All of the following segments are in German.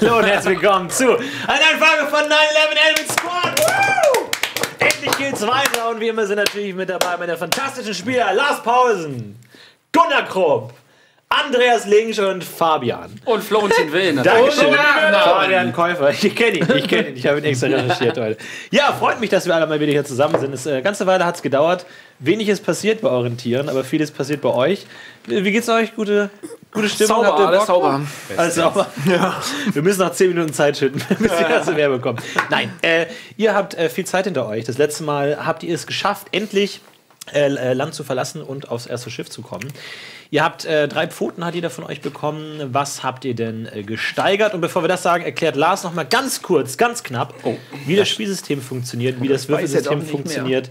Hallo und herzlich willkommen zu einer Folge von 9-11 Element Squad. Woo! Endlich geht's weiter und wie immer sind natürlich mit dabei meine fantastischen Spieler Lars Pausen, Gunnar Krupp, Andreas Links und Fabian. Und Florentin Will. Dankeschön. Nachnamen. Fabian Käufer. Ich kenne ihn, ich kenne ihn. Ich habe ihn extra recherchiert heute. Ja, freut mich, dass wir alle mal wieder hier zusammen sind. Es, äh, ganze Weile hat es gedauert. Wenig ist passiert bei euren Tieren, aber vieles passiert bei euch. Wie geht's euch? Gute, gute Stimmung? Sauber, Habt ihr alles sauber. Alles sauber. Wir müssen noch 10 Minuten Zeit schütten, bis wir das Werbe kommen. Nein, äh, ihr habt äh, viel Zeit hinter euch. Das letzte Mal habt ihr es geschafft, endlich äh, äh, Land zu verlassen und aufs erste Schiff zu kommen. Ihr habt äh, drei Pfoten, hat jeder von euch bekommen. Was habt ihr denn äh, gesteigert? Und bevor wir das sagen, erklärt Lars noch mal ganz kurz, ganz knapp, wie das Spielsystem funktioniert, wie das Würfelsystem nicht mehr.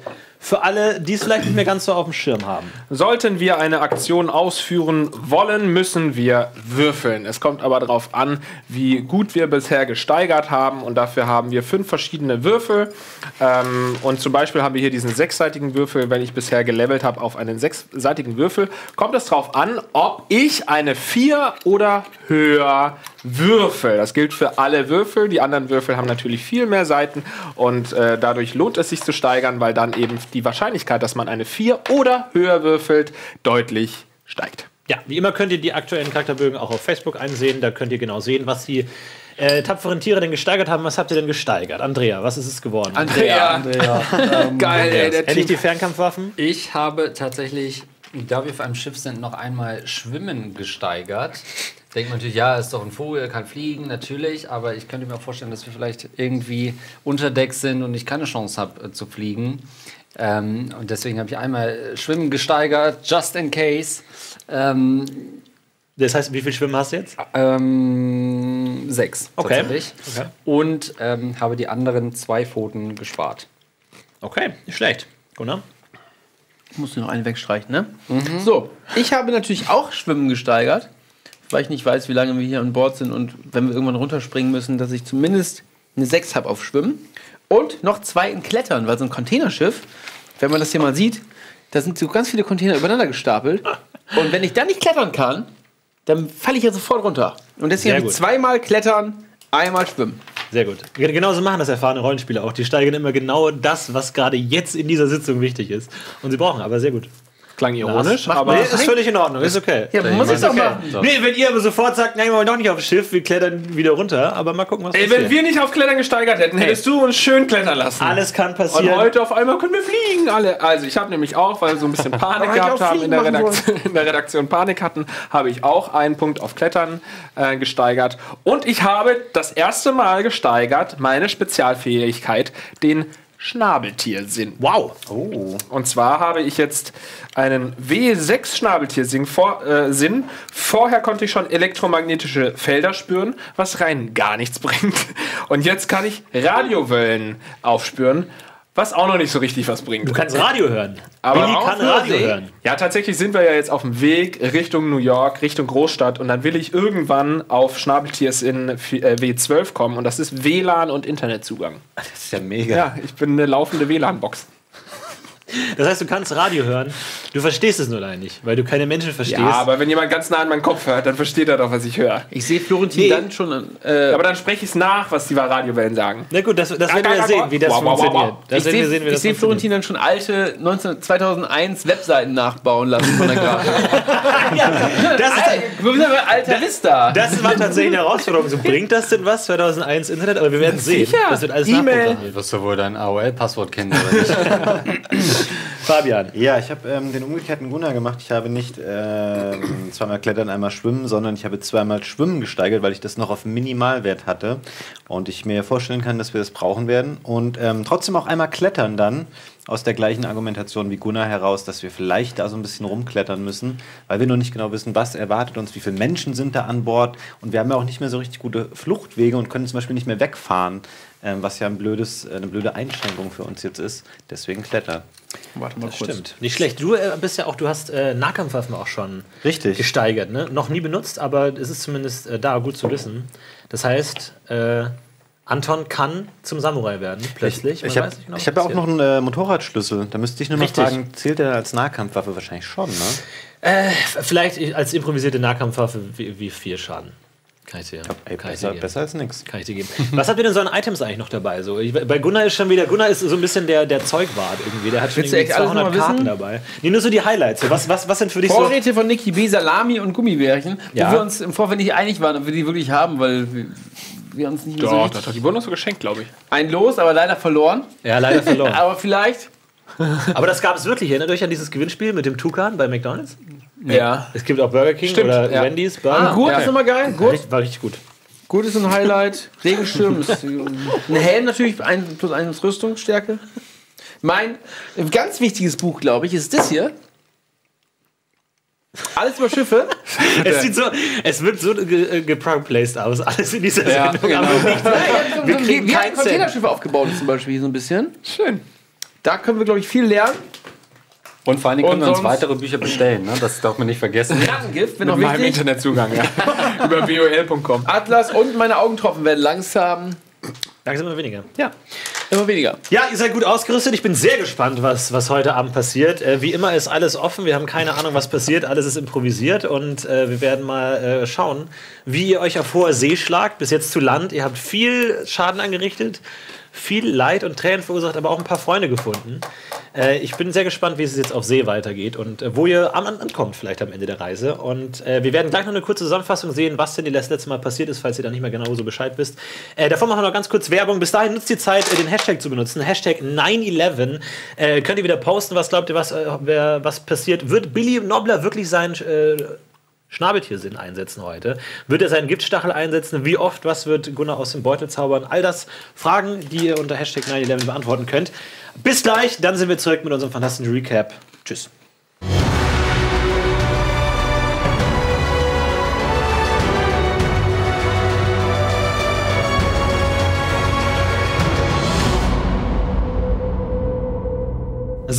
Für alle, die es vielleicht nicht mehr ganz so auf dem Schirm haben. Sollten wir eine Aktion ausführen wollen, müssen wir würfeln. Es kommt aber darauf an, wie gut wir bisher gesteigert haben. Und dafür haben wir fünf verschiedene Würfel. Ähm, und zum Beispiel haben wir hier diesen sechsseitigen Würfel. Wenn ich bisher gelevelt habe auf einen sechsseitigen Würfel, kommt es darauf an, ob ich eine vier oder höher würfel. Das gilt für alle Würfel. Die anderen Würfel haben natürlich viel mehr Seiten. Und äh, dadurch lohnt es sich zu steigern, weil dann eben die Wahrscheinlichkeit, dass man eine 4 oder höher würfelt, deutlich steigt. Ja, wie immer könnt ihr die aktuellen Charakterbögen auch auf Facebook einsehen. Da könnt ihr genau sehen, was die äh, tapferen Tiere denn gesteigert haben. Was habt ihr denn gesteigert? Andrea, was ist es geworden? Andrea, geil, ey, der Endlich die. Fernkampfwaffen? Ich habe tatsächlich, da wir auf einem Schiff sind, noch einmal Schwimmen gesteigert. Denkt man natürlich, ja, ist doch ein Vogel, er kann fliegen, natürlich, aber ich könnte mir auch vorstellen, dass wir vielleicht irgendwie unter Deck sind und ich keine Chance habe äh, zu fliegen. Ähm, und deswegen habe ich einmal äh, Schwimmen gesteigert, just in case. Ähm, Das heißt, wie viel Schwimmen hast du jetzt? ähm, sechs Okay. tatsächlich. Okay. Und ähm, habe die anderen zwei Pfoten gespart. Okay, nicht schlecht. Gunnar? Ich muss noch einen wegstreichen, ne? So, ich habe natürlich auch Schwimmen gesteigert, weil ich nicht weiß, wie lange wir hier an Bord sind und wenn wir irgendwann runterspringen müssen, dass ich zumindest eine 6 habe auf Schwimmen. Und noch zwei in Klettern, weil so ein Containerschiff, wenn man das hier mal sieht, da sind so ganz viele Container übereinander gestapelt. Und wenn ich dann nicht klettern kann, dann falle ich ja sofort runter. Und deswegen habe ich zweimal Klettern, einmal Schwimmen. Sehr gut. Ge- Genauso machen das erfahrene Rollenspieler auch. Die steigern immer genau das, was gerade jetzt in dieser Sitzung wichtig ist. Und sie brauchen aber sehr gut. Klang ironisch, macht aber Nee, ist völlig in Ordnung, ist okay. Ja, muss ich doch okay. machen. Nee, wenn ihr aber sofort sagt, nein, wir wollen doch nicht aufs Schiff, wir klettern wieder runter, aber mal gucken, was Ey, passiert. wenn wir nicht auf Klettern gesteigert hätten, hättest du uns schön klettern lassen. Alles kann Und passieren. heute auf einmal können wir fliegen alle. Also ich habe nämlich auch, weil wir so ein bisschen Panik gehabt haben, in der, in der Redaktion Panik hatten, habe ich auch einen Punkt auf Klettern äh, gesteigert. Und ich habe das erste Mal gesteigert meine Spezialfähigkeit, den Schnabeltiersinn. wow. Und zwar habe ich jetzt einen W6 Schnabeltiersinn. Vor, äh, Sinn. Vorher konnte ich schon elektromagnetische Felder spüren, was rein gar nichts bringt. Und jetzt kann ich Radiowellen aufspüren, was auch noch nicht so richtig was bringt. Du kannst Radio hören. Aber auf kann Radio See? hören. Ja, tatsächlich sind wir ja jetzt auf dem Weg Richtung New York, Richtung Großstadt und dann will ich irgendwann auf Schnabeltiers in äh, W12 kommen und das ist WLAN und Internetzugang. Das ist ja mega. Ja, ich bin eine laufende WLAN-Box. Das heißt, du kannst Radio hören, du verstehst es nur leider nicht, weil du keine Menschen verstehst. Ja, aber wenn jemand ganz nah an meinen Kopf hört, dann versteht er doch, was ich höre. Ich sehe Florentin Nee. dann schon. Äh, Aber dann spreche ich es nach, was die Radiowellen sagen. Na gut, das, das werden wir sehen, wie das Wow, wow, wow, funktioniert. wow. Das ich sehe seh. Florentin dann schon alte 19, 2001 Webseiten nachbauen lassen von der Grafik. Das, ist, aber Alta Vista. das war tatsächlich eine Herausforderung. So bringt das denn was 2001 Internet? Aber wir werden sehen. Sicher. Das wird alles E-Mail. nachprogrammiert. Du wirst ja wohl dein AOL-Passwort kennen, oder nicht? Fabian. Ja, ich habe ähm, den umgekehrten Gunnar gemacht. Ich habe nicht ähm, zweimal Klettern, einmal Schwimmen, sondern ich habe zweimal Schwimmen gesteigert, weil ich das noch auf Minimalwert hatte. Und ich mir vorstellen kann, dass wir das brauchen werden. Und ähm, trotzdem auch einmal Klettern dann. Aus der gleichen Argumentation wie Gunnar heraus, dass wir vielleicht da so ein bisschen rumklettern müssen, weil wir noch nicht genau wissen, was erwartet uns, wie viele Menschen sind da an Bord. Und wir haben ja auch nicht mehr so richtig gute Fluchtwege und können zum Beispiel nicht mehr wegfahren, ähm, was ja ein blödes, äh, eine blöde Einschränkung für uns jetzt ist. Deswegen Klettern. Warte mal kurz. Stimmt. Nicht schlecht. Du äh, bist ja auch, du hast äh, Nahkampfwaffen auch schon Richtig. gesteigert, ne? Noch nie benutzt, aber es ist zumindest äh, da gut zu wissen. Das heißt, äh, Anton kann zum Samurai werden, plötzlich. Man Ich habe genau, ich was hab ja auch noch einen äh, Motorradschlüssel. Da müsste ich nur mal Richtig. fragen, zählt der als Nahkampfwaffe? Wahrscheinlich schon, ne? Äh, vielleicht als improvisierte Nahkampfwaffe wie, wie vier Schaden. Kann ich dir, Ey, kann ich besser, dir geben. besser als nix. Kann ich dir geben. Was habt ihr denn so an Items eigentlich noch dabei? So, ich, bei Gunnar ist schon wieder, Gunnar ist so ein bisschen der, der Zeugwart irgendwie. Der hat schon irgendwie echt alles noch 200 mal Karten wissen? dabei. Nee, nur so die Highlights. So, was, was, was sind für dich so... Vorräte von Niki B, Salami und Gummibärchen, Ja. wo wir uns im Vorfeld nicht einig waren, ob wir die wirklich haben, weil wir, wir uns nicht mehr so Doch, richtig... doch, doch, die wurden uns so geschenkt, glaube ich. Ein Los, aber leider verloren. Ja, leider verloren. Aber vielleicht... Aber das gab es wirklich. Erinnert euch an dieses Gewinnspiel mit dem Tukan bei McDonalds? Ja. Es gibt auch Burger King Stimmt, oder ja. Wendy's, Burger. Ah, Gurt Ja. ist nochmal geil. Richtig- War richtig gut. Gurt ist ein Highlight. Regenschirm ist ein Helm natürlich, ein, plus eines Rüstungsstärke. Mein ganz wichtiges Buch, glaube ich, ist das hier. Alles über Schiffe. Es, sieht so, es wird so ge- äh, aus, alles in dieser Ja, Sendung. genau. Wir kriegen wie keinen ein Containerschiff aufgebaut zum Beispiel hier so ein bisschen. Schön. Da können wir, glaube ich, viel lernen. Und vor allen Dingen können wir uns weitere Bücher bestellen, ne? das darf man nicht vergessen. Rattengift, wenn Mit noch meinem wichtig. Internetzugang, ja. Über wol.com. Atlas und meine Augentropfen werden langsam Langsam immer weniger. ja, immer weniger. Ja, ihr seid gut ausgerüstet. Ich bin sehr gespannt, was, was heute Abend passiert. Äh, wie immer ist alles offen. Wir haben keine Ahnung, was passiert. Alles ist improvisiert und äh, wir werden mal äh, schauen, wie ihr euch auf hoher See schlagt. Bis jetzt zu Land. Ihr habt viel Schaden angerichtet, viel Leid und Tränen verursacht, aber auch ein paar Freunde gefunden. Äh, ich bin sehr gespannt, wie es jetzt auf See weitergeht und äh, wo ihr am an- ankommt, vielleicht am Ende der Reise. Und äh, wir werden gleich noch eine kurze Zusammenfassung sehen, was denn das letzte Mal passiert ist, falls ihr da nicht mehr genau so Bescheid wisst. Äh, davor machen wir noch ganz kurz Werbung. Bis dahin nutzt die Zeit, äh, den Hashtag zu benutzen. Hashtag 911. Äh, könnt ihr wieder posten, was glaubt ihr, was, wer, was passiert? Wird Billy Nobler wirklich sein Schnabeltiersinn einsetzen heute? Wird er seinen Giftstachel einsetzen? Wie oft? Was wird Gunnar aus dem Beutel zaubern? All das Fragen, die ihr unter Hashtag 911 beantworten könnt. Bis gleich, dann sind wir zurück mit unserem fantastischen Recap. Tschüss.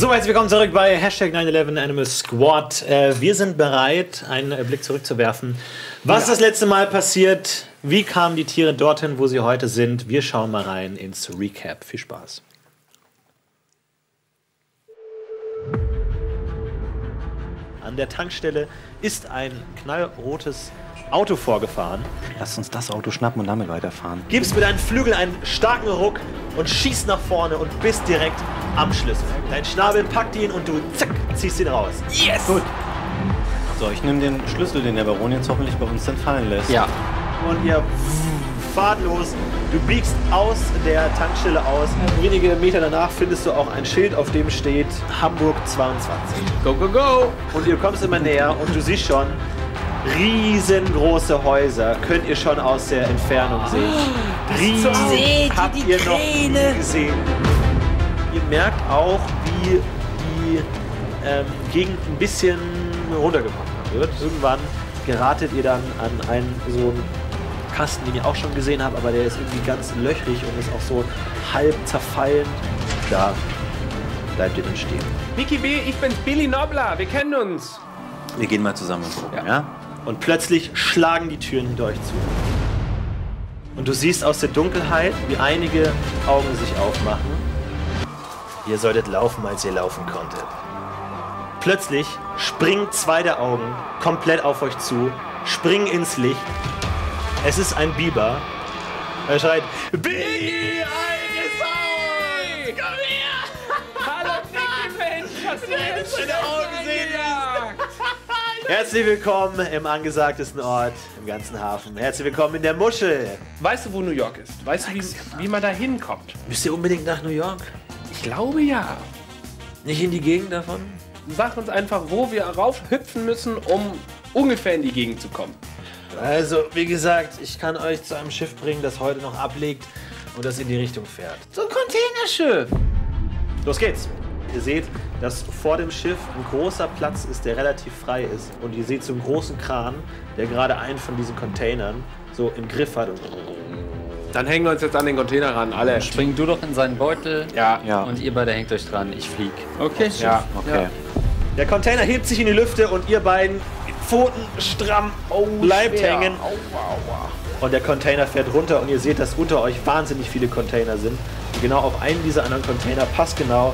So, herzlich willkommen zurück bei Hashtag 911 Animal Squad. Äh, wir sind bereit, einen äh, Blick zurückzuwerfen. Was ist das letzte Mal passiert? Wie kamen die Tiere dorthin, wo sie heute sind? Wir schauen mal rein ins Recap. Viel Spaß. An der Tankstelle ist ein knallrotes Auto vorgefahren. Lass uns das Auto schnappen und damit weiterfahren. gibst mit deinen Flügeln einen starken Ruck und schießt nach vorne und bist direkt am Schlüssel. Dein Schnabel packt ihn und du zack, ziehst ihn raus. Yes! Gut. So, ich nehme den Schlüssel, den der Baron jetzt hoffentlich bei uns dann fallen lässt. Ja. Und ihr fahrt los. Du biegst aus der Tankstelle aus. Wenige Meter danach findest du auch ein Schild, auf dem steht Hamburg 22. Go, go, go! Und ihr kommst immer näher und du siehst schon riesengroße Häuser. Könnt ihr schon aus der Entfernung sehen. Riesen habt ihr noch nie gesehen. Ihr merkt auch, wie die ähm, Gegend ein bisschen runtergekommen wird. Irgendwann geratet ihr dann an einen so einen Kasten, den ihr auch schon gesehen habt, aber der ist irgendwie ganz löchrig und ist auch so halb zerfallen. Da bleibt ihr dann stehen. Niki B., ich bin's, Billy Nobler. Wir kennen uns. Wir gehen mal zusammen und gucken, ja? Und plötzlich schlagen die Türen hinter euch zu. Und du siehst aus der Dunkelheit, wie einige Augen sich aufmachen. Ihr solltet laufen, als ihr laufen konntet. Plötzlich springen zwei der Augen komplett auf euch zu, springen ins Licht. Es ist ein Biber. Er schreit: Biggie! Komm her! Hallo, Niki, Mensch. Hast du Deine Augen sehen Herzlich willkommen im angesagtesten Ort im ganzen Hafen. Herzlich willkommen in der Muschel. Weißt du, wo New York ist? Weißt du, wie, wie man da hinkommt? Müsst ihr unbedingt nach New York? Ich glaube ja. Nicht in die Gegend davon? Sag uns einfach, wo wir raufhüpfen müssen, um ungefähr in die Gegend zu kommen. Also, wie gesagt, ich kann euch zu einem Schiff bringen, das heute noch ablegt und das in die Richtung fährt. So ein Containerschiff! Los geht's! Ihr seht, dass vor dem Schiff ein großer Platz ist, der relativ frei ist. Und ihr seht so einen großen Kran, der gerade einen von diesen Containern so im Griff hat. Und Dann hängen wir uns jetzt an den Container ran, alle. Spring du doch in seinen Beutel Ja, Ja. und ihr beide hängt euch dran. Ich flieg. Okay, ja. Okay. der Container hebt sich in die Lüfte und ihr beiden Pfoten stramm bleibt hängen. Und der Container fährt runter und ihr seht, dass unter euch wahnsinnig viele Container sind. Und genau auf einen dieser anderen Container passt genau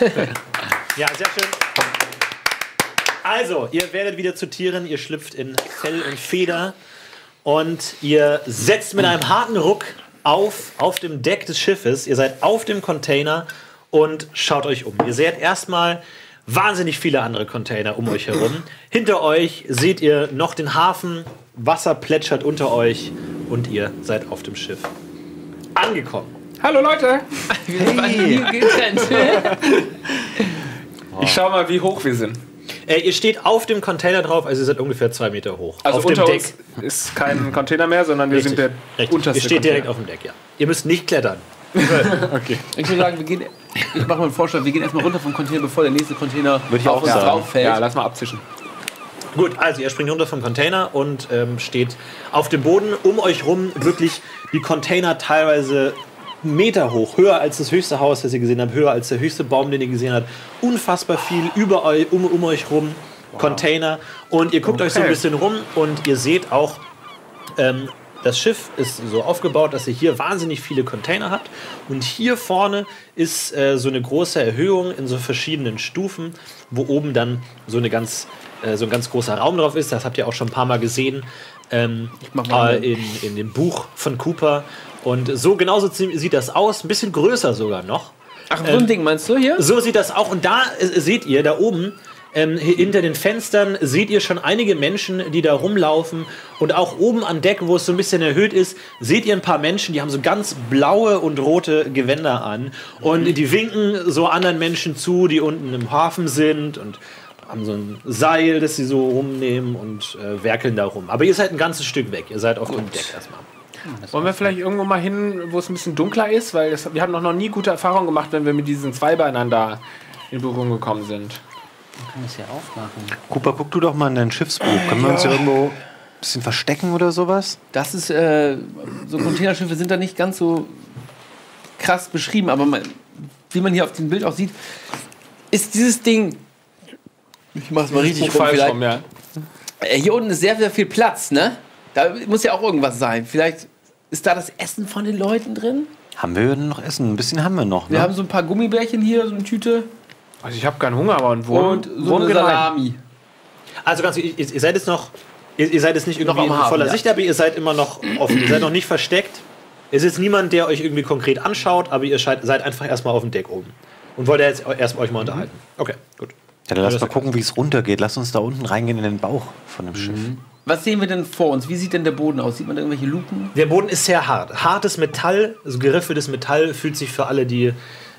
Ja, sehr schön. Also, ihr werdet wieder zu Tieren, ihr schlüpft in Fell und Feder und ihr setzt mit einem harten Ruck auf, auf dem Deck des Schiffes. Ihr seid auf dem Container und schaut euch um. Ihr seht erstmal wahnsinnig viele andere Container um euch herum. Hinter euch seht ihr noch den Hafen, Wasser plätschert unter euch und ihr seid auf dem Schiff angekommen. Hallo Leute! Hey. getrennt. Ich schau mal, wie hoch wir sind. Äh, ihr steht auf dem Container drauf, also ihr seid ungefähr zwei Meter hoch. Also auf unter dem uns ist kein Container mehr, sondern wir Richtig, sind der richtig. unterste Ihr steht direkt auf dem Deck, ja. Ihr müsst nicht klettern. Okay. Ich würde sagen, wir gehen. Ich mache mal einen Vorschlag, wir gehen erstmal runter vom Container, bevor der nächste Container Würde ich auf auch uns sagen. drauf fällt. Ja, lass mal abzischen. Gut, also ihr springt runter vom Container und ähm, steht auf dem Boden. Um euch rum wirklich die Container teilweise Meter hoch, höher als das höchste Haus, das ihr gesehen habt, höher als der höchste Baum, den ihr gesehen habt. Unfassbar viel über euch, um, um euch rum. Container. Und ihr guckt euch so ein Okay. bisschen rum und ihr seht auch, ähm, das Schiff ist so aufgebaut, dass ihr hier wahnsinnig viele Container habt. Und hier vorne ist äh, so eine große Erhöhung in so verschiedenen Stufen, wo oben dann so, eine ganz, äh, so ein ganz großer Raum drauf ist. Das habt ihr auch schon ein paar Mal gesehen ähm, mach mal äh, in, in dem Buch von Cooper. Und so genauso sieht das aus, ein bisschen größer sogar noch. Ach, so ein Ding meinst du hier? So sieht das auch. Und da äh, seht ihr, da oben, ähm, hinter den Fenstern, seht ihr schon einige Menschen, die da rumlaufen. Und auch oben an Deck, wo es so ein bisschen erhöht ist, seht ihr ein paar Menschen, die haben so ganz blaue und rote Gewänder an. Und die winken so anderen Menschen zu, die unten im Hafen sind und haben so ein Seil, das sie so rumnehmen und äh, werkeln da rum. Aber ihr seid ein ganzes Stück weg. Ihr seid auf dem Deck erstmal. Wollen wir vielleicht irgendwo mal hin, wo es ein bisschen dunkler ist? Weil das, wir haben noch, nie gute Erfahrungen gemacht, wenn wir mit diesen Zweibeinern da in Berührung gekommen sind. kann das hier aufmachen. Cooper, guck du doch mal in dein Schiffsbuch. Können wir uns hier irgendwo ein bisschen verstecken oder sowas? Das ist, äh, so Containerschiffe sind da nicht ganz so krass beschrieben, aber man, wie man hier auf dem Bild auch sieht, ist dieses Ding. Ich mach's mal richtig rum falsch vielleicht. rum, ja. Äh, Hier unten ist sehr, sehr viel Platz, ne? Da muss ja auch irgendwas sein. Vielleicht ist da das Essen von den Leuten drin. Haben wir denn noch Essen? Ein bisschen haben wir noch. Wir Ne? haben so ein paar Gummibärchen hier, so eine Tüte. Also ich habe keinen Hunger, aber ein Wurm, Und so Wurm eine. Salami. Also ganz, ihr, ihr seid jetzt noch, ihr, ihr seid jetzt nicht irgendwie Hafen, voller ja. Sicht, aber ihr seid immer noch offen. ihr seid noch nicht versteckt. Es ist niemand, der euch irgendwie konkret anschaut, aber ihr seid, seid einfach erstmal auf dem Deck oben. Und wollt jetzt erst euch mal unterhalten. Okay, gut. Ja, dann lass mal gucken, wie es runtergeht. Lass uns da unten reingehen in den Bauch von dem Schiff. Was sehen wir denn vor uns? Wie sieht denn der Boden aus? Sieht man da irgendwelche Luken? Der Boden ist sehr hart. Hartes Metall, also geriffeltes Metall, fühlt sich für alle, die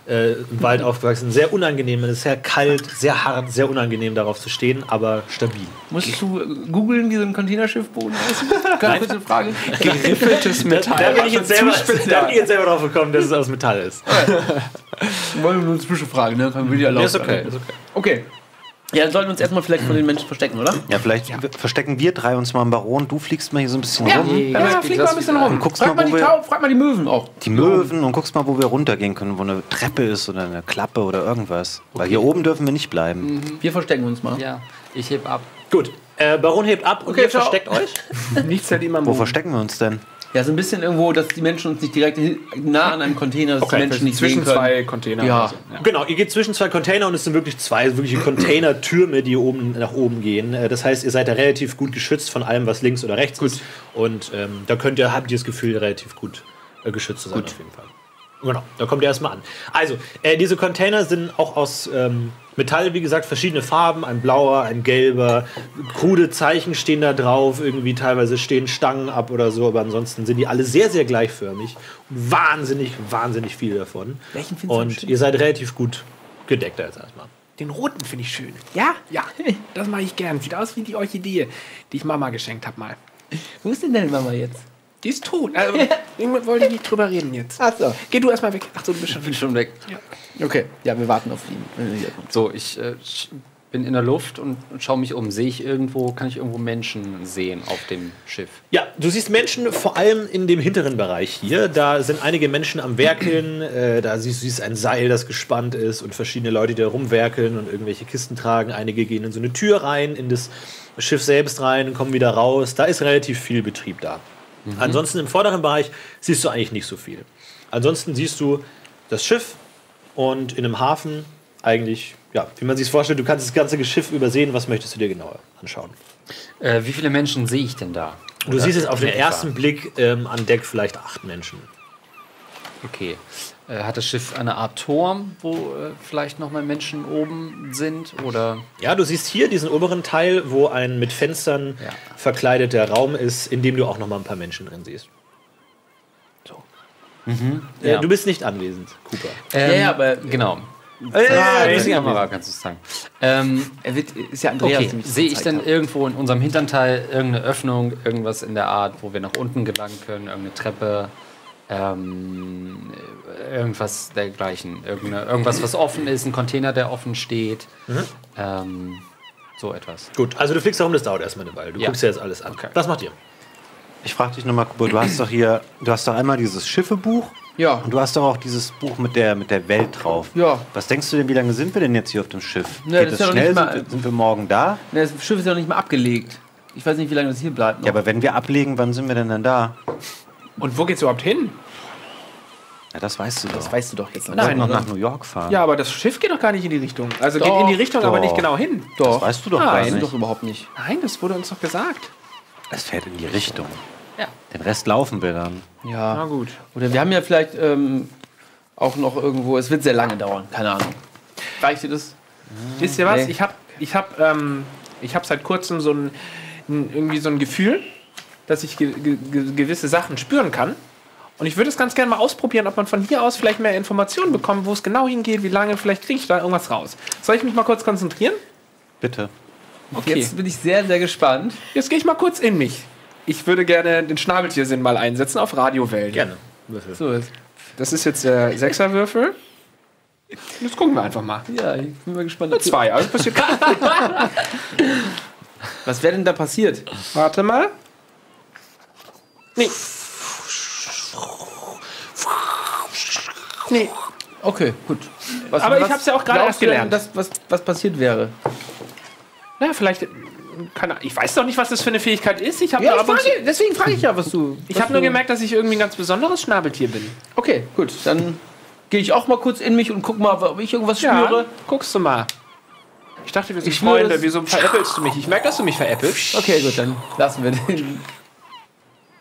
äh, im Wald aufgewachsen sind, sehr unangenehm. Es ist sehr kalt, sehr hart, sehr unangenehm darauf zu stehen, aber stabil. Musst du äh, googeln, wie so ein Containerschiffboden aussieht? Ganz kurze Frage. Geriffeltes Metall. Da bin ich jetzt selber, da bin ich jetzt selber drauf gekommen, dass es aus Metall ist. Wollen wir nur eine Zwischenfrage, ne? Kann wir die erlauben. ist okay, ist okay. Okay. Ja, dann sollten wir uns erstmal vielleicht von den Menschen verstecken, oder? Ja, vielleicht verstecken wir drei uns mal im Baron. Du fliegst mal hier so ein bisschen rum. Ja, flieg mal ein bisschen rum. guckst Frag mal, wo die wir- Tau, frag mal die Möwen auch. Die Möwen und guckst mal, wo wir runtergehen können, wo eine Treppe ist oder eine Klappe oder irgendwas. Weil hier oben dürfen wir nicht bleiben. Wir verstecken uns mal. Ja, ich heb ab. Gut. Äh, Baron hebt ab und Okay, ihr ciao. versteckt euch. Nichts hält immer Wo Mut. verstecken wir uns denn? Ja, so ein bisschen irgendwo, dass die Menschen uns nicht direkt nah an einem Container, dass die Menschen nicht zwischen sehen können. zwei Containern. Ja. oder so. ja. Genau, ihr geht zwischen zwei Container und es sind wirklich zwei wirkliche Container-Türme, die oben nach oben gehen. Äh, Das heißt, ihr seid da relativ gut geschützt von allem, was links oder rechts ist. Und ähm, da könnt ihr, habt ihr das Gefühl, relativ gut äh, geschützt zu sein auf jeden Fall. Genau, da kommt ihr erstmal an. Also, äh, diese Container sind auch aus ähm, Metall, wie gesagt, verschiedene Farben, ein blauer, ein gelber, krude Zeichen stehen da drauf, irgendwie teilweise stehen Stangen ab oder so, aber ansonsten sind die alle sehr, sehr gleichförmig und wahnsinnig, wahnsinnig viel davon. Welchen findest Und ihr seid relativ gut gedeckt da jetzt erstmal. Den roten finde ich schön. Ja? Ja. Das mache ich gern. Sieht aus wie die Orchidee, die ich Mama geschenkt habe mal. Wo ist denn deine Mama jetzt? Die ist tot. Also, irgendwann wollte ich nicht drüber reden jetzt. Achso. Geh du erstmal weg. Ach so, du bist schon Ich bin schon weg. Okay, ja, wir warten auf ihn, wenn er wiederkommt. So, ich äh, bin in der Luft und schaue mich um. Sehe ich irgendwo, kann ich irgendwo Menschen sehen auf dem Schiff? Ja, du siehst Menschen vor allem in dem hinteren Bereich hier. Da sind einige Menschen am Werkeln. Äh, da siehst du siehst ein Seil, das gespannt ist und verschiedene Leute, die da rumwerkeln und irgendwelche Kisten tragen. Einige gehen in so eine Tür rein, in das Schiff selbst rein und kommen wieder raus. Da ist relativ viel Betrieb da. Ansonsten im vorderen Bereich siehst du eigentlich nicht so viel. Ansonsten siehst du das Schiff und in einem Hafen eigentlich ja, wie man sich vorstellt, du kannst das ganze Schiff übersehen. Was möchtest du dir genauer anschauen? Äh, wie viele Menschen sehe ich denn da? Du siehst es auf den ersten Blick ähm, an Deck vielleicht acht Menschen. Okay. Äh, hat das Schiff eine Art Turm, wo äh, vielleicht noch mal Menschen oben sind? Oder Ja, du siehst hier diesen oberen Teil, wo ein mit Fenstern Ja. verkleideter Raum ist, in dem du auch noch mal ein paar Menschen drin siehst. So. Äh, Ja. du bist nicht anwesend, Cooper. Ähm, Ja, ja, aber- genau. Äh, Ah, äh, die Kamera kannst du es sagen. Ähm, Er wird, ist ja Andreas, okay, sehe ich denn irgendwo in unserem Hinternteil irgendeine Öffnung, irgendwas in der Art, wo wir nach unten gelangen können, irgendeine Treppe, ähm, irgendwas dergleichen, irgendeine, irgendwas, was offen ist, ein Container, der offen steht, ähm, so etwas. Gut, also du fliegst herum, das dauert erstmal eine Weile. Du Ja. guckst dir jetzt alles an. Okay. Was macht ihr? Ich frage dich nochmal, Kubo, du hast doch hier, du hast doch einmal dieses Schiffebuch Ja. und du hast doch auch dieses Buch mit der, mit der Welt drauf. Ja. Was denkst du denn, wie lange sind wir denn jetzt hier auf dem Schiff? Ne, das ist ja noch schnell? nicht mal- sind, wir, sind wir morgen da? Ne, Das Schiff ist ja noch nicht mal abgelegt. Ich weiß nicht, wie lange das hier bleibt. Noch. Ja, aber wenn wir ablegen, wann sind wir denn dann da? Und wo geht's überhaupt hin? Ja, das weißt du doch. das weißt du doch jetzt noch. wir Nein, noch nach New York fahren. Ja, aber das Schiff geht doch gar nicht in die Richtung. Also geht Doch, in die Richtung, aber doch. nicht genau hin. Doch. Das weißt du doch Nein. gar Weißt du nicht. doch überhaupt nicht. Nein, das wurde uns doch gesagt. Es fährt in die Richtung. Ja. Den Rest laufen wir dann. Ja. Na gut. Oder wir haben ja vielleicht ähm, auch noch irgendwo, es wird sehr lange dauern, keine Ahnung. Reicht dir das? Wisst ihr was? Nee. Ich habe ich hab, ähm, ich hab seit kurzem so ein, irgendwie so ein Gefühl, dass ich ge ge ge gewisse Sachen spüren kann. Und ich würde es ganz gerne mal ausprobieren, ob man von hier aus vielleicht mehr Informationen bekommt, wo es genau hingeht, wie lange, vielleicht kriege ich da irgendwas raus. Soll ich mich mal kurz konzentrieren? Bitte. Okay. Jetzt bin ich sehr, sehr gespannt. Jetzt gehe ich mal kurz in mich. Ich würde gerne den Schnabeltiersinn mal einsetzen auf Radiowellen. Gerne. So ist. Das ist jetzt der Sechserwürfel. Jetzt gucken wir einfach mal. Ja, ich bin mal gespannt. Eine Zwei, also passiert Was wäre denn da passiert? Warte mal. Nee. Nee. Okay, gut. Was, Aber ich hab's ja auch gerade erst du denn, gelernt. Dass, was, was passiert wäre? Ja, vielleicht. Kann, ich weiß doch nicht, was das für eine Fähigkeit ist. Ich habe Ja, nur, ich frage, deswegen frage ich ja, was du. ich was hab nur du- gemerkt, dass ich irgendwie ein ganz besonderes Schnabeltier bin. Okay, gut. Dann gehe ich auch mal kurz in mich und guck mal, ob ich irgendwas spüre. guckst du mal. Ich dachte, wir sind Ich spüre Freunde. Wieso veräppelst du mich? Ich merke, dass du mich veräppelst. Okay, gut, dann lassen wir den.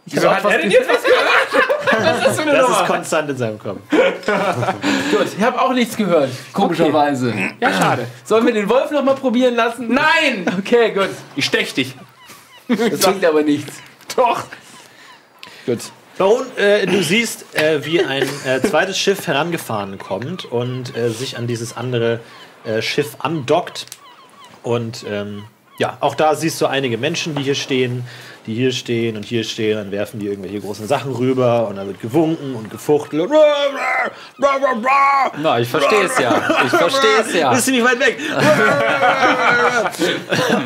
Ich Wieso hat er denn jetzt was gehört? Was ist das für eine Das Nummer? ist konstant in seinem Kopf. Gut, ich habe auch nichts gehört, komischerweise. Ja, schade. Sollen wir den Wolf noch mal probieren lassen? Nein! Okay, gut. Ich stech dich. Das bringt aber nichts. Doch. Gut. Baron, äh, du siehst, äh, wie ein äh, zweites Schiff herangefahren kommt und äh, sich an dieses andere äh, Schiff andockt. Und ähm, ja, auch da siehst du einige Menschen, die hier stehen, die hier stehen und hier stehen. Dann werfen die irgendwelche großen Sachen rüber und dann wird gewunken und gefuchtelt. Und Na, ich verstehe es ja. Ich verstehe es ja. Bist ziemlich weit weg.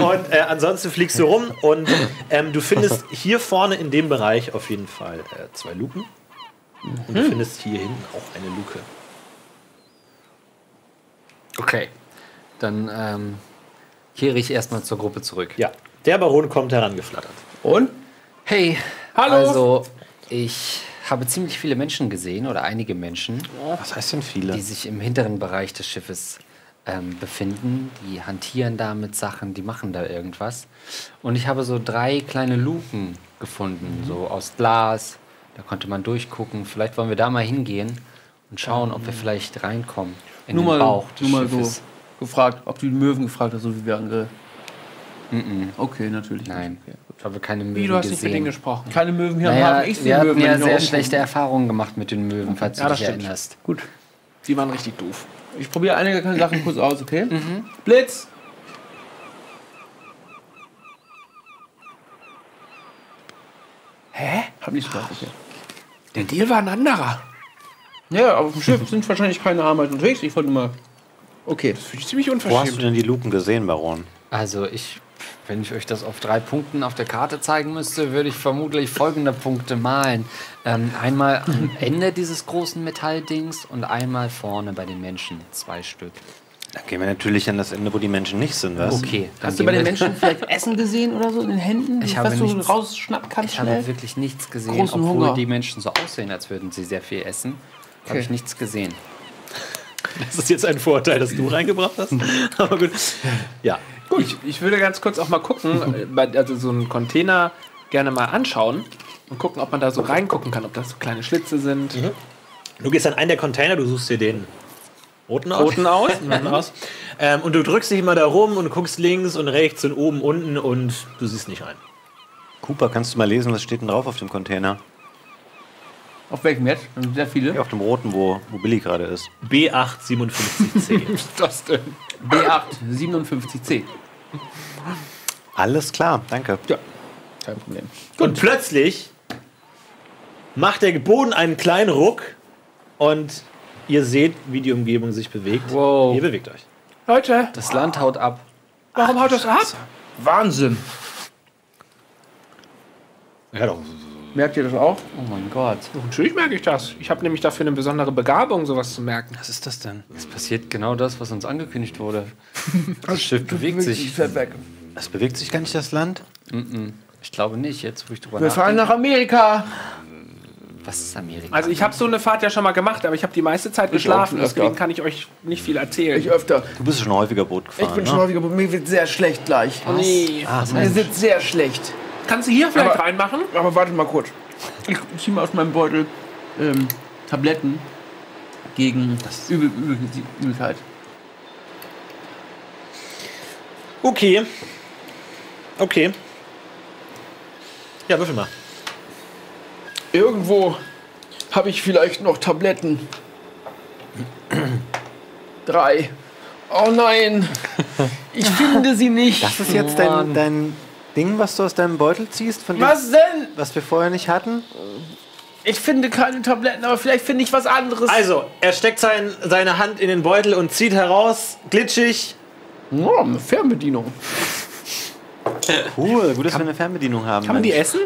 und äh, ansonsten fliegst du rum und ähm, du findest hier vorne in dem Bereich auf jeden Fall äh, zwei Luken. Und du findest hier hinten auch eine Luke. Okay. Dann ähm, kehre ich erstmal zur Gruppe zurück. Ja, der Baron kommt herangeflattert. Und? Hey, Hallo. Also, ich habe ziemlich viele Menschen gesehen oder einige Menschen, Was heißt denn viele? die sich im hinteren Bereich des Schiffes ähm, befinden. Die hantieren da mit Sachen, die machen da irgendwas. Und ich habe so drei kleine Luken gefunden, so aus Glas. Da konnte man durchgucken. Vielleicht wollen wir da mal hingehen und schauen, ob wir vielleicht reinkommen in Nur den mal, Bauch des nur mal so gefragt, ob du die Möwen gefragt hast, so wie wir andere. Okay, natürlich. Nein, nicht. Okay. Ich habe keine Möwen Wie, du hast nicht mit denen gesehen. gesprochen. Keine Möwen hier Naja, Hafen. Ich sehe wir hatten Möwen, ja sehr oben schlechte Erfahrungen gemacht mit den Möwen, falls Ja, du das dich erinnerst. Gut. Die waren richtig doof. Ich probiere einige kleine Sachen kurz aus, okay? Blitz! Hä? Hab nicht gehört, okay. Der Deal war ein anderer. Ja, aber auf dem Schiff sind wahrscheinlich keine Ameisen unterwegs. Ich wollte nur mal. Okay. Finde ich ziemlich Wo hast du unverschämt. denn die Luken gesehen, Baron? Also ich, wenn ich euch das auf drei Punkten auf der Karte zeigen müsste, würde ich vermutlich folgende Punkte malen. Ähm, einmal am Ende dieses großen Metalldings und einmal vorne bei den Menschen. Zwei Stück. Dann gehen wir natürlich an das Ende, wo die Menschen nicht sind, was? Okay. Hast du bei den Menschen vielleicht Essen gesehen oder so in den Händen? Ich was habe du nichts- rausschnappen kannst Ich habe schnell? wirklich nichts gesehen, Großen obwohl Hunger. die Menschen so aussehen, als würden sie sehr viel essen. Habe Okay. ich nichts gesehen. Das ist jetzt ein Vorteil, dass du reingebracht hast. Aber gut. Ja. Ich, ich würde ganz kurz auch mal gucken, äh, also so einen Container gerne mal anschauen und gucken, ob man da so reingucken kann, ob das so kleine Schlitze sind. Du gehst an einen der Container, du suchst dir den roten aus. Roten aus. Roten aus. Ähm, und du drückst dich immer da rum und guckst links und rechts und oben, unten und du siehst nicht rein. Cooper, kannst du mal lesen, was steht denn drauf auf dem Container? Auf welchem jetzt? Sehr viele. Ja, auf dem roten, wo, wo Billy gerade ist. B857C. Was ist das denn? B8 57C. Alles klar, danke. Ja, kein Problem. und plötzlich macht der Boden einen kleinen Ruck und ihr seht, wie die Umgebung sich bewegt. Wow. Ihr bewegt euch. Leute, Das Land haut ab. warum haut das ab? Wahnsinn. Ja, doch. Merkt ihr das auch? Oh mein Gott. Natürlich merke ich das. Ich habe nämlich dafür eine besondere Begabung, sowas zu merken. Was ist das denn? Es passiert genau das, was uns angekündigt wurde. Das Schiff bewegt sich. fährt weg. Es bewegt sich gar nicht das Land? Ich glaube nicht, jetzt wo ich drüber Wir fahren nachdenke. nach Amerika. Was ist Amerika? Also ich habe so eine Fahrt ja schon mal gemacht, aber ich habe die meiste Zeit geschlafen, auch, öfter. deswegen kann ich euch nicht viel erzählen. Ich öfter. Du bist schon häufiger Boot gefahren. Ich bin ne? schon häufiger, aber mir wird sehr schlecht gleich. nee. Ah, Mir wird sehr schlecht. Kannst du hier vielleicht Aber- reinmachen? Aber warte mal kurz. Ich ziehe mal aus meinem Beutel ähm, Tabletten gegen Übel, Übel, Übelkeit. Okay. Okay. Ja, würfel mal. Irgendwo habe ich vielleicht noch Tabletten. Drei. Oh nein. Ich finde sie nicht. Das ist jetzt dein, dein Ding, was du aus deinem Beutel ziehst, von dem, Was denn? was wir vorher nicht hatten? Ich finde keine Tabletten, aber vielleicht finde ich was anderes. Also, er steckt sein, seine Hand in den Beutel und zieht heraus, glitschig. Oh, eine Fernbedienung. Cool, gut, dass wir eine Fernbedienung haben. Kann man die essen?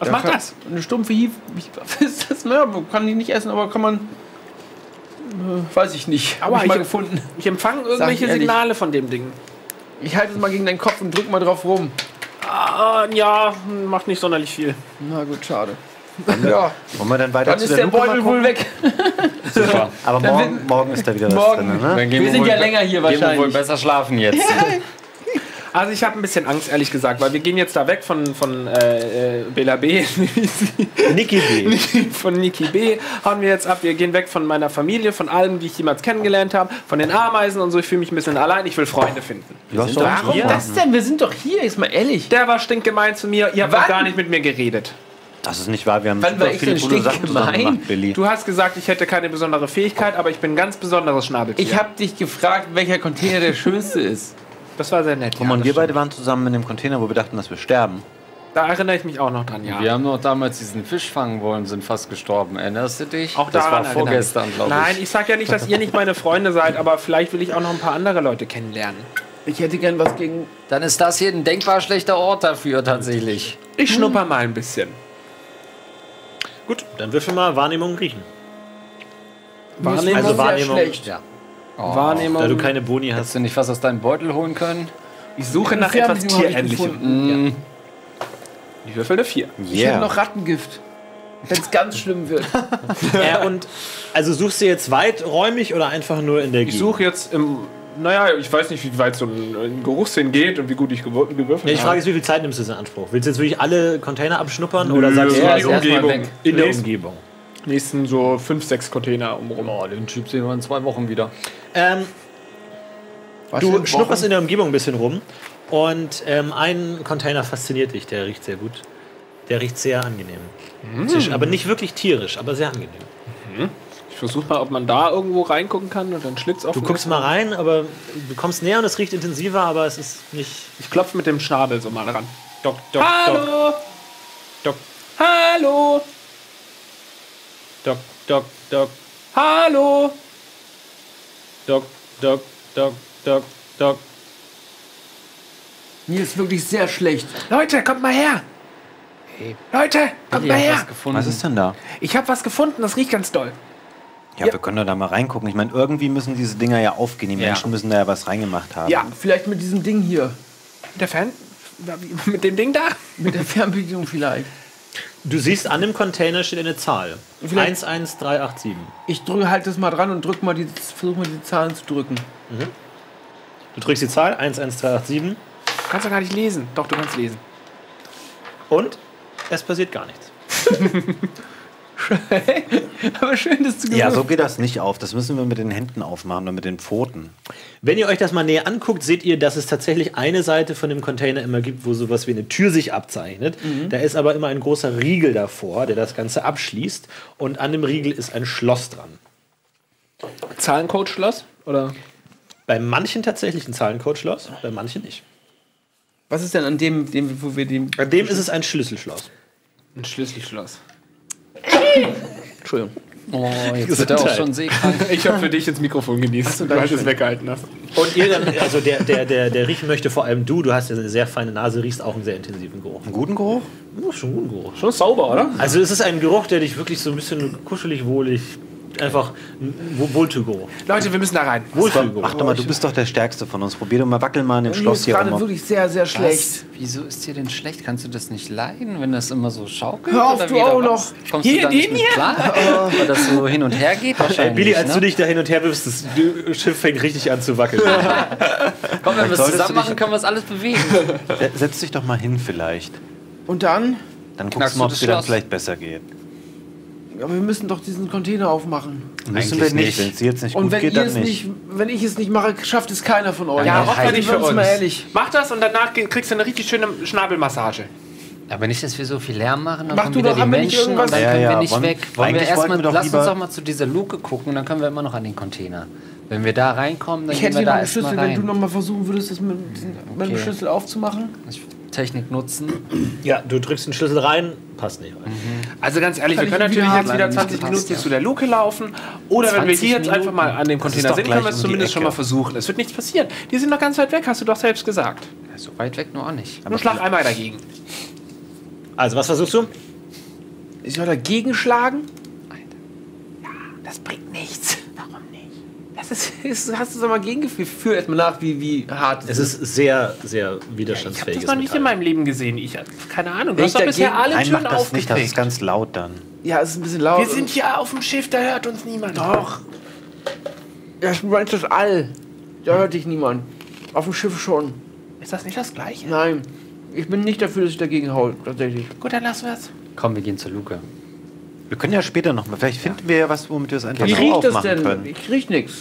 Was macht das? Eine stumpfe Hieb. Was ist das? Na, man kann die nicht essen, aber kann man. Äh, weiß ich nicht. Aber Hab ich mal ich- gefunden. Ich empfange irgendwelche. Signale von dem Ding. Ich halte es mal gegen deinen Kopf und drück mal drauf rum. Ah, ja, macht nicht sonderlich viel. Na gut, schade. Ja, Wollen wir dann weiter dann zu ist der der Beutel wohl weg. Aber Dann morgen, morgen ist da wieder was Morgen. drin, ne? Dann gehen Wir sind ja länger hier Gehen wir wohl wahrscheinlich. besser schlafen jetzt. Also ich habe ein bisschen Angst, ehrlich gesagt, weil wir gehen jetzt da weg von, von äh, äh, Bela B. wie sie- Niki B. von Niki B. Hauen wir jetzt ab. Wir gehen weg von meiner Familie, von allem, die ich jemals kennengelernt habe, von den Ameisen und so. Ich fühle mich ein bisschen allein. Ich will Freunde finden. Warum hier. das denn? Wir sind doch hier, ist mal ehrlich. Der war stinkgemein zu mir. Ihr habt gar nicht mit mir geredet. Das ist nicht wahr, wir haben Wann super viele coole Sachen gemacht, Billy. Du hast gesagt, ich hätte keine besondere Fähigkeit, aber ich bin ein ganz besonderes Schnabeltier. Ich habe dich gefragt, welcher Container der schönste ist. Das war sehr nett. Guck mal, und wir beide waren zusammen in dem Container, wo wir dachten, dass wir sterben. Da erinnere ich mich auch noch dran, ja. Wir haben noch damals diesen Fisch fangen wollen, sind fast gestorben. Erinnerst du dich? Auch das war vorgestern, glaube ich. Nein, ich sag ja nicht, dass ihr nicht meine Freunde seid, aber vielleicht will ich auch noch ein paar andere Leute kennenlernen. Ich hätte gern was gegen. Dann ist das hier ein denkbar schlechter Ort dafür tatsächlich. Ich schnupper mal ein bisschen. Gut, dann würfel mal Wahrnehmung riechen. Wahrnehmung, Also sehr Wahrnehmung. schlecht. Ja. Wahrnehmung. Da du keine Boni hast. Hast du nicht was aus deinem Beutel holen können? ich suche nach etwas hab ich Tierähnlichem. gefunden. Ich würfel eine 4. Ich hätte noch Rattengift. Wenn es ganz schlimm wird. Äh, und also suchst du jetzt weiträumig oder einfach nur in der Ich suche jetzt im. Naja, ich weiß nicht, wie weit so ein, ein Geruchssinn geht und wie gut ich gewür- gewürfelt Ja, ich frage habe. jetzt, wie viel Zeit nimmst du in Anspruch? Willst du jetzt wirklich alle Container abschnuppern oder sagst du Ja, die erstmal Umgebung. in der Umgebung? Nächsten so 5, 6 Container umrum. Oh, den Typ sehen wir in zwei Wochen wieder. Ähm, Was du schnupperst in der Umgebung ein bisschen rum und ähm, ein Container fasziniert dich, der riecht sehr gut. Der riecht sehr angenehm. Sehr- Aber nicht wirklich tierisch, aber sehr angenehm. Ich versuche mal, ob man da irgendwo reingucken kann und dann Schlitz auf. Du guckst mal rein, aber du kommst näher und es riecht intensiver, aber es ist nicht. Ich klopfe mit dem Schnabel so mal ran. Doc, doc, doc, Hallo! doc, Hallo! Doc, doc, doc, Hallo! doc, doc, doc, doc, doc. Mir ist wirklich sehr schlecht. Leute, kommt mal her! Leute, kommt mal her! was gefunden. Was ist denn da? Ich habe was gefunden, das riecht ganz doll. Ja, wir können doch da mal reingucken. Ich meine, irgendwie müssen diese Dinger ja aufgehen. Die Menschen müssen da ja was reingemacht haben. Ja, Vielleicht mit diesem Ding hier. der Fan. Mit dem Ding da? Mit der Fernbedienung vielleicht. Du siehst, an dem Container steht eine Zahl. Vielleicht- 11387. Ich drücke halt das mal dran und drück mal die, versuch mal die Zahlen zu drücken. Du drückst die Zahl 11387 Kannst du gar nicht lesen. Doch, du kannst lesen. und es passiert gar nichts. Aber schön, dass du Ja, so geht das nicht auf. Das müssen wir mit den Händen aufmachen oder mit den Pfoten. Wenn ihr euch das mal näher anguckt, seht ihr, dass es tatsächlich eine Seite von dem Container immer gibt, wo sowas wie eine Tür sich abzeichnet. Da ist aber immer ein großer Riegel davor, der das Ganze abschließt. Und an dem Riegel ist ein Schloss dran. Zahlencode-Schloss? Oder? Bei manchen tatsächlich ein Zahlencode-Schloss, bei manchen nicht. Was ist denn an dem, dem wo wir dem. Bei dem ist es ein Schlüsselschloss. Ein Schlüsselschloss. Entschuldigung. Oh, jetzt wird er auch schon seekrank. Ich habe für dich ins Mikrofon genießt, weil du es weggehalten hast. Und ihr dann, also der, der, der, der riechen möchte, vor allem du, du hast ja eine sehr feine Nase, riechst auch einen sehr intensiven Geruch. Einen guten Geruch? Ja, schon einen guten Geruch. Schon sauber, oder? Also es ist ein Geruch, der dich wirklich so ein bisschen kuschelig, wohlig, einfach ein Wohl-. Leute, wir müssen da rein. Wohlfühlgeruch. Ach doch mal, du bist doch der Stärkste von uns. Probier doch mal, wackel mal an dem Mir Schloss ist hier gerade rum. wirklich sehr, sehr schlecht. Wieso ist dir denn schlecht? Kannst du das nicht leiden, wenn das immer so schaukelt? Hör auf, oder du auch was? noch. Kommst Hier, du da nicht den mit hier? klar? Weil das so hin und her geht wahrscheinlich. Billy, als ne? du dich da hin und her wirfst, das Schiff fängt richtig an zu wackeln. Komm, wenn wir es zusammen machen, können wir es alles bewegen. Se- Setz dich doch mal hin vielleicht. Und dann? Dann guckst du mal, ob es dir dann vielleicht besser geht. Aber wir müssen doch diesen Container aufmachen. Müssen wir nicht. Wenn es jetzt nicht Und gut wenn, geht, ihr dann es nicht. wenn ich es nicht mache, schafft es keiner von euch. Ja, Ja, Opfer nicht für uns. mal ehrlich. Mach das und danach kriegst du eine richtig schöne Schnabelmassage. Aber nicht, dass wir so viel Lärm machen, dann Mach kommen du wieder doch, die Menschen irgendwas- und dann Ja, können ja, wir nicht wollen- weg. Wollen wir erstmal, lass uns doch mal zu dieser Luke gucken, dann können wir immer noch an den Container. Wenn wir da reinkommen, dann Ich gehen hätte wir hier noch da einen Schlüssel, wenn du rein. noch mal versuchen würdest, das mit, mit dem Okay. Schlüssel aufzumachen. Technik nutzen. ja, du drückst den Schlüssel rein, passt nicht rein. Also ganz ehrlich, Kann wir können natürlich jetzt wieder leider 20 nicht Minuten ja. zu der Luke laufen. Oder wenn wir 20 hier jetzt einfach mal an dem Container sind, können wir es um zumindest schon mal versuchen. Es wird nichts passieren. Die sind noch ganz weit weg, hast du doch selbst gesagt. So weit weg nur auch nicht. Nur schlag einmal dagegen. Also, was versuchst du? Ich soll dagegen schlagen? Das bringt nichts. Das ist, ist, hast du so mal Gegengefühl? Führ erstmal nach, wie, wie hart Es ist sehr, sehr Ich habe das noch nicht Metall. in meinem Leben gesehen. Ich keine Ahnung. Du hast doch bisher alle Nein, Türen mach das nicht, das ist ganz laut dann. Ja, es ist ein bisschen laut. Wir sind hier auf dem Schiff, da hört uns niemand. Doch. Ja, du meinst das All. Da hört dich niemand. Auf dem Schiff schon. Ist das nicht das Gleiche? Nein. Ich bin nicht dafür, dass ich dagegen hau, tatsächlich. Gut, dann lassen wir es. Komm, wir gehen zur Luke. Wir können ja später noch mal. Vielleicht finden wir ja was, womit wir es einfach Wie riecht das aufmachen denn? können. Ich riech nix.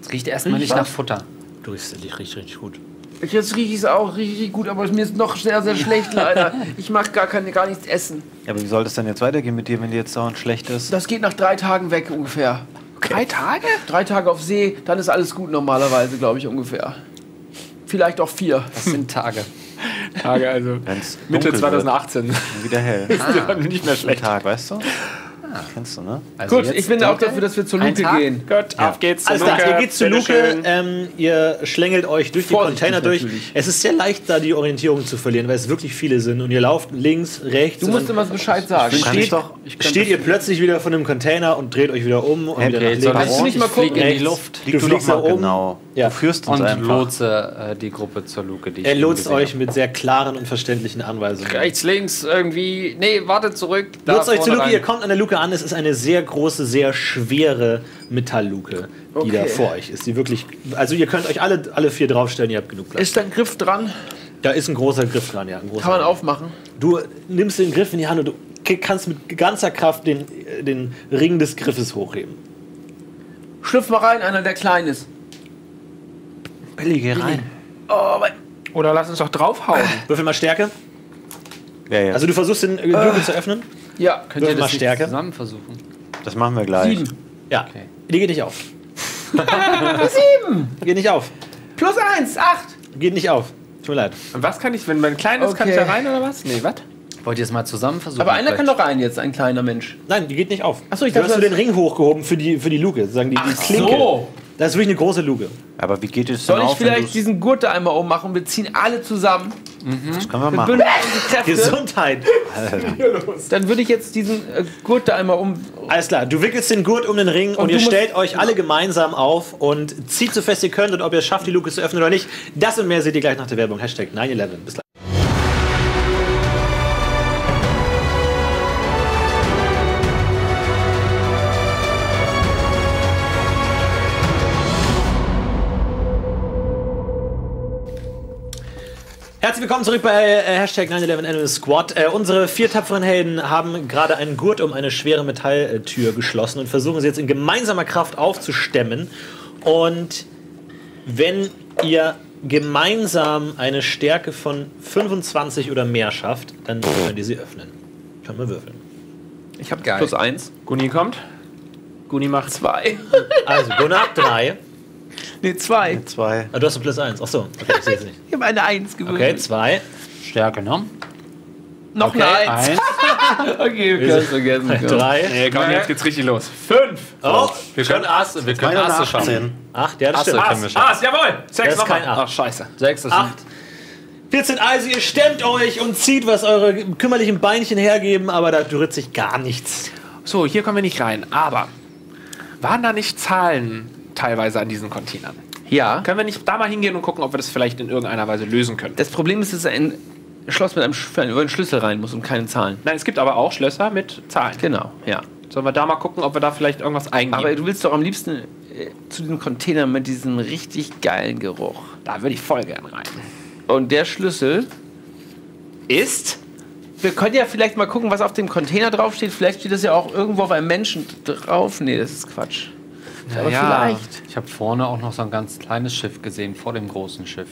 Es riecht erstmal Riecht nicht was? nach Futter. Du riechst dich richtig, richtig gut. Jetzt rieche ich es auch richtig gut, aber mir ist noch sehr, sehr schlecht leider. Ich mag gar, keine, gar nichts essen. Ja, aber wie soll das denn jetzt weitergehen mit dir, wenn dir jetzt dauernd schlecht ist? Das geht nach drei Tagen weg ungefähr. Drei Tage? Drei Tage auf See, dann ist alles gut normalerweise, glaube ich ungefähr. Vielleicht auch vier. Das sind Tage. Tage, also Wenn's Mitte dunkel 2018. Wird, wieder hell. Ah. nicht mehr schlecht. Tag, weißt du? Kennst du, ne? Also Gut, ich bin auch dafür, dass wir zur Luke gehen. Gut, auf geht's Alles klar, ihr geht zur Luke, ähm, ihr schlängelt euch durch die Vorsichtig Container durch. natürlich. Es ist sehr leicht, da die Orientierung zu verlieren, weil es wirklich viele sind. Und ihr lauft links, rechts. Du musst immer Bescheid sagen. Ich steht, doch. steht ihr plötzlich wieder von dem Container und dreht euch wieder um und Okay, wieder nach links. ich du nicht mal gucken? in die. Luft du, Du doch fliegst mal da oben. genau. Ja. Du führst uns und einfach. lotse äh, die Gruppe zur Luke, die Er lotst euch mit sehr klaren und verständlichen Anweisungen. Rechts, links, irgendwie. Nee, wartet zurück. Lotst euch zur Luke, ihr kommt an der Luke an. Es ist eine sehr große, sehr schwere Metallluke, die Okay. da vor euch ist. Die wirklich, also ihr könnt euch alle, alle vier draufstellen, ihr habt genug Platz. Ist da ein Griff dran? Da ist ein großer Griff dran, ja. Ein großer Kann man aufmachen. Du nimmst den Griff in die Hand und du kannst mit ganzer Kraft den, äh, den Ring des Griffes hochheben. Schlüpf mal rein, einer, der klein ist. Billy, geh rein. Oh, mein Oder lass uns doch draufhauen. Würfel mal Stärke. Wer jetzt? Also du versuchst den äh, Luke zu öffnen. Ja, Könnt ihr das nicht Stärke. zusammen versuchen? das machen wir gleich. sieben. Ja. Okay. Die geht nicht auf. Sieben. Geht nicht auf. Plus eins, acht. Geht nicht auf. Tut mir leid. Und was kann ich, wenn mein kleines kann ich Okay. da rein oder was? Nee, was? Wollt ihr es mal zusammen versuchen? Aber einer kann Vielleicht? doch rein jetzt, ein kleiner Mensch. Nein, die geht nicht auf. Ach so, ich du dachte, hast nur das- den Ring hochgehoben für die, für die Luke, sozusagen die, die Klinke. so. Das ist wirklich eine große Luke. Aber wie geht es denn Soll ich auf, vielleicht diesen Gurt da einmal ummachen? Wir ziehen alle zusammen. Das können wir Wir machen. Kräfte. Gesundheit. Dann würde ich jetzt diesen äh, Gurt da einmal um. Alles klar, du wickelst den Gurt um den Ring und, Und ihr du stellt euch alle gemeinsam auf und zieht so fest ihr könnt und ob ihr es schafft, die Luke zu öffnen oder nicht. Das und mehr seht ihr gleich nach der Werbung. Hashtag 911. Bis gleich. Herzlich willkommen zurück bei äh, Hashtag 911 Animal Squad. Äh, unsere vier tapferen Helden haben gerade einen Gurt um eine schwere Metalltür geschlossen und versuchen sie jetzt in gemeinsamer Kraft aufzustemmen. Und wenn ihr gemeinsam eine Stärke von 25 oder mehr schafft, dann könnt ihr sie öffnen. Könnt mal würfeln. Ich habe Geil. plus eins. Guni kommt. Guni macht Zwei. Also, Gunnar, drei. Nee, zwei. Zwei. Ah, du hast ein plus eins. Achso, okay, ich sehe es nicht. Ich habe eine Eins gewürfelt. Okay, zwei. Stärke, ne? Noch Okay, eine Eins. Eins. Okay, wir können es vergessen. Drei. Nee, komm, jetzt geht's richtig los. Fünf. Oh, Wir können Asse, wir können Asse schaffen. 18. acht, ja, das Asse stimmt. können wir Ass, schaffen. Ass, jawohl. Sechs ist nochmal. kein Ass. Ach, scheiße. Sechs ist Acht. 14 also, ihr stemmt euch und zieht, was eure kümmerlichen Beinchen hergeben, aber da rührt sich gar nichts. So, hier kommen wir nicht rein. Aber waren da nicht Zahlen teilweise an diesen Containern? Ja. Können wir nicht da mal hingehen und gucken, ob wir das vielleicht in irgendeiner Weise lösen können? Das Problem ist, dass ein Schloss mit einem Sch- einen Schlüssel rein muss und keine Zahlen. Nein, es gibt aber auch Schlösser mit Zahlen. Genau, ja. Sollen wir da mal gucken, ob wir da vielleicht irgendwas eingeben? Aber du willst doch am liebsten äh, zu diesem Container mit diesem richtig geilen Geruch. da würde ich voll gern rein. Und der Schlüssel Ist? Wir können ja vielleicht mal gucken, was auf dem Container draufsteht. Vielleicht steht das ja auch irgendwo auf einem Menschen drauf. Nee, das ist Quatsch. Aber ja. vielleicht. Ich habe vorne auch noch so ein ganz kleines Schiff gesehen, vor dem großen Schiff.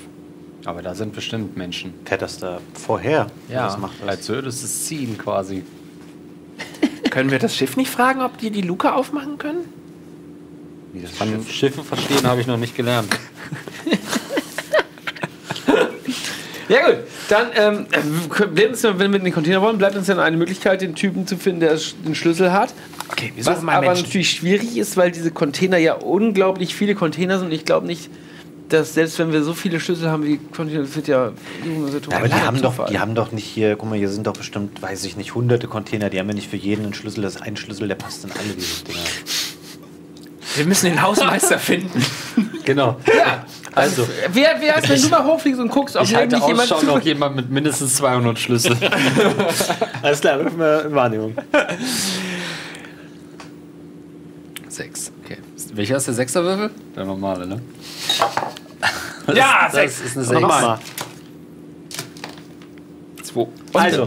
Aber da sind bestimmt Menschen. Fährt das da vorher? Macht das? als würdest es ziehen quasi. Können wir das Schiff nicht fragen, ob die die Luke aufmachen können? Wie das Von Schiffen verstehen habe ich noch nicht gelernt. Ja gut, dann ähm, bleibt uns, wenn wir in den Container wollen, bleibt uns dann eine Möglichkeit, den Typen zu finden, der den Schlüssel hat. Okay, wir Was suchen mal aber Menschen. natürlich schwierig ist, weil diese Container ja unglaublich viele Container sind. Und ich glaube nicht, dass selbst wenn wir so viele Schlüssel haben wie Container, das wird ja... Ja, aber die haben, doch, die haben doch nicht hier, guck mal, hier sind doch bestimmt, weiß ich nicht, hunderte Container, die haben ja nicht für jeden einen Schlüssel, das ist ein Schlüssel, der passt in alle diese Dinger. Wir müssen den Hausmeister finden. Genau. Also, Wer, wer ist, wenn du mal hochfliegst und guckst, ob ich halte jemand zu... noch jemand mit mindestens 200 Schlüssel. Alles klar, würfen wir in Wahrnehmung. Sechs. Okay. Welcher ist der Sechserwürfel? Der normale, ne? Ja, das sechs. ist eine Sechs. Nochmal. Zwei. Also,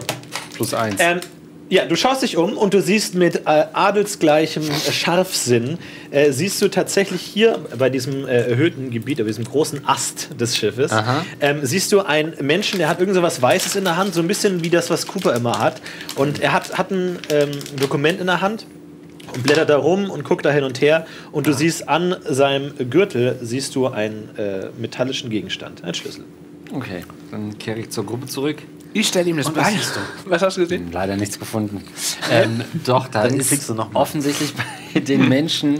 Plus eins. ähm, ja, du schaust dich um und du siehst mit äh, adelsgleichem äh, Scharfsinn, äh, siehst du tatsächlich hier bei diesem äh, erhöhten Gebiet, bei diesem großen Ast des Schiffes, ähm, siehst du einen Menschen, der hat irgend so was Weißes in der Hand, so ein bisschen wie das, was Cooper immer hat. Und er hat, hat ein ähm, Dokument in der Hand und blättert da rum und guckt da hin und her. Und du siehst an seinem Gürtel, siehst du einen äh, metallischen Gegenstand, einen Schlüssel. Okay, dann kehre ich zur Gruppe zurück. Ich stelle ihm das Und was bei. Was hast du gesehen? Leider nichts gefunden. Ähm, doch, da Dann ist du noch mal. offensichtlich bei den Menschen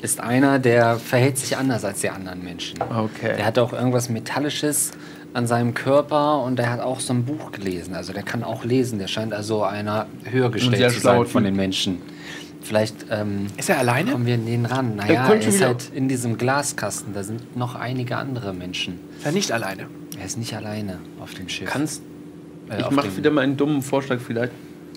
ist einer, der verhält sich anders als die anderen Menschen. Okay. Der hat auch irgendwas Metallisches an seinem Körper und der hat auch so ein Buch gelesen. Also der kann auch lesen. Der scheint also einer höher gestellt zu sein von Typ. den Menschen. Vielleicht ähm, Ist er alleine? kommen wir in den ran. Naja, er ist halt in diesem Glaskasten. Da sind noch einige andere Menschen. Ist er nicht alleine? Er ist nicht alleine auf dem Schiff. Kannst, Äh, ich mache dem- wieder mal einen dummen Vorschlag vielleicht.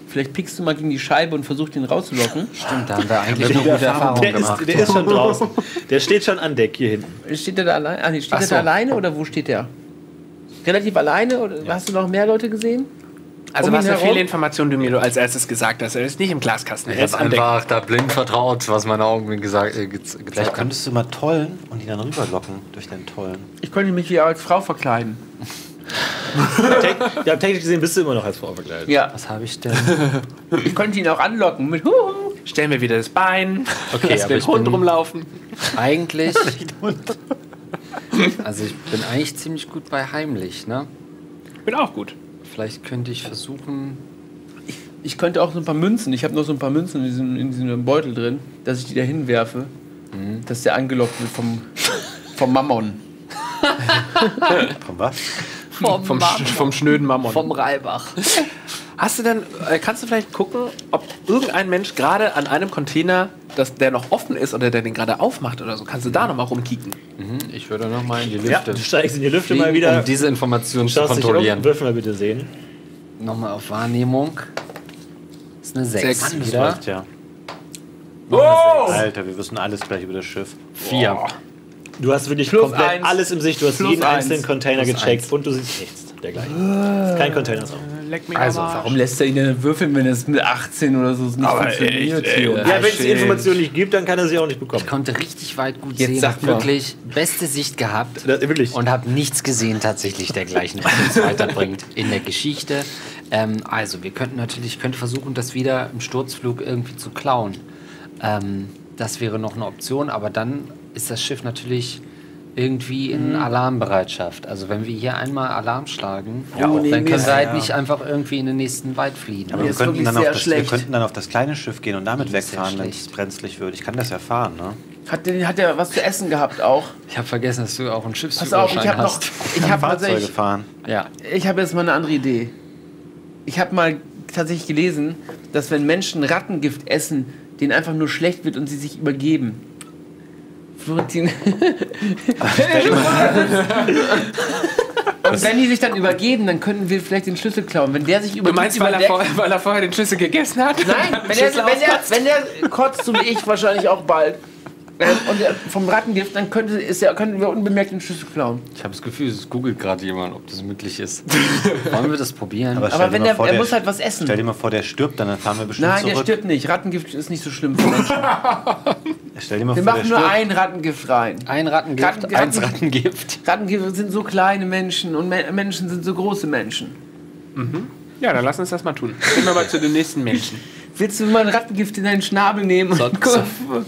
Vielleicht pickst du mal gegen die Scheibe und versuchst ihn rauszulocken. Stimmt, da haben wir eigentlich eine gute Erfahrung Der gemacht. ist, der ist schon draußen. Der steht schon an Deck hier hinten. Steht der da alleine? Ah, nee, steht Ach der so. da alleine oder wo steht der? Relativ alleine? Oder hast du noch mehr Leute gesehen? Also Um was eine herum? Fehlinformation, die mir du als erstes gesagt hast. Er ist nicht im Glaskasten. Er Ich ist habe an Deck. einfach da blind vertraut, was meine Augen mir gesagt, äh, ge Vielleicht gezeigt haben. könntest du mal tollen und ihn dann rüberlocken durch deinen Tollen. Ich könnte mich wie als Frau verkleiden. Ja, technisch gesehen bist du immer noch als Frau verkleidet. Ja. Was habe ich denn? Ich könnte ihn auch anlocken mit Huhu. Stellen wir wieder das Bein. Okay, Lass aber den ich Hund bin- rumlaufen. Eigentlich. Also ich bin eigentlich ziemlich gut bei heimlich, ne? Bin auch gut. Vielleicht könnte ich versuchen. Ich könnte auch so ein paar Münzen, ich habe noch so ein paar Münzen in diesem, in diesem Beutel drin, dass ich die da hinwerfe, dass der angelockt wird vom, vom Mammon. Von was? Vom, Vom, Sch vom schnöden Mammon. vom Reibach. Hast du denn, äh, kannst du vielleicht gucken, ob irgendein Mensch gerade an einem Container, dass der noch offen ist oder der den gerade aufmacht oder so, kannst du da noch mal rumkicken? Mhm, Ich würde noch mal in die Ja, Lüfte. du steigst in die Lüfte fliegen, mal wieder. Um diese Information zu schaust dich um. kontrollieren. Mal bitte sehen. Nochmal auf Wahrnehmung. Das ist eine 6. Sechs. Das Wieder. läuft ja. Oh! Alter, wir wissen alles gleich über das Schiff. 4. Du hast wirklich Plus komplett eins. alles im Sicht. Du hast Plus jeden eins. einzelnen Container Plus gecheckt eins. und du siehst nichts. dergleichen. Kein Containerraum. Leck mich Also, warum lässt er ihn denn würfeln, wenn es mit 18 oder so nicht funktioniert echt, ey. Ja, wenn es die Information nicht gibt, dann kann er sie auch nicht bekommen. Ich konnte richtig weit gut Jetzt sehen. sag hab mal. wirklich beste Sicht gehabt. Das, wirklich. Und habe nichts gesehen tatsächlich dergleichen, was uns weiterbringt in der Geschichte. Ähm, also, wir könnten natürlich, ich könnte versuchen, das wieder im Sturzflug irgendwie zu klauen. Ähm, das wäre noch eine Option, aber dann ist das Schiff natürlich irgendwie in Alarmbereitschaft. Also wenn wir hier einmal Alarm schlagen, Ja, oh nee, dann können wir halt Ja. nicht einfach irgendwie in den nächsten Wald fliehen. Aber wir könnten, dann auf das, wir könnten dann auf das kleine Schiff gehen und damit wegfahren, wenn es brenzlig wird. Ich kann das ja fahren, ne? Hat, der, hat der was zu essen gehabt auch? Ich habe vergessen, dass du auch einen Pass Schiffsführerschein auf, ich habe noch. hast. Ich habe Fahrzeuge tatsächlich. fahren. Ja. Ich habe jetzt mal eine andere Idee. Ich habe mal tatsächlich gelesen, dass wenn Menschen Rattengift essen, denen einfach nur schlecht wird und sie sich übergeben. Florentin. und wenn die sich dann übergeben, dann könnten wir vielleicht den Schlüssel klauen. Wenn der sich Du übergibt, meinst, weil er, vorher, weil er vorher den Schlüssel gegessen hat? Nein, wenn der, wenn, der, wenn der kotzt, so wie ich wahrscheinlich auch bald, und der, vom Rattengift, dann könnte, ist der, könnten wir unbemerkt den Schlüssel klauen. Ich habe das Gefühl, es googelt gerade jemand, ob das möglich ist. Wollen wir das probieren? Aber, Aber wenn der, vor, er muss halt was essen. Stell dir mal vor, der stirbt, dann fahren wir bestimmt Nein, der zurück. stirbt nicht. Rattengift ist nicht so schlimm für Menschen. Stell dir mal Wir vor, machen der nur stirbt. ein Rattengift rein. ein Rattengift, Ratten- eins Ratten- Rattengift. Rattengift sind so kleine Menschen und Me Menschen sind so große Menschen. Ja, dann lass uns das mal tun. Gehen wir mal zu den nächsten Menschen. Willst du mal ein Rattengift in deinen Schnabel nehmen? und So- so-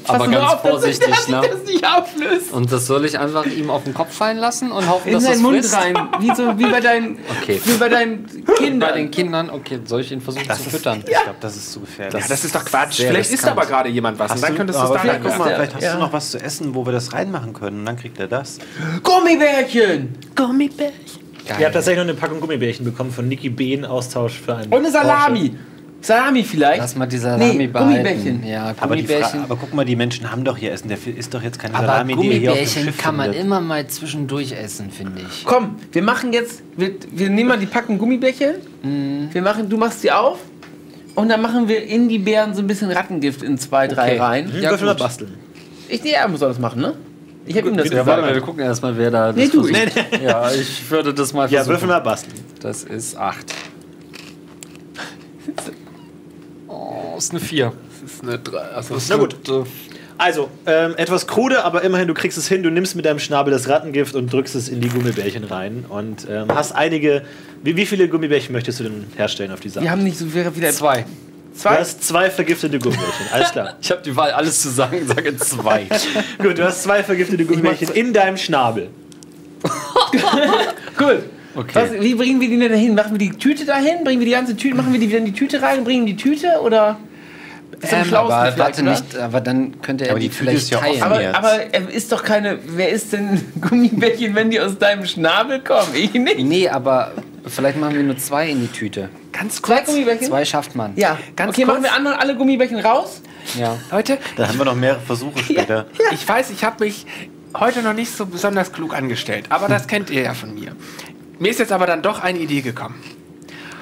aber ganz auf, dass sich vorsichtig, das, ne? das nicht auflöst. Und das soll ich einfach ihm auf den Kopf fallen lassen und hoffen, In dass seinen es Mund frisst? rein. Wie, so, wie bei deinen, Okay. wie bei deinen Kindern. Bei den Kindern, okay, soll ich ihn versuchen Das zu ist, füttern? Ich glaube, das ist zu gefährlich. Ja, das ist doch Quatsch. Vielleicht isst aber gerade jemand was. Und dann könntest du es da vielleicht, guck mal, Ja. vielleicht hast Ja. du noch was zu essen, wo wir das reinmachen können. Und dann kriegt er das. Gummibärchen! Geil. Ihr habt tatsächlich noch eine Packung Gummibärchen bekommen von Niki B. in Austausch für einen. Und eine Salami. Salami vielleicht. Lass mal die Salami Nee, behalten. Gummibärchen. Ja, Aber, Fra Gummibärchen. aber guck mal, die Menschen haben doch hier Essen. Der isst doch jetzt keine Aber Salami, die er hier auf dem Gummibärchen Schiff kann man findet. immer mal zwischendurch essen, finde ich. Komm, wir machen jetzt, wir, wir nehmen mal die Packung Gummibärchen. Mhm. Wir machen, du machst sie auf. Und dann machen wir in die Beeren so ein bisschen Rattengift in zwei, drei Okay. rein. Hm, Ja, Würfel mal gut. basteln. Ich, nee, er soll das machen, ne? Ich habe ihm das Ja, gesagt. warte mal, wir gucken erstmal, wer da. Nee, das du, versucht. Ja, ich würde das mal Ja, versuchen. würfel mal basteln. Das ist 8. Oh, ist eine 4. Das ist eine drei. Also Na gut. Also, ähm, etwas krude, aber immerhin, du kriegst es hin. Du nimmst mit deinem Schnabel das Rattengift und drückst es in die Gummibärchen rein. Und ähm, hast einige. Wie, wie viele Gummibärchen möchtest du denn herstellen auf dieser? Wir haben nicht so viel wieder. Zwei. Du Zwei? hast zwei vergiftete Gummibärchen. Alles klar. Ich habe die Wahl, alles zu sagen, sage zwei. Gut, du hast zwei vergiftete Gummibärchen in deinem Schnabel. Gut. Okay. Was, wie bringen wir die denn dahin? Machen wir die Tüte dahin? Bringen wir die ganze Tüte? Machen wir die wieder in die Tüte rein? Bringen die Tüte? Oder? Ist Ähm, aber warte oder? nicht, aber dann könnte er Aber die, die vielleicht ist ja teilen. Aber, aber er ist doch keine. Wer ist denn Gummibärchen, wenn die aus deinem Schnabel kommen? Ich nicht. nee, aber vielleicht machen wir nur zwei in die Tüte. Ganz Zwei kurz. Gummibärchen? Zwei schafft man. Ja. Ganz okay, machen kurz. wir andere, alle Gummibärchen raus? Ja. Leute, Da haben wir noch mehrere Versuche später. ich weiß, ich habe mich heute noch nicht so besonders klug angestellt. Aber das kennt ihr ja von mir. Mir ist jetzt aber dann doch eine Idee gekommen.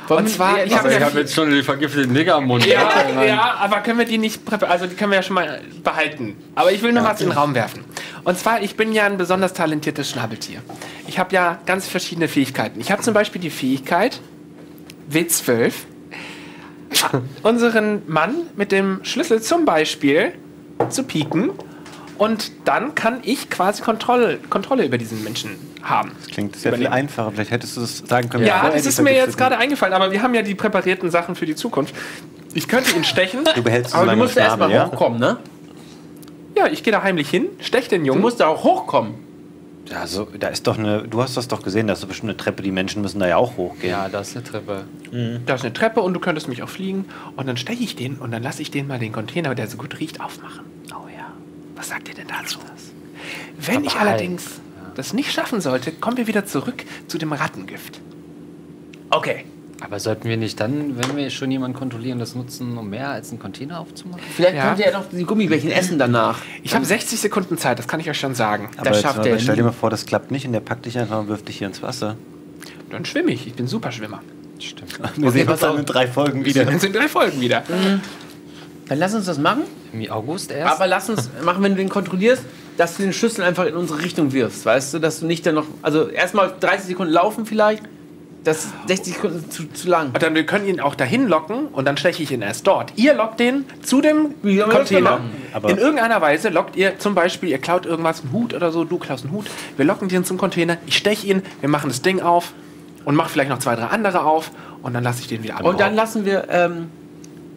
Und zwar, ich habe ja, jetzt schon die vergifteten Nigger im Mund. ja, ja, aber können wir die nicht präparieren? Also die können wir ja schon mal behalten. Aber ich will noch was in den Raum werfen. Und zwar, ich bin ja ein besonders talentiertes Schnabeltier. Ich habe ja ganz verschiedene Fähigkeiten. Ich habe zum Beispiel die Fähigkeit, W12, unseren Mann mit dem Schlüssel zum Beispiel zu pieken. Und dann kann ich quasi Kontrolle, Kontrolle über diesen Menschen haben. Klingt sehr viel Übernehmen. einfacher. Vielleicht hättest du das sagen können. Ja, das ist mir jetzt gerade eingefallen, aber wir haben ja die präparierten Sachen für die Zukunft. Ich könnte ihn stechen. Du behältst es Aber in du musst erst mal Schnabel, ja? hochkommen, ne? Ja, ich gehe da heimlich hin, stech den Du Jungen. musst da auch hochkommen. Ja, so, da ist doch eine. Du hast das doch gesehen, da ist doch bestimmt eine Treppe. Die Menschen müssen da ja auch hochgehen. Ja, das ist eine Treppe. Da ist eine Treppe und du könntest mich auch fliegen. Und dann steche ich den und dann lasse ich den mal den Container, der so gut riecht, aufmachen. Oh. Was sagt ihr denn dazu? Wenn ich allerdings das nicht schaffen sollte, kommen wir wieder zurück zu dem Rattengift. Okay. Aber sollten wir nicht dann, wenn wir schon jemanden kontrollieren, das nutzen, um mehr als einen Container aufzumachen? Vielleicht Ja. könnt ihr ja noch die Gummibärchen essen danach. Ich habe 60 Sekunden Zeit, das kann ich euch schon sagen. Aber Das schafft er stell dir mal vor, das klappt nicht und der packt dich einfach und wirft dich hier ins Wasser. Dann schwimme ich. Ich bin Superschwimmer. Stimmt. Wir sehen uns dann in drei Folgen wieder. Dann sind drei Folgen wieder. Dann lass uns das machen. Im August erst? Aber lass uns machen, wenn du den kontrollierst, dass du den Schlüssel einfach in unsere Richtung wirfst. Weißt du, dass du nicht dann noch. Also erstmal 30 Sekunden laufen vielleicht. Das ist 60 Sekunden zu, zu lang. Und dann wir können ihn auch dahin locken und dann steche ich ihn erst dort. Ihr lockt den zu dem Container. in irgendeiner Weise lockt ihr zum Beispiel, ihr klaut irgendwas, einen Hut oder so, du klaust einen Hut, wir locken den zum Container, ich steche ihn, wir machen das Ding auf und mach vielleicht noch zwei, drei andere auf und dann lasse ich den wieder ab. Und dann lassen wir, ähm,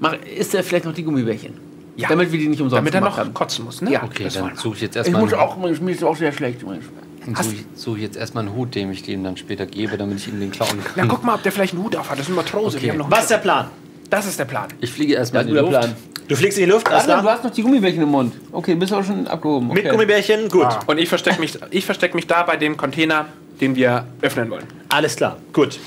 mach, isst er vielleicht noch die Gummibärchen? Ja. Damit wir die nicht umsonst damit er noch haben. kotzen muss, ne? Ja. Okay, Das dann suche ich jetzt Ich erstmal muss einen, auch, mir ist auch sehr schlecht. suche ich, suche ich jetzt erstmal einen Hut, den ich dem dann später gebe, damit ich ihm den klauen Na, kann. guck mal, ob der vielleicht einen Hut auf hat. Das ist ein Matrose. Wir haben noch einen Was ist der Plan? Das ist der Plan. Ich fliege erstmal in die guter Luft. Plan. Du fliegst in die Luft, Warte, du hast noch die Gummibärchen im Mund. Okay, bist aber schon abgehoben. Okay. Mit Gummibärchen, gut. Und ich verstecke mich, ich versteck mich da bei dem Container, den wir öffnen wollen. Alles klar, gut.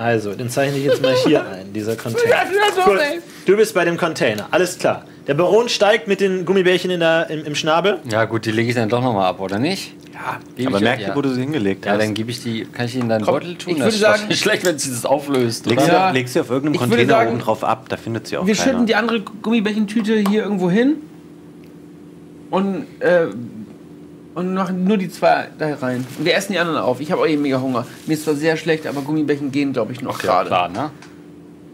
Also, den zeichne ich jetzt mal hier ein, dieser Container. Gut. Du bist bei dem Container, alles klar. Der Baron steigt mit den Gummibärchen in der, im, im Schnabel. Ja gut, die lege ich dann doch nochmal ab, oder nicht? Ja, Gebe Aber ich- merk ja. dir, wo du sie hingelegt Ja, hast. dann gebe ich die, kann ich die in deinen Komm, Beutel tun? ich Das würde ist sagen- nicht schlecht, wenn sie das auflöst, Leg oder? sie, Ja. auf, leg sie auf irgendeinem Ich Container sagen, oben drauf ab, da findet sie auch Wir keiner. schütten die andere Gummibärchentüte hier irgendwo hin und, äh, und machen nur die zwei da rein. Und wir essen die anderen auf. Ich habe auch eh mega Hunger. Mir ist zwar sehr schlecht, aber Gummibärchen gehen, glaube ich, noch Ja, gerade. klar, ne?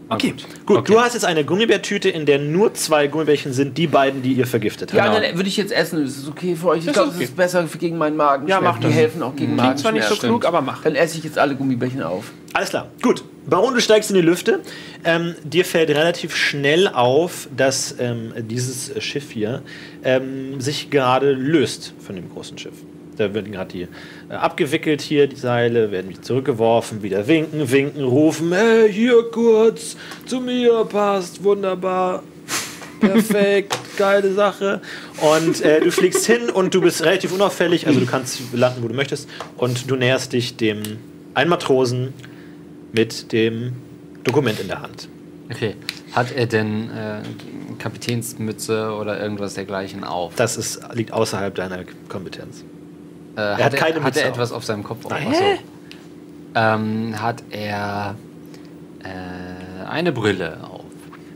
Okay. Gut, du hast jetzt eine Gummibärtüte, in der nur zwei Gummibärchen sind, die beiden, die ihr vergiftet habt. anderen würde ich jetzt essen. Das ist okay für euch. Ich Das glaube, das okay. ist besser gegen meinen Magen. Ja, mach Die das. helfen auch gegen Klingt zwar nicht so klug, aber mach. Dann esse ich jetzt alle Gummibärchen auf. Alles klar, gut. Baron, du steigst in die Lüfte. Ähm, dir fällt relativ schnell auf, dass ähm, dieses Schiff hier ähm, sich gerade löst von dem großen Schiff. Da werden gerade die äh, abgewickelt hier, die Seile, werden wieder zurückgeworfen, wieder winken, winken, rufen, hey, hier kurz, zu mir, passt, wunderbar. Perfekt, geile Sache. Und äh, du fliegst hin und du bist relativ unauffällig, also du kannst landen, wo du möchtest. Und du näherst dich dem einen Matrosen mit dem Dokument in der Hand. Okay. Hat er denn äh, Kapitänsmütze oder irgendwas dergleichen auf? Das ist, liegt außerhalb deiner Kompetenz. Äh, hat keine Hat Mütze er auf. etwas auf seinem Kopf auf? Achso. Ähm, hat er äh, eine Brille auf?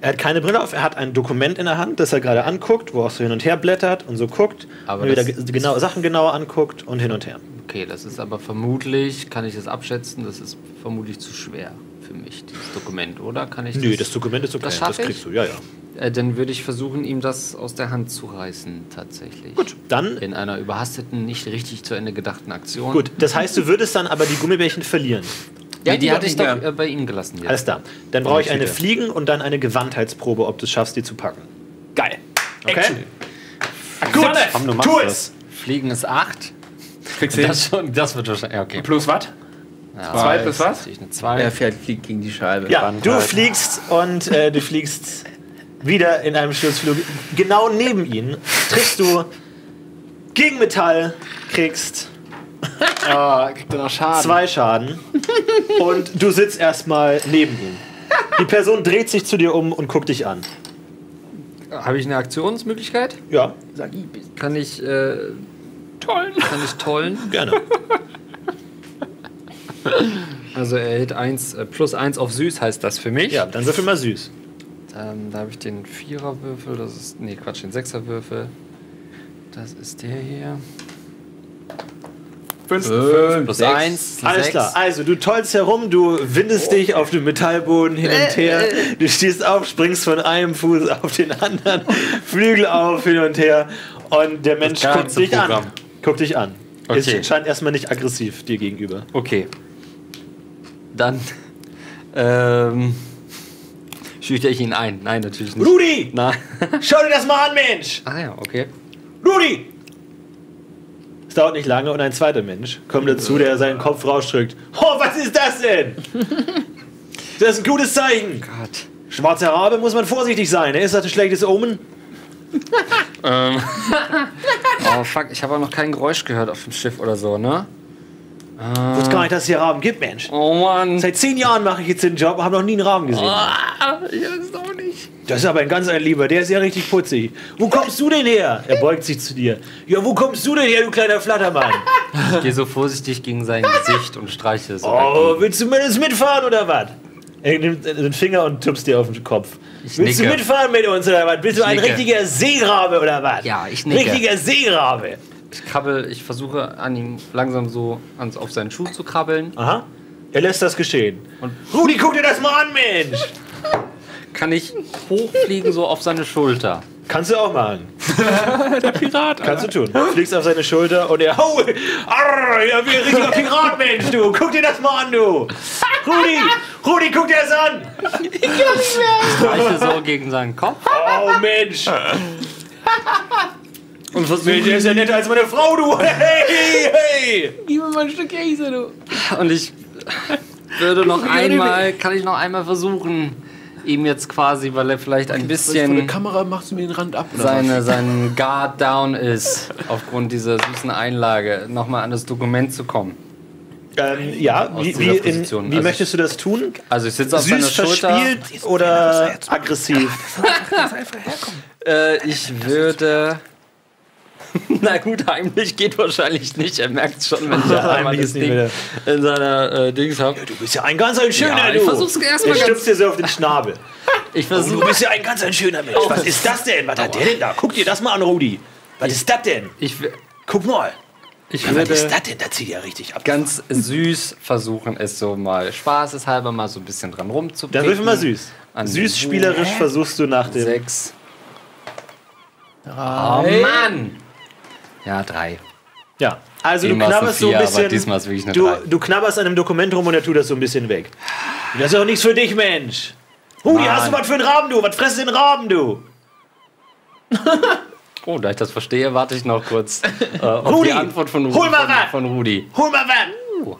Er hat keine Brille auf, er hat ein Dokument in der Hand, das er gerade anguckt, wo er auch so hin und her blättert und so guckt. Aber und wieder das- ge- genau, Sachen genauer anguckt und hin und her. Okay, das ist aber vermutlich, kann ich das abschätzen, das ist vermutlich zu schwer für mich, dieses Dokument, oder? Kann ich Nö, das Dokument ist okay, Das das, schaff ich? kriegst du, ja, ja. Äh, dann würde ich versuchen, ihm das aus der Hand zu reißen, tatsächlich. Gut, dann, In einer überhasteten, nicht richtig zu Ende gedachten Aktion. gut, das heißt, du würdest dann aber die Gummibärchen verlieren. Nee, die doch hatte ich doch äh, bei ihm gelassen. Jetzt. Alles klar. Dann brauche ich eine. Fliegen und dann eine Gewandheitsprobe, ob du es schaffst, die zu packen. Geil. Okay? Gut. Komm, Tu das. es! Fliegen ist 8. Kriegst du? Das, schon, das wird wahrscheinlich. Ja, okay. Plus was? Ja, Zwei plus was? Eine 2. Er fährt, fliegt gegen die Scheibe. Ja, du fliegst und äh, du fliegst wieder in einem Sturzflug. Genau neben ihn triffst du gegen Metall, kriegst Oh, kriegt er noch Schaden. zwei Schaden und du sitzt erstmal neben ihm. Die Person dreht sich zu dir um und guckt dich an. Habe ich eine Aktionsmöglichkeit? Ja, Sag ich, bist Kann ich. Äh, Tollen. kann ich tollen? gerne. Also er hält 1 äh, plus 1 auf süß, heißt das für mich. Ja, dann würfel mal süß. Ähm, da habe ich den Viererwürfel, das ist. Nee, Quatsch, den Sechserwürfel. Das ist der hier. Fünf. Plus Sechs. 1. Alles klar. Also, du tollst herum, du windest dich auf dem Metallboden hin und her. Du stehst auf, springst von einem Fuß auf den anderen, Flügel auf, hin und her. Und der Mensch guckt dich Programm. an. Guckt dich an. Okay. Es scheint erstmal nicht aggressiv dir gegenüber. Okay. Dann. Ähm. Schüchter ich ihn ein? Nein, natürlich nicht. Rudi! Nein. Schau dir das mal an, Mensch! ah ja, okay. Rudi! Es dauert nicht lange und ein zweiter Mensch kommt dazu, der seinen Kopf rausdrückt. Oh, was ist das denn? Das ist ein gutes Zeichen. Gott. Schwarzer Rabe muss man vorsichtig sein. Ist das ein schlechtes Omen? Ähm. oh fuck, ich habe auch noch kein Geräusch gehört auf dem Schiff oder so, ne? Ich wusste gar nicht, dass es hier Raben gibt, Mensch. Oh Mann. Seit zehn Jahren mache ich jetzt den Job und habe noch nie einen Raben gesehen. Ah, ich weiß es auch nicht. Das ist aber ein ganz ein Lieber, der ist ja richtig putzig. Wo kommst du denn her? Er beugt sich zu dir. Ja, wo kommst du denn her, du kleiner Flattermann? Ich gehe so vorsichtig gegen sein Gesicht und streiche es so. Oh, willst du mit uns mitfahren oder was? Er nimmt den Finger und tupst dir auf den Kopf. Ich willst du nicke. mitfahren mit uns oder was? Bist du ein nicke. richtiger Seerabe oder was? Ja, ich nicke. Richtiger Seerabe. Ich krabbel, ich versuche an ihm langsam so ans, auf seinen Schuh zu krabbeln Aha. Er lässt das geschehen. Rudi, guck dir das mal an, Mensch! Kann ich hochfliegen so auf seine Schulter? Kannst du auch machen. Der Pirat. Kannst du tun. Fliegst auf seine Schulter und er, hau, arr, ja, wie ein richtiger Pirat, Mensch, du. Guck dir das mal an, du. Rudi, Rudi, guck dir das an. Streiche so gegen seinen Kopf Oh, Mensch. und Mensch, versuche der ist ja netter als meine Frau, du. Hey, hey. Gib mir mal ein Stück Käse, du. und ich würde noch einmal, kann ich noch einmal versuchen, ihm jetzt quasi, weil er vielleicht ein Von der bisschen Kamera machst du mir den Rand ab, oder seine, sein Guard down ist, aufgrund dieser süßen Einlage, nochmal an das Dokument zu kommen. Ähm, ja, Aus wie, wie, in, wie Also möchtest du das tun? Also ich sitze auf seiner Süß Schulter. verspielt oder aggressiv? Äh, ich würde. Na gut, heimlich geht wahrscheinlich nicht. Er merkt schon, wenn ich Ja, einmal das Ding in seiner äh, Dings habe. Du bist ja ein ganz ein schöner, Ja, du. ich versuch's erst mal Er ganz- stupst dir so auf den Schnabel. Ich Oh, du bist ja ein ganz ein schöner Mensch. Was ist das denn? Was hat der denn da? Guck dir das mal an, Rudi. Was ist das denn? Ich, Guck mal. ich Was ist würde das denn? Da zieht er richtig ab. ganz süß versuchen, es so mal spaßeshalber mal so ein bisschen dran rumzupicken. Dann würfel mal süß. Süß spielerisch versuchst du nach dem. Sechs. Oh Mann! Ja, drei. Ja. Also du war's eine knabberst so ein Vier, aber bisschen. diesmal ist wirklich eine du, du knabberst an einem Dokument rum und er tut das so ein bisschen weg. Das ist doch nichts für dich, Mensch. Rudi, Mann. hast du was für einen Raben, du? Was fresst den Raben, du? Oh, da ich das verstehe, warte ich noch kurz äh, auf Rudi, die Antwort von, hol mal von, von Rudi. Hol mal was.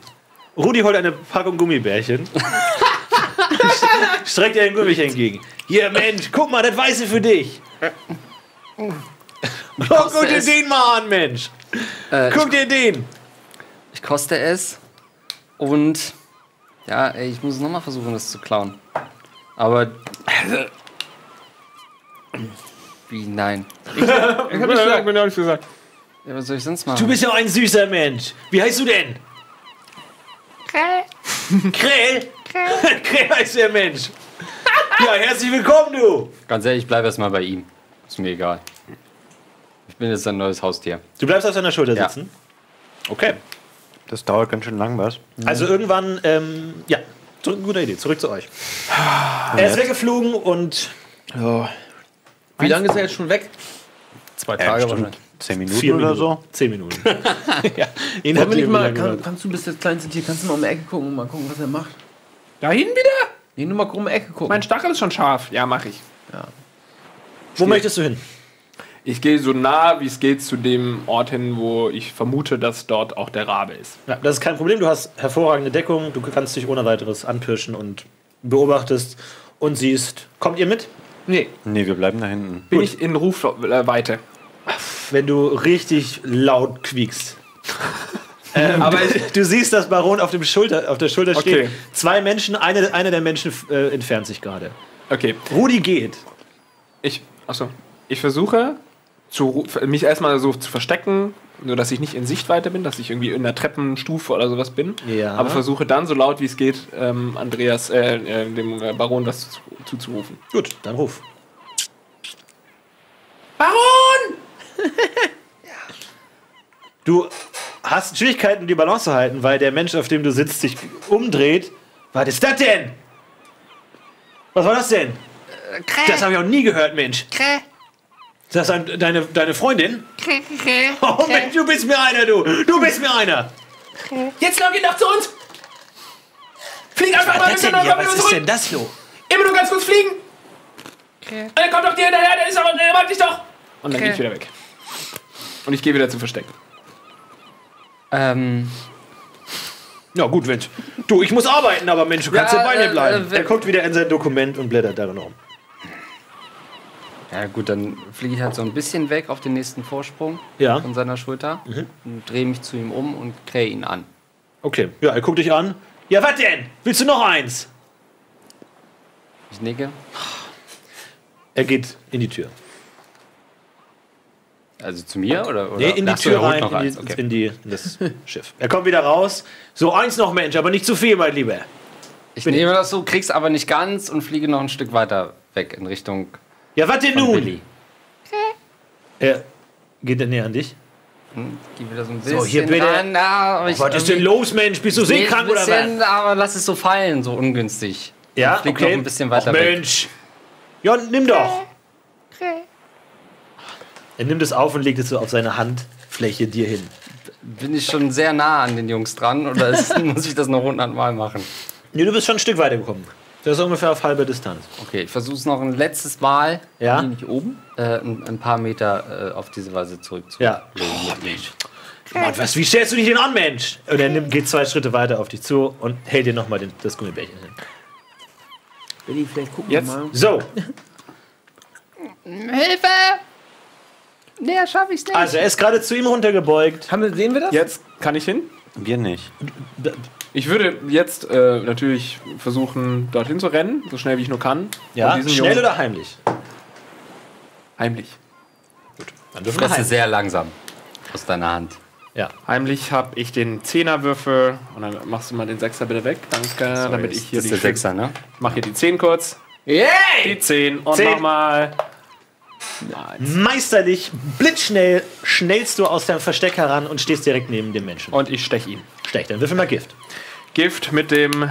Rudi holt eine Packung Gummibärchen. Streckt dir ein Gummibärchen entgegen. Hier, Mensch, guck mal, das Weiße für dich. Oh, guck dir den mal an, Mensch. Äh, Guck dir den. Ich koste es und ja, ey, ich muss nochmal versuchen, das zu klauen. Aber wie nein? Ich hab nicht gesagt, bin ja nicht gesagt. Ja, was soll ich sonst machen? Du bist ja ein süßer Mensch. Wie heißt du denn? Kräll. Kräll? Kräll heißt der Mensch. Ja, herzlich willkommen, du. Ganz ehrlich, ich bleibe erstmal bei ihm. Ist mir egal. Ich bin jetzt ein neues Haustier. Du bleibst auf seiner Schulter Ja. sitzen. Okay. Das dauert ganz schön lang, was? Also irgendwann, ähm, ja, zurück, gute Idee, zurück zu euch. Er ist weggeflogen und Ja. Wie lange ist er jetzt schon weg? Zwei Ja, bestimmt zehn Minuten vier oder Minuten. so. Zehn Minuten. ja, je Wollen wir nicht mal, kann, kannst du bist das kleinste Tier, kannst du mal um die Ecke gucken und mal gucken, was er macht? Dahin wieder? Nee, nur mal um die Ecke gucken. Mein Stachel ist schon scharf. Ja, mach ich. Wo möchtest du hin? Ich gehe so nah, wie es geht, zu dem Ort hin, wo ich vermute, dass dort auch der Rabe ist. Ja, das ist kein Problem. Du hast hervorragende Deckung. Du kannst dich ohne weiteres anpirschen und beobachtest und siehst. Kommt ihr mit? nee. Nee, wir bleiben da hinten. Bin ich in Rufweite. Wenn du richtig laut quiekst. ähm, Aber du, du siehst, dass Baron auf, dem Schulter, auf der Schulter steht. Okay. Zwei Menschen, eine, eine der Menschen äh, entfernt sich gerade. Okay. Rudi geht. Ich, achso. Ich versuche, zu, mich erstmal so zu verstecken, nur dass ich nicht in Sichtweite bin, dass ich irgendwie in der Treppenstufe oder sowas bin. Ja. Aber versuche dann so laut wie es geht, ähm, Andreas, äh, äh, dem äh, Baron das zu- zuzurufen. Gut, dann ruf. Baron! Du hast Schwierigkeiten, die Balance zu halten, weil der Mensch, auf dem du sitzt, sich umdreht. Was ist das denn? Was war das denn? Das habe ich auch nie gehört, Mensch. Ist das ein, deine, deine Freundin? Oh Mensch, du bist mir einer, du. Du bist mir einer. Jetzt log ihn doch zu uns! Flieg einfach mal mit hier? Was ist denn das, Lo? Immer nur ganz kurz fliegen! Er kommt doch dir hinterher, der ist doch, der mag dich doch! Und dann gehe ich wieder weg. Und ich gehe wieder zu verstecken. Ähm, Ja, gut, Mensch. Du, ich muss arbeiten, aber Mensch, du kannst Ja, bei mir äh, bleiben. äh, er guckt wieder in sein Dokument und blättert darin um. Ja gut, dann fliege ich halt so ein bisschen weg auf den nächsten Vorsprung Ja, von seiner Schulter und drehe mich zu ihm um und krähe ihn an. okay. Ja, er guckt dich an. Ja, was denn? Willst du noch eins? Ich nicke. Er geht in die Tür. Also zu mir oder? oder? Nee, in die Ach so, Tür holt rein, in, die, okay. in, die, in das Schiff. Er kommt wieder raus. So, eins noch, Mensch, aber nicht zu viel, mein Lieber. Ich nehme das so, krieg's aber nicht ganz und fliege noch ein Stück weiter weg in Richtung Ja, was denn von nun? Billy. Er geht er näher an dich. Hm, Geh wieder so ein bisschen So, hier bitte. ran. Ah, ich- Was ist denn los, Mensch? Bist du seekrank oder was? aber lass es so fallen, so ungünstig. Ja, Flieg okay. noch ein bisschen weiter Ach, weg. Mensch. Ja, nimm doch. Er nimmt es auf und legt es so auf seine Handfläche dir hin. Bin ich schon sehr nah an den Jungs dran oder ist, muss ich das noch hundertmal machen? Nee, du bist schon ein Stück weiter gekommen. Das ist ungefähr auf halber Distanz. Okay, ich versuche es noch ein letztes Mal Ja? Nicht oben? äh, ein, ein paar Meter äh, auf diese Weise zurückzulegen. Ja. Mann, was, wie stellst du dich denn an, Mensch? Und er nimmt, geht zwei Schritte weiter auf dich zu und hält dir nochmal das Gummibärchen hin. Willi, vielleicht gucken Jetzt? wir mal. So, Hilfe! Nee, schaffe ich nicht. also er ist gerade zu ihm runtergebeugt. Haben wir, sehen wir das? Jetzt kann ich hin. Wir nicht. Ich würde jetzt äh, natürlich versuchen, dorthin zu rennen, so schnell wie ich nur kann. Ja, schnell Jungen- oder heimlich? Heimlich. Dann dürfen wir heimlich. sehr langsam aus deiner Hand. Ja. Heimlich habe ich den Zehnerwürfel und dann machst du mal den Sechser bitte weg. Danke, damit ich hier das ist der die Sechser, ne? Mach hier die 10 kurz. Yay! Die 10 und Zehn. Nochmal. Meisterlich, blitzschnell, schnellst du aus deinem Versteck heran und stehst direkt neben dem Menschen. Und ich stech ihn. Stech, dann würfel mal Gift. Gift mit dem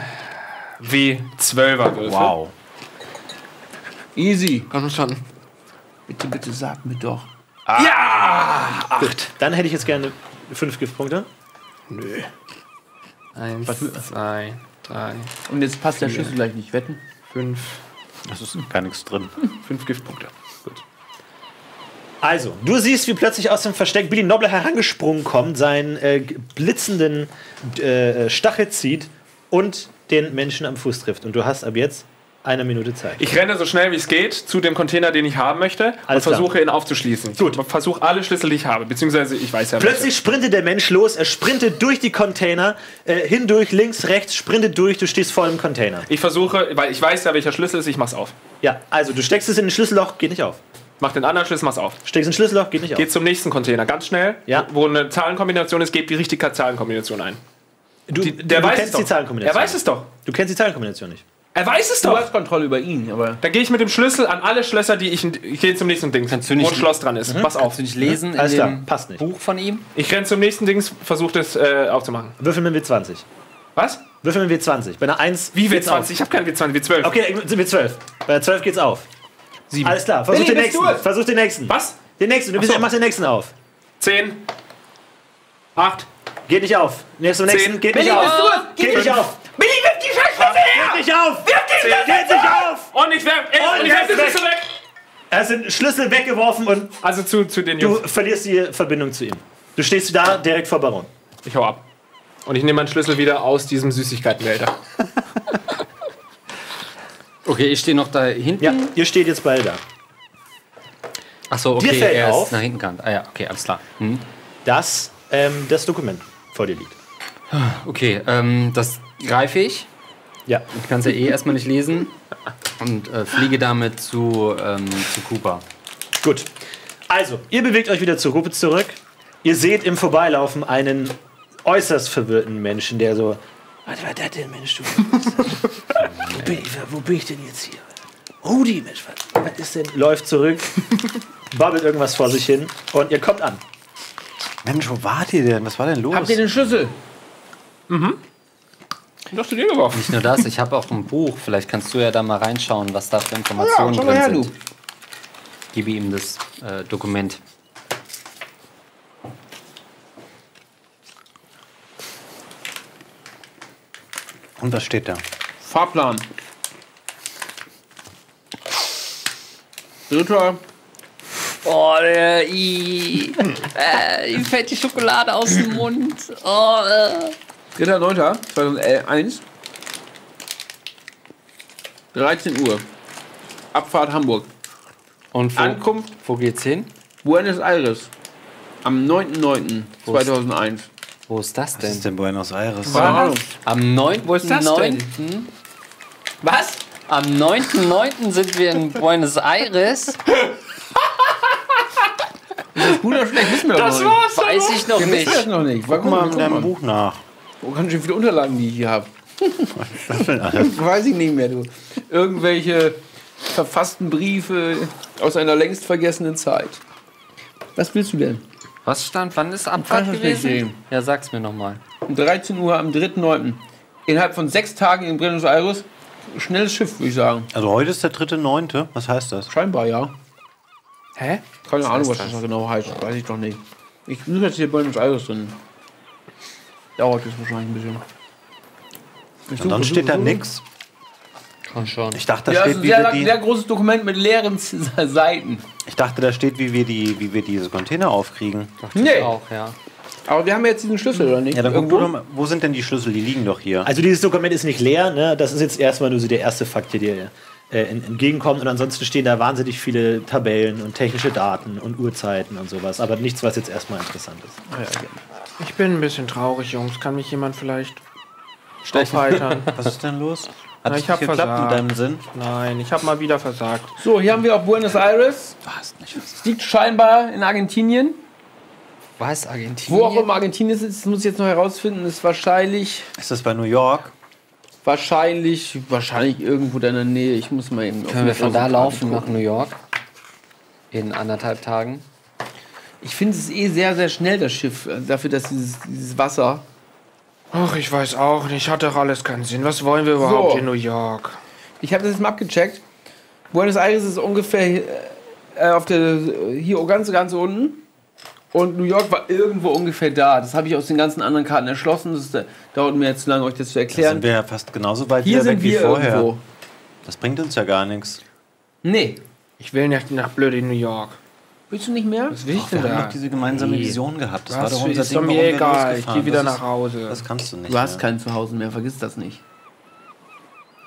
W12er Würfel. Easy. Komm schon. Bitte, bitte sag mir doch. Gut, dann hätte ich jetzt gerne fünf Giftpunkte. Nö. Eins, zwei, drei, Und jetzt passt der Schlüssel gleich nicht. Wetten? fünf, Das ist gar nichts drin. fünf Giftpunkte. Also, du siehst, wie plötzlich aus dem Versteck Billy Nobler herangesprungen kommt, seinen äh, blitzenden äh, Stachel zieht und den Menschen am Fuß trifft. Und du hast ab jetzt eine Minute Zeit. Ich renne so schnell wie es geht zu dem Container, den ich haben möchte Alles und klar. versuche ihn aufzuschließen. Gut. Ich versuche alle Schlüssel, die ich habe, beziehungsweise ich weiß ja Plötzlich sprintet der Mensch los, er sprintet durch die Container, äh, hindurch, links, rechts, sprintet durch, du stehst voll im Container. welche. Ich versuche, weil ich weiß ja, welcher Schlüssel ist, ich mach's auf. Ja, also du steckst es in ein Schlüsselloch, geht nicht auf. Mach den anderen Schlüssel, mach's auf. Steckst ein Schlüsselloch, geht nicht auf. Geht zum nächsten Container, ganz schnell. Ja. Wo eine Zahlenkombination ist, gebt die richtige Zahlenkombination ein. Du, Die, der du weiß kennst es doch. die Zahlenkombination. Er weiß es doch. Du kennst die Zahlenkombination nicht. Er weiß es Du doch. hast Kontrolle über ihn, aber. Dann gehe ich mit dem Schlüssel an alle Schlösser, die ich. Ich gehe zum nächsten Ding, Kannst du nicht- wo ein Schloss dran ist. Pass auf. Kannst du nicht lesen Alles in klar, dem passt nicht. Buch von ihm? Ich renne zum nächsten Ding, versuche das äh, aufzumachen. Würfel mit W20. Was? Würfel mit W20. Bei einer 1 Wie geht's W20? Ich habe keinen W20, W12. Auf. Okay, sind wir 12. Bei der 12 geht's auf. Alles klar, versuch Billy, den nächsten. du? Versuch den nächsten. Was? Den nächsten, du bist, so. mach den nächsten auf. 10. 8. Geht nicht auf. Nächsten, nächsten, Zehn. geht Billy, nicht auf. du? Geht nicht auf. Billy, wirf die Scheiße her! Geht nicht auf. Zehn. Geht nicht auf. Und ich werf, Und ich werf den Schlüssel weg! Er ist den Schlüssel weggeworfen und Also zu, zu den du Jungs. verlierst die Verbindung zu ihm. Du stehst da direkt vor Baron. Ich hau ab. Und ich nehme meinen Schlüssel wieder aus diesem Süßigkeitenwälder. Okay, ich stehe noch da hinten. Ja, ihr steht jetzt beide da. Achso, Dir okay, fällt er auf- ist nach hinten gekannt. Ah ja, okay, alles klar. Hm. Dass ähm, das Dokument vor dir liegt. Okay, ähm, das greife ich. Ja. Ich kann es ja eh erstmal nicht lesen. Und äh, fliege damit zu, ähm, zu Cooper. Gut. Also, ihr bewegt euch wieder zur Gruppe zurück. Ihr seht im Vorbeilaufen einen äußerst verwirrten Menschen, der so. Was war das denn, Mensch? Du? wo, bin ich, wo bin ich denn jetzt hier? Rudi, Mensch, was, was ist denn? Läuft zurück, babbelt irgendwas vor sich hin und ihr kommt an. Mensch, wo wart ihr denn? Was war denn los? Habt ihr den Schlüssel? Ich hab zu dir geworfen. Nicht nur das, ich habe auch ein Buch. Vielleicht kannst du ja da mal reinschauen, was da für Informationen mal drin her, sind. du. Gebe ihm das äh, Dokument. Und was steht da? Fahrplan. Dritter. Oh, der, i, äh, ihm fällt die Schokolade aus dem Mund. Oh, äh. Dritter, neunter. 2001. 13 Uhr. Abfahrt Hamburg. Und wo, Ankunft. wo geht's hin? Buenos Aires. Am 9.9.2001. Wo ist das Was ist denn? denn Buenos Aires? Keine Ahnung. Am 9. Wo ist das denn? Was? Am 9.9. sind wir in Buenos Aires. Gut oder schlecht? Wissen wir doch noch nicht. war's Weiß ich noch wissen das nicht. noch nicht. Guck mal in deinem Buch nach. Wo ganz schön viele Unterlagen, die ich hier habe. Ist denn? Weiß ich nicht mehr, du. Irgendwelche verfassten Briefe aus einer längst vergessenen Zeit. Was willst du denn? Was stand? Wann ist Abfahrt du nicht gewesen? sehen. Ja, sag's mir nochmal. Um 13 Uhr am 3.9. Innerhalb von sechs Tagen in Buenos Aires. Schnelles Schiff, würde ich sagen. Also heute ist der dritte Neunte. Was heißt das? Scheinbar, ja. Hä? Keine Ahnung, was das das? genau heißt. Weiß ich doch nicht. Ich suche jetzt hier Buenos Aires drin. Dauert jetzt wahrscheinlich ein bisschen. Ich suche, suche, steht da nichts. Schon schon. Ich dachte, da Ja, das ist steht, ein wie sehr, lang- die, sehr großes Dokument mit leeren Seiten. Ich dachte, da steht, wie wir, die, wie wir diese Container aufkriegen. Nee, Auch, ja. aber wir haben jetzt diesen Schlüssel, oder nicht? Ja, dann guck Irgendwo? mal, wo sind denn die Schlüssel? Die liegen doch hier. Also dieses Dokument ist nicht leer, ne? das ist jetzt erstmal nur so der erste Fakt, der dir äh, en- entgegenkommt. Und ansonsten stehen da wahnsinnig viele Tabellen und technische Daten und Uhrzeiten und sowas. Aber nichts, was jetzt erstmal interessant ist. Ah, ja, okay. Ich bin ein bisschen traurig, Jungs. Kann mich jemand vielleicht aufheitern? Was ist denn los? Hat Na, es ich nicht hab geklappt versagt. mit deinem Sinn? Nein, ich habe mal wieder versagt. So, hier haben wir auch Buenos Aires. Es liegt scheinbar in Argentinien. Was? Argentinien? Wo auch immer Argentinien ist, das muss ich jetzt noch herausfinden, ist wahrscheinlich, Ist das bei New York? wahrscheinlich, wahrscheinlich irgendwo da in der Nähe. Ich muss mal eben. Können wir von da laufen nach. New York? In anderthalb Tagen? Ich finde es eh sehr, sehr schnell, das Schiff. äh, Dafür, dass dieses, dieses Wasser. Ach, ich weiß auch nicht. Hat doch alles keinen Sinn. Was wollen wir überhaupt So. in New York? Ich habe das jetzt mal abgecheckt. Buenos Aires ist ungefähr äh, auf der hier ganz, ganz unten. Und New York war irgendwo ungefähr da. Das habe ich aus den ganzen anderen Karten erschlossen. Das äh, dauert mir jetzt zu lange, euch das zu Da erklären. sind wir ja fast genauso weit Hier weg wie vorher. irgendwo. Das bringt uns ja gar nichts. Nee. Ich will nicht nach blöd in New York. Willst du nicht mehr? Was will ich Wir denn haben da? doch diese gemeinsame Vision gehabt. Das war Was doch für- unser ist Ding, doch mir warum wir egal. Ich losgefahren. gehe wieder das nach Hause. Das kannst du nicht Du hast mehr. kein Zuhause mehr, vergiss das nicht.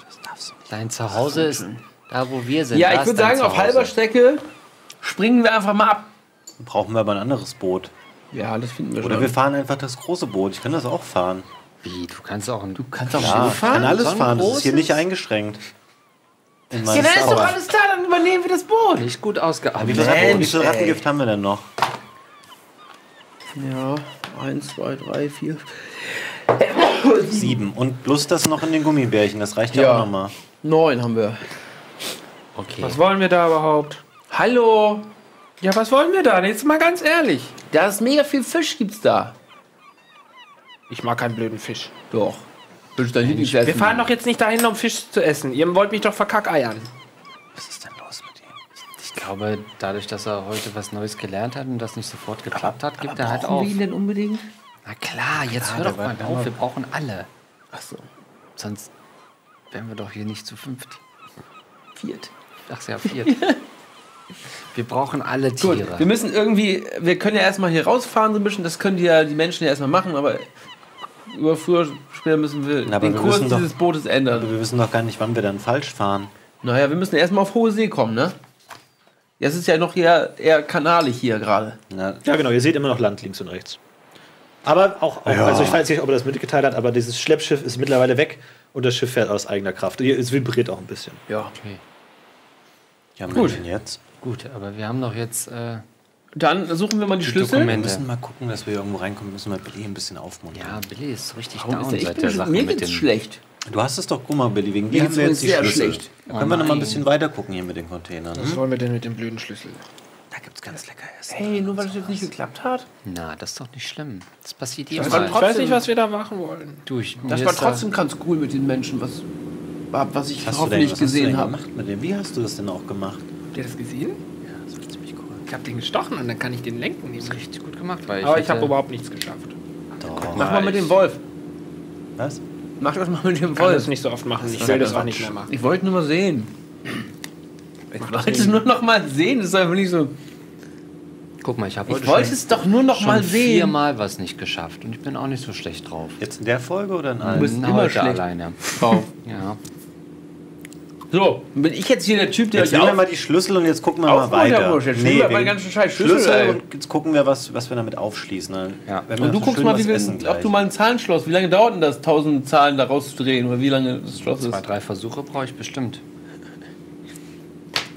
Das darfst du nicht. Dein Zuhause ist da, wo wir sind. Ja, Da ich würde sagen, auf halber Strecke springen wir einfach mal ab. Dann brauchen wir aber ein anderes Boot. Ja, das finden wir Oder schon. wir fahren einfach das große Boot. Ich kann das auch fahren. Wie? Du kannst auch ein. du kannst auch Ja, ich kann alles fahren. Das ist hier nicht eingeschränkt. Ja, dann ist doch alles da, dann übernehmen wir das Boot. Nicht gut Wie ausgearbeitet. viel, Ratten, wie viel. Rattengift haben wir denn noch? Ja, eins, zwei, drei, vier. Sieben. Und plus das noch in den Gummibärchen. Das reicht ja, Ja. auch nochmal. Neun haben wir. Okay. Was wollen wir da überhaupt? Hallo, Ja, was wollen wir da? Jetzt mal ganz ehrlich. da ist mega viel Fisch gibt's da. Ich mag keinen blöden Fisch. Doch. Fisch dein Lieblingsessen. Wir fahren doch jetzt nicht dahin, um Fisch zu essen. Ihr wollt mich doch verkackeiern. Was ist denn los mit ihm? Ich glaube, dadurch, dass er heute was Neues gelernt hat und das nicht sofort geklappt hat, gibt er halt Brauchen auf. wir ihn denn unbedingt? Na klar, jetzt hör der doch mal auf. Wir brauchen alle. Achso, Sonst wären wir doch hier nicht zu fünft. viert. Ach ja, viert. wir brauchen alle Gut, Tiere. wir müssen irgendwie, wir können ja erstmal hier rausfahren so ein bisschen, das können die ja die Menschen ja erstmal machen, aber über früher, später müssen wir Na, aber den wir Kurs müssen doch- dieses Bootes Aber ändern. wir wissen doch gar nicht, wann wir dann falsch fahren. Naja, wir müssen erstmal auf hohe See kommen, ne? Ja, es ist ja noch eher, eher kanalig hier gerade. Ja, genau, ihr seht immer noch Land links und rechts. Aber auch, auch also ich weiß nicht, ob er das mitgeteilt hat, aber dieses Schleppschiff ist mittlerweile weg und das Schiff fährt aus eigener Kraft. Es vibriert auch ein bisschen. Ja. Okay. ja, Gut. Mensch, jetzt. Gut, aber wir haben doch jetzt. Äh, Dann suchen wir mal die, Schlüssel. Wir Dokumente. müssen mal gucken, dass wir irgendwo reinkommen. Wir müssen mal Billy ein bisschen aufmuntern. ja, Billy ist richtig Warum down ist seit der mir, Sache mir geht's schlecht. Du hast es doch, guck mal, Billy, wegen Mir dir haben wir jetzt die sehr Schlüssel. schlecht. Da können wir noch mal ein bisschen weiter gucken hier mit den Containern. Was wollen wir denn mit dem blöden Schlüssel? Da gibt's ganz lecker Essen. Hey, nur weil das jetzt nicht geklappt hat. Na, das ist doch nicht schlimm. Das passiert Ich jedem war mal. weiß trotzdem- nicht, was wir da machen wollen. Du, ich, Das war ist da- trotzdem ganz cool mit den Menschen, was, was ich Hast denn, hoffentlich was du gesehen denn habe. gemacht mit dem? Wie hast du das denn auch gemacht? Habt ihr das gesehen? Ja, das war ziemlich cool. Ich hab den gestochen und dann kann ich den lenken. Das ist richtig gut gemacht, weil ich. Aber ich habe überhaupt nichts geschafft. Doch. Mach mal mit dem Wolf. Was? Mach das mal mit dem Ich kann das Wolf. nicht so oft machen. Ich will das auch nicht mehr machen. Ich wollte nur mal sehen. Ich wollte es nur noch mal sehen. Das ist einfach nicht so. Guck mal, ich habe Ich wollte es doch nur noch mal sehen. viermal was nicht geschafft und ich bin auch nicht so schlecht drauf. Jetzt in der Folge oder in Du allen? bist Na, immer schlecht alleine. drauf. Ja. So, bin ich jetzt hier der Typ, der Jetzt nehmen wir mal die Schlüssel und jetzt gucken wir mal weiter. Jetzt nehmen wir mal ganzen Scheiß Schlüssel, ey. und jetzt gucken wir, was, was wir damit aufschließen. Dann Ja. Und du so guckst mal, wie wir, essen ob du mal ein Zahlenschloss, wie lange dauert denn das, tausend Zahlen da rauszudrehen oder wie lange das Schloss Zwei, ist? drei Versuche brauche ich bestimmt.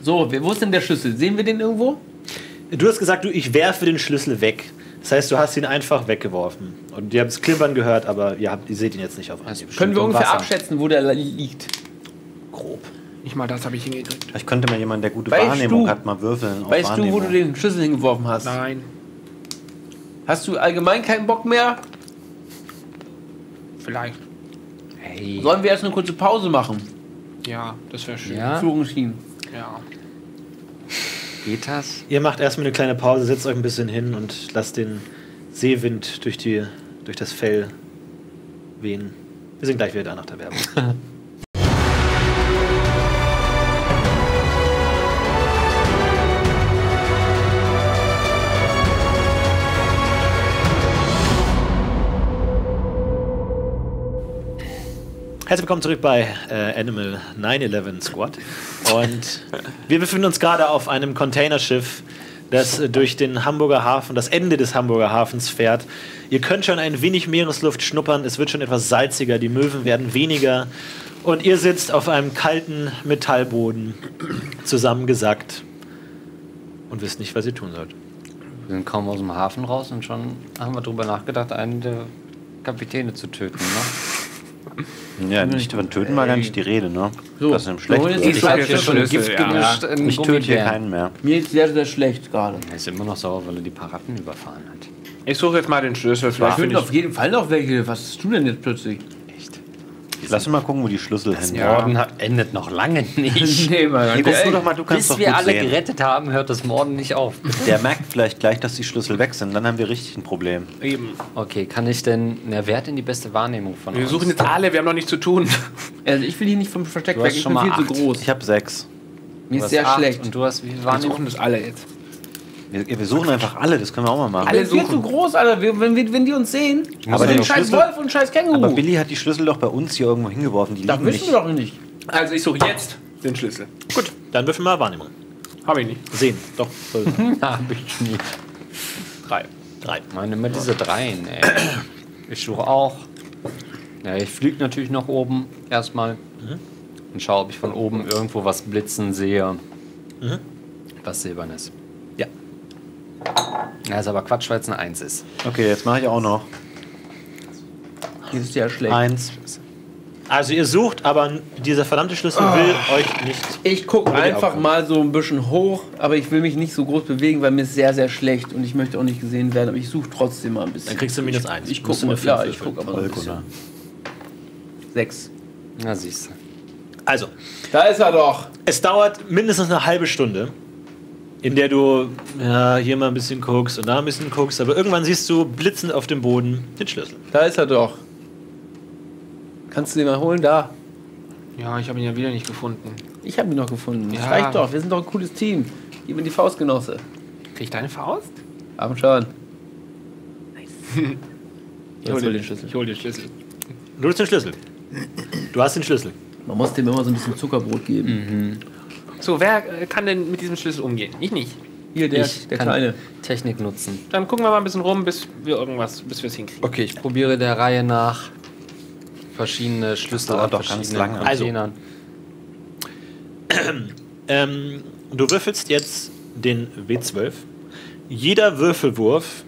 So, wo ist denn der Schlüssel? Sehen wir den irgendwo? Du hast gesagt, du, ich werfe den Schlüssel weg. Das heißt, du hast ihn einfach weggeworfen. Und ihr habt es klimpern gehört, aber ihr, habt, ihr seht ihn jetzt nicht auf Also. Können wir ungefähr Wasser. abschätzen, wo der liegt? Grob. Nicht mal das habe ich hingekriegt. Vielleicht könnte mal jemand, der gute Weißt Wahrnehmung du- hat, mal würfeln. Weißt du, wo du den Schlüssel hingeworfen hast? Nein. Hast du allgemein keinen Bock mehr? Vielleicht. Hey. Sollen wir erst eine kurze Pause machen? Ja, das wäre schön. Ja, Führungsteam. Ja. geht das? Ihr macht erstmal eine kleine Pause, setzt euch ein bisschen hin und lasst den Seewind durch, die, durch das Fell wehen. Wir sind gleich wieder da nach der Werbung. Herzlich willkommen zurück bei äh, Animal 911 Squad. Und wir befinden uns gerade auf einem Containerschiff, das äh, durch den Hamburger Hafen, das Ende des Hamburger Hafens fährt. Ihr könnt schon ein wenig Meeresluft schnuppern, es wird schon etwas salziger, die Möwen werden weniger. Und ihr sitzt auf einem kalten Metallboden zusammengesackt und wisst nicht, was ihr tun sollt. Wir sind kaum aus dem Hafen raus und schon haben wir darüber nachgedacht, einen der Kapitäne zu töten. Ne? Ja, nicht von töten war gar nicht die Rede, ne? So, Das ist ihm schlecht. ist Ich hab Schlüssel, hier schon Gift ja. gemischt in Ich töte hier keinen mehr. Mir ist sehr, sehr schlecht gerade. Er ist immer noch sauer, weil er die Paratten überfahren hat. Ich suche jetzt mal den Schlüssel. Ich Vielleicht finde finde auf jeden Fall noch welche. Was hast du denn jetzt plötzlich? Echt? Lass uns mal gucken, wo die Schlüssel hin. Ja. Morden hat, endet noch lange nicht. nee, mal Hey, guck doch mal, du kannst Bis doch wir alle sehen. gerettet haben, hört das Morden nicht auf. Der merkt vielleicht gleich, dass die Schlüssel weg sind. Dann haben wir richtig ein Problem. Eben. Okay, kann ich denn. Na, wer hat denn die beste Wahrnehmung von Wir uns? suchen jetzt alle, wir haben noch nichts zu tun. Also ich will hier nicht vom Versteck Du weg. hast Ich schon bin viel mal zu acht. groß. Ich habe sechs. Mir Du ist sehr acht schlecht. Und du hast wie Wir suchen das alle jetzt. Wir, wir suchen einfach alle, das können wir auch mal machen. Alle viel zu groß, Alter. Wir, wenn, wir, wenn die uns sehen, Aber den den scheiß Schlüssel- Wolf und scheiß Känguru. Aber Billy hat die Schlüssel doch bei uns hier irgendwo hingeworfen. Die das wissen nicht. wir doch nicht. Also ich suche jetzt den Schlüssel. Gut, dann würfeln wir Wahrnehmung. Habe ich nicht. Sehen, doch. soll sein. Hab ich nicht. Drei. Drei. Meine immer diese dreien, ey. Ich suche auch. Ja, ich fliege natürlich nach oben erstmal und schaue, ob ich von oben irgendwo was blitzen sehe. Was silbernes. Ja. Ja, ist aber Quatsch, weil es eine Eins ist. Okay, jetzt mache ich auch noch. Die ist sehr schlecht. Eins. Also ihr sucht, aber dieser verdammte Schlüssel will euch nicht. Ich gucke einfach mal so ein bisschen hoch, aber ich will mich nicht so groß bewegen, weil mir ist sehr, sehr schlecht und ich möchte auch nicht gesehen werden, aber ich suche trotzdem mal ein bisschen. Dann kriegst du minus eins. Ich Musst gucke mal, ja, ich gucke aber so ein bisschen. Sechs. Na, siehst du. Also, Da ist er doch. es dauert mindestens eine halbe Stunde, in der du ja, hier mal ein bisschen guckst und da ein bisschen guckst, aber irgendwann siehst du blitzend auf dem Boden den Schlüssel. Da ist er doch. Kannst du den mal holen? Da. Ja, ich habe ihn ja wieder nicht gefunden. Ich habe ihn noch gefunden. Das Ja. reicht doch. Wir sind doch ein cooles Team. Gib mir die Faustgenosse. Krieg ich deine Faust? Aber schon. Ich Jetzt hol den, den Schlüssel. Ich hol den Schlüssel. Du hast den Schlüssel. Du hast den Schlüssel. Man muss dem immer so ein bisschen Zuckerbrot geben. So, wer äh, kann denn mit diesem Schlüssel umgehen? Ich nicht. Hier, der, ich der kann Kleine. Technik nutzen. Dann gucken wir mal ein bisschen rum, bis wir irgendwas, bis wir es hinkriegen. Okay, ich probiere der Reihe nach verschiedene Schlüssel an doch ganz lange. Also, Containern. Ähm, du würfelst jetzt den W12. Jeder Würfelwurf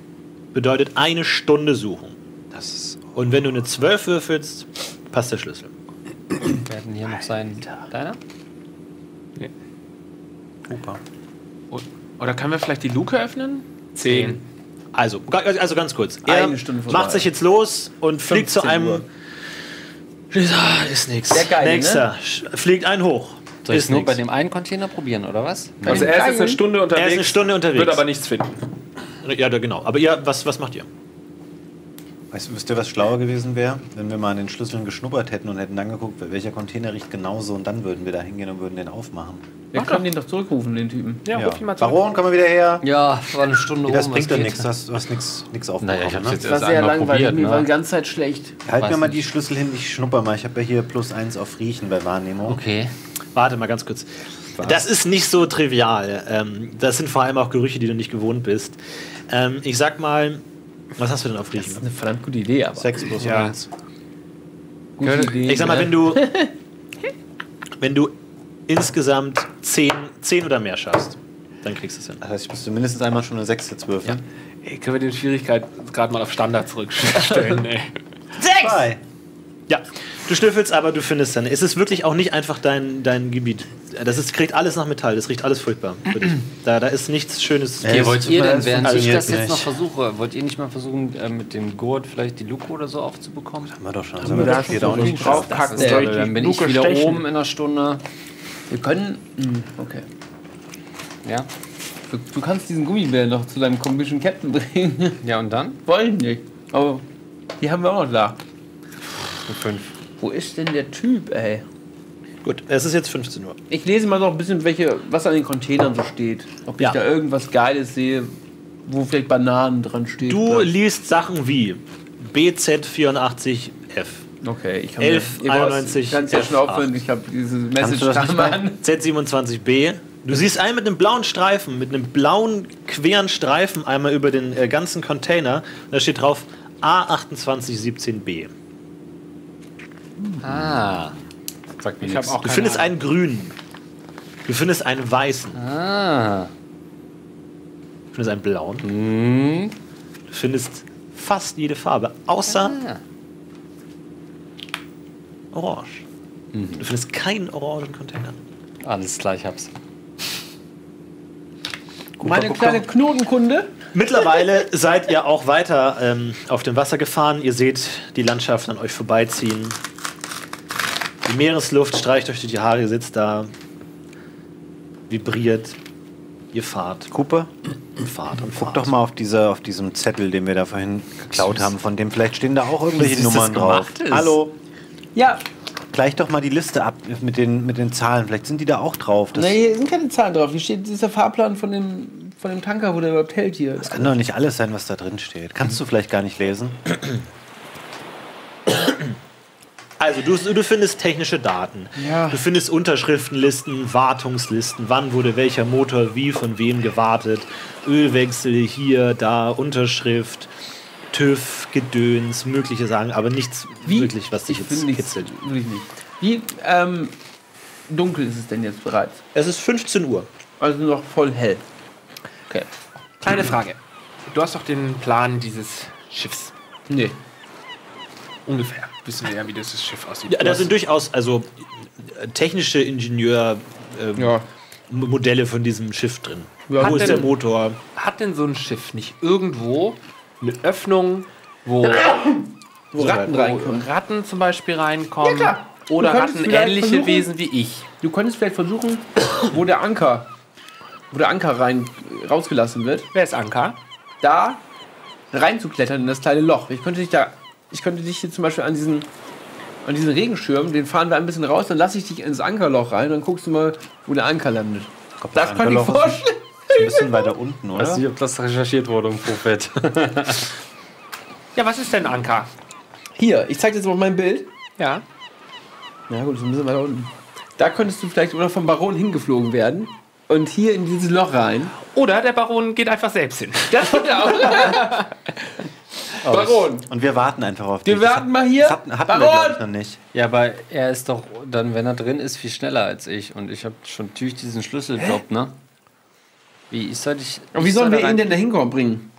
bedeutet eine Stunde suchen. Das ist. Und wenn du eine 12 würfelst, passt der Schlüssel. Werden hier noch sein. Deiner? Super. Oder können wir vielleicht die Luke öffnen? Zehn. Also, also ganz kurz. Er Eine Stunde vorbei. macht sich jetzt los und fliegt zu 15 einem. Uhr. Ist nix. Der Geile, Nächster. Sch- Fliegt einen hoch. Soll ich ist es nur nix. bei dem einen Container probieren, oder was? Also er ist jetzt eine Stunde unterwegs. Er ist eine Stunde unterwegs. Wird aber nichts finden. Ja, da, genau. Aber ihr, was, was macht ihr? Weißt du, wisst ihr, was schlauer gewesen wäre? Wenn wir mal an den Schlüsseln geschnuppert hätten und hätten dann geguckt, welcher Container riecht genauso und dann würden wir da hingehen und würden den aufmachen. Wir können den doch zurückrufen, den Typen. Ja, ruf ihn mal zurück. Baron, komm mal wieder her. Ja, war eine Stunde das rum, bringt was doch nichts. Du hast, du hast nichts nix aufbekommen. Naja, ich hab's ne? Das war sehr langweilig. probiert, Mir war die ne? ganze Zeit schlecht. Halt Weiß mir mal die Schlüssel hin, ich schnupper mal. Ich habe ja hier plus eins auf Riechen bei Wahrnehmung. Okay. Warte mal ganz kurz. Das ist nicht so trivial. Ähm, das sind vor allem auch Gerüche, die du nicht gewohnt bist. Ähm, ich sag mal, was hast du denn auf Das Riechen? ist eine verdammt gute Idee, aber. Sechs plus Ja. eins. Gute Idee. Ich sag mal, ne? wenn du, wenn du insgesamt 10, 10 oder mehr schaffst, dann kriegst du es hin. Das heißt, ich müsste mindestens einmal schon eine Sechs jetzt würfeln. Ey, können wir die Schwierigkeit gerade mal auf Standard zurückstellen? ey. Zwei. Ja, Du schnüffelst, aber du findest dann. Es ist wirklich auch nicht einfach dein, dein Gebiet. Das ist, kriegt alles nach Metall. Das riecht alles furchtbar für dich. Da, da ist nichts Schönes. Ja, wollt das- ihr denn, das während ich das jetzt nicht. noch versuche, wollt ihr nicht mal versuchen, äh, mit dem Gurt vielleicht die Luke oder so aufzubekommen? Haben wir doch schon. wir das das hier so auch nicht nicht drauf? draufpacken? Das ist Äh, dann bin ich wieder stechen. oben in einer Stunde. Wir können. Hm, okay. Ja? Du, du kannst diesen Gummibär noch zu deinem komischen Captain bringen. Ja, und dann? Wollen nicht. Aber die haben wir auch noch da. Fünf. Wo ist denn der Typ, ey? Gut, es ist jetzt 15 Uhr. Ich lese mal noch ein bisschen, welche, was an den Containern so steht. Ob Ja. ich da irgendwas Geiles sehe, wo vielleicht Bananen dran steht. Du liest Sachen wie BZ84F. okay, ich kann 11, mir, 91, Kannst ja schon F8. aufhören, ich habe diese Message du das nicht dran mal? an. Z27B. Du siehst einen mit einem blauen Streifen, mit einem blauen queren Streifen einmal über den äh, ganzen Container. Da steht drauf A2817B. Ah. Sagt mir Ich nichts. auch Du findest Ahnung. einen grünen. Du findest einen weißen. Ah. Du findest einen blauen. Hm. Du findest fast jede Farbe, außer Ah. orange. Du findest keinen orangen Container. Alles klar, ich hab's. Meine kleine Knotenkunde. Mittlerweile seid ihr auch weiter ähm, auf dem Wasser gefahren. Ihr seht die Landschaft an euch vorbeiziehen. Die Meeresluft streicht euch durch die Haare, ihr sitzt da, vibriert. Ihr fahrt Cooper, und fahrt und guck fahrt. doch mal auf, dieser, auf diesem Zettel, den wir da vorhin geklaut haben, von dem vielleicht stehen da auch irgendwelche das Nummern drauf. ist. Hallo, Ja, gleich doch mal die Liste ab mit den, mit den Zahlen. Vielleicht sind die da auch drauf. Das na, hier sind keine Zahlen drauf. Hier steht dieser Fahrplan von dem, von dem Tanker, wo der überhaupt hält hier. kann doch nicht alles sein, was da drin steht. Kannst du vielleicht gar nicht lesen? Also, du, du findest technische Daten. Ja. Du findest Unterschriftenlisten, Wartungslisten, wann wurde welcher Motor wie von wem gewartet, Ölwechsel hier, da, Unterschrift, TÜV, Gedöns, mögliche Sachen, aber nichts wirklich, was dich Ich jetzt nichts. kitzelt. Wirklich nicht. Wie ähm, dunkel ist es denn jetzt bereits? Es ist 15 Uhr. Also noch voll hell. Okay. Kleine Frage. Du hast doch den Plan dieses Schiffs. Nee. Ungefähr. Wissen wir ja, wie dieses Schiff aussieht. Ja, Du da hast- sind durchaus also technische Ingenieur ähm, Ja. Modelle von diesem Schiff drin. Ja, Wo hat ist der denn- Motor? Hat denn so ein Schiff nicht irgendwo eine Öffnung, wo Wo Ratten reinkommen. Ratten zum Beispiel reinkommen? Ja, klar. Oder Du könntest Ratten vielleicht ähnliche versuchen- Wesen wie ich? Du könntest vielleicht versuchen, wo der Anker, wo der Anker rein rausgelassen wird, Wer ist Anker? da reinzuklettern in das kleine Loch. Ich könnte dich da, ich könnte dich hier zum Beispiel an diesen, an diesen Regenschirm, den fahren wir ein bisschen raus, dann lasse ich dich ins Ankerloch rein, dann guckst du mal, wo der Anker landet. Das kann ich vorstellen. Ein bisschen weiter unten, oder? ob das recherchiert wurde im Vorfeld. Ja, was ist denn Anker? Hier, ich zeig dir jetzt mal mein Bild. Ja. Ja gut, das ist ein bisschen weiter unten. Da könntest du vielleicht oder vom Baron hingeflogen werden und hier in dieses Loch rein. Oder der Baron geht einfach selbst hin. Das kommt ja auch. Baron, Und wir warten einfach auf wir dich. warten mal hier. Das hatten, hatten wir, glaube ich, noch nicht. Ja, aber er ist doch dann, wenn er drin ist, viel schneller als ich. Und ich habe schon natürlich diesen Schlüsseljob, ne? Wie, ich soll dich. Und wie ich sollen soll wir ihn denn da hinkommen bringen?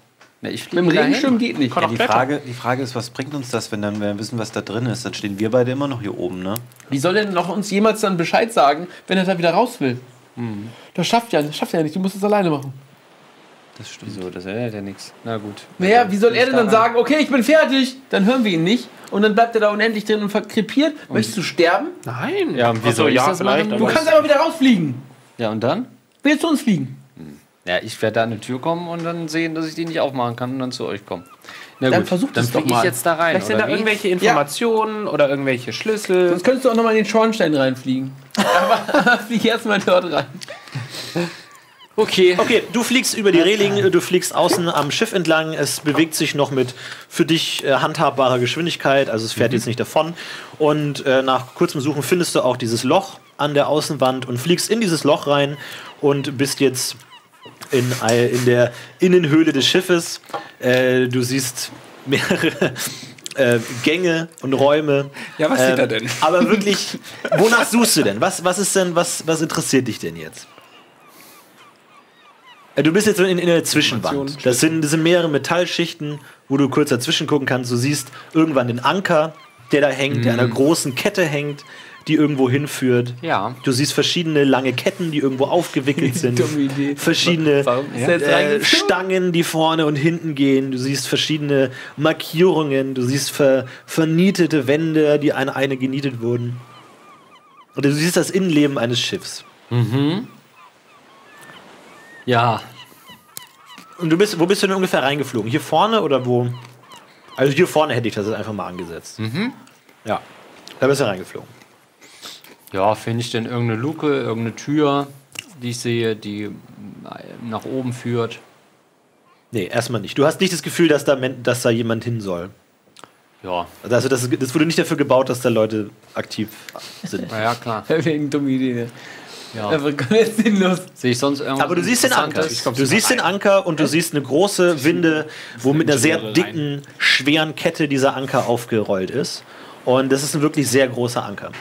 Na, ich Mit dem. Regenschirm geht nicht. Ja, die. Frage, die Frage ist, was bringt uns das, wenn dann wir wissen, was da drin ist? Dann stehen wir beide immer noch hier oben, ne? Wie soll denn noch uns jemals dann Bescheid sagen, wenn er da wieder raus will? Hm. Das schafft ja, das schafft er ja nicht. Du musst es alleine machen. Das stimmt. Wieso? Das ändert ja nichts. Na gut. Naja, wie soll er denn dann sagen, okay, ich bin fertig? Dann hören wir ihn nicht. Und dann bleibt er da unendlich drin und verkrepiert. Möchtest du sterben? Nein. Ja, und wie Ach so, soll ich ja, das vielleicht? Du kannst aber wieder rausfliegen. Ja, und dann? Willst du uns fliegen? Ja, ich werde da an die Tür kommen und dann sehen, dass ich die nicht aufmachen kann und dann zu euch kommen. Na Dann gut, versuch dann das doch fliege ich mal. jetzt da rein. Vielleicht sind oder da wie? irgendwelche Informationen oder irgendwelche Schlüssel. Sonst könntest du auch nochmal in den Schornstein reinfliegen. Aber flieg erstmal dort rein. Okay. Okay, du fliegst über die Reling, du fliegst außen am Schiff entlang. Es bewegt sich noch mit für dich äh, handhabbarer Geschwindigkeit, also es fährt jetzt nicht davon. Und äh, nach kurzem Suchen findest du auch dieses Loch an der Außenwand und fliegst in dieses Loch rein und bist jetzt in, in der Innenhöhle des Schiffes. Äh, du siehst mehrere äh, Gänge und Räume. Ja, was Ähm, sieht er denn? Aber wirklich, wonach suchst du denn? Was, was ist denn, was, was interessiert dich denn jetzt? Äh, Du bist jetzt so in, in der Zwischenwand. Das sind, das sind mehrere Metallschichten, wo du kurz dazwischen gucken kannst. Du siehst irgendwann den Anker, der da hängt, der an einer großen Kette hängt, die irgendwo hinführt. Ja. Du siehst verschiedene lange Ketten, die irgendwo aufgewickelt sind. Dumme Idee. Verschiedene Warum ist äh? Stangen, die vorne und hinten gehen. Du siehst verschiedene Markierungen. Du siehst ver vernietete Wände, die an eine genietet wurden. Und du siehst das Innenleben eines Schiffs. Ja. Und du bist, wo bist du denn ungefähr reingeflogen? Hier vorne oder wo? Also hier vorne hätte ich das jetzt einfach mal angesetzt. Ja, da bist du reingeflogen. Ja, finde ich denn irgendeine Luke, irgendeine Tür, die ich sehe, die nach oben führt? Nee, erstmal nicht. Du hast nicht das Gefühl, dass da, dass da jemand hin soll. Ja. Also das, das wurde nicht dafür gebaut, dass da Leute aktiv sind. Na ja, klar. Wegen dumme Idee. Ja. Einfach komplett sinnlos. Sehe ich sonst irgendwas Aber du siehst den Anker. Du siehst den Anker und du siehst eine große Winde, wo mit einer sehr dicken, schweren Kette dieser Anker aufgerollt ist. Und das ist ein wirklich sehr großer Anker.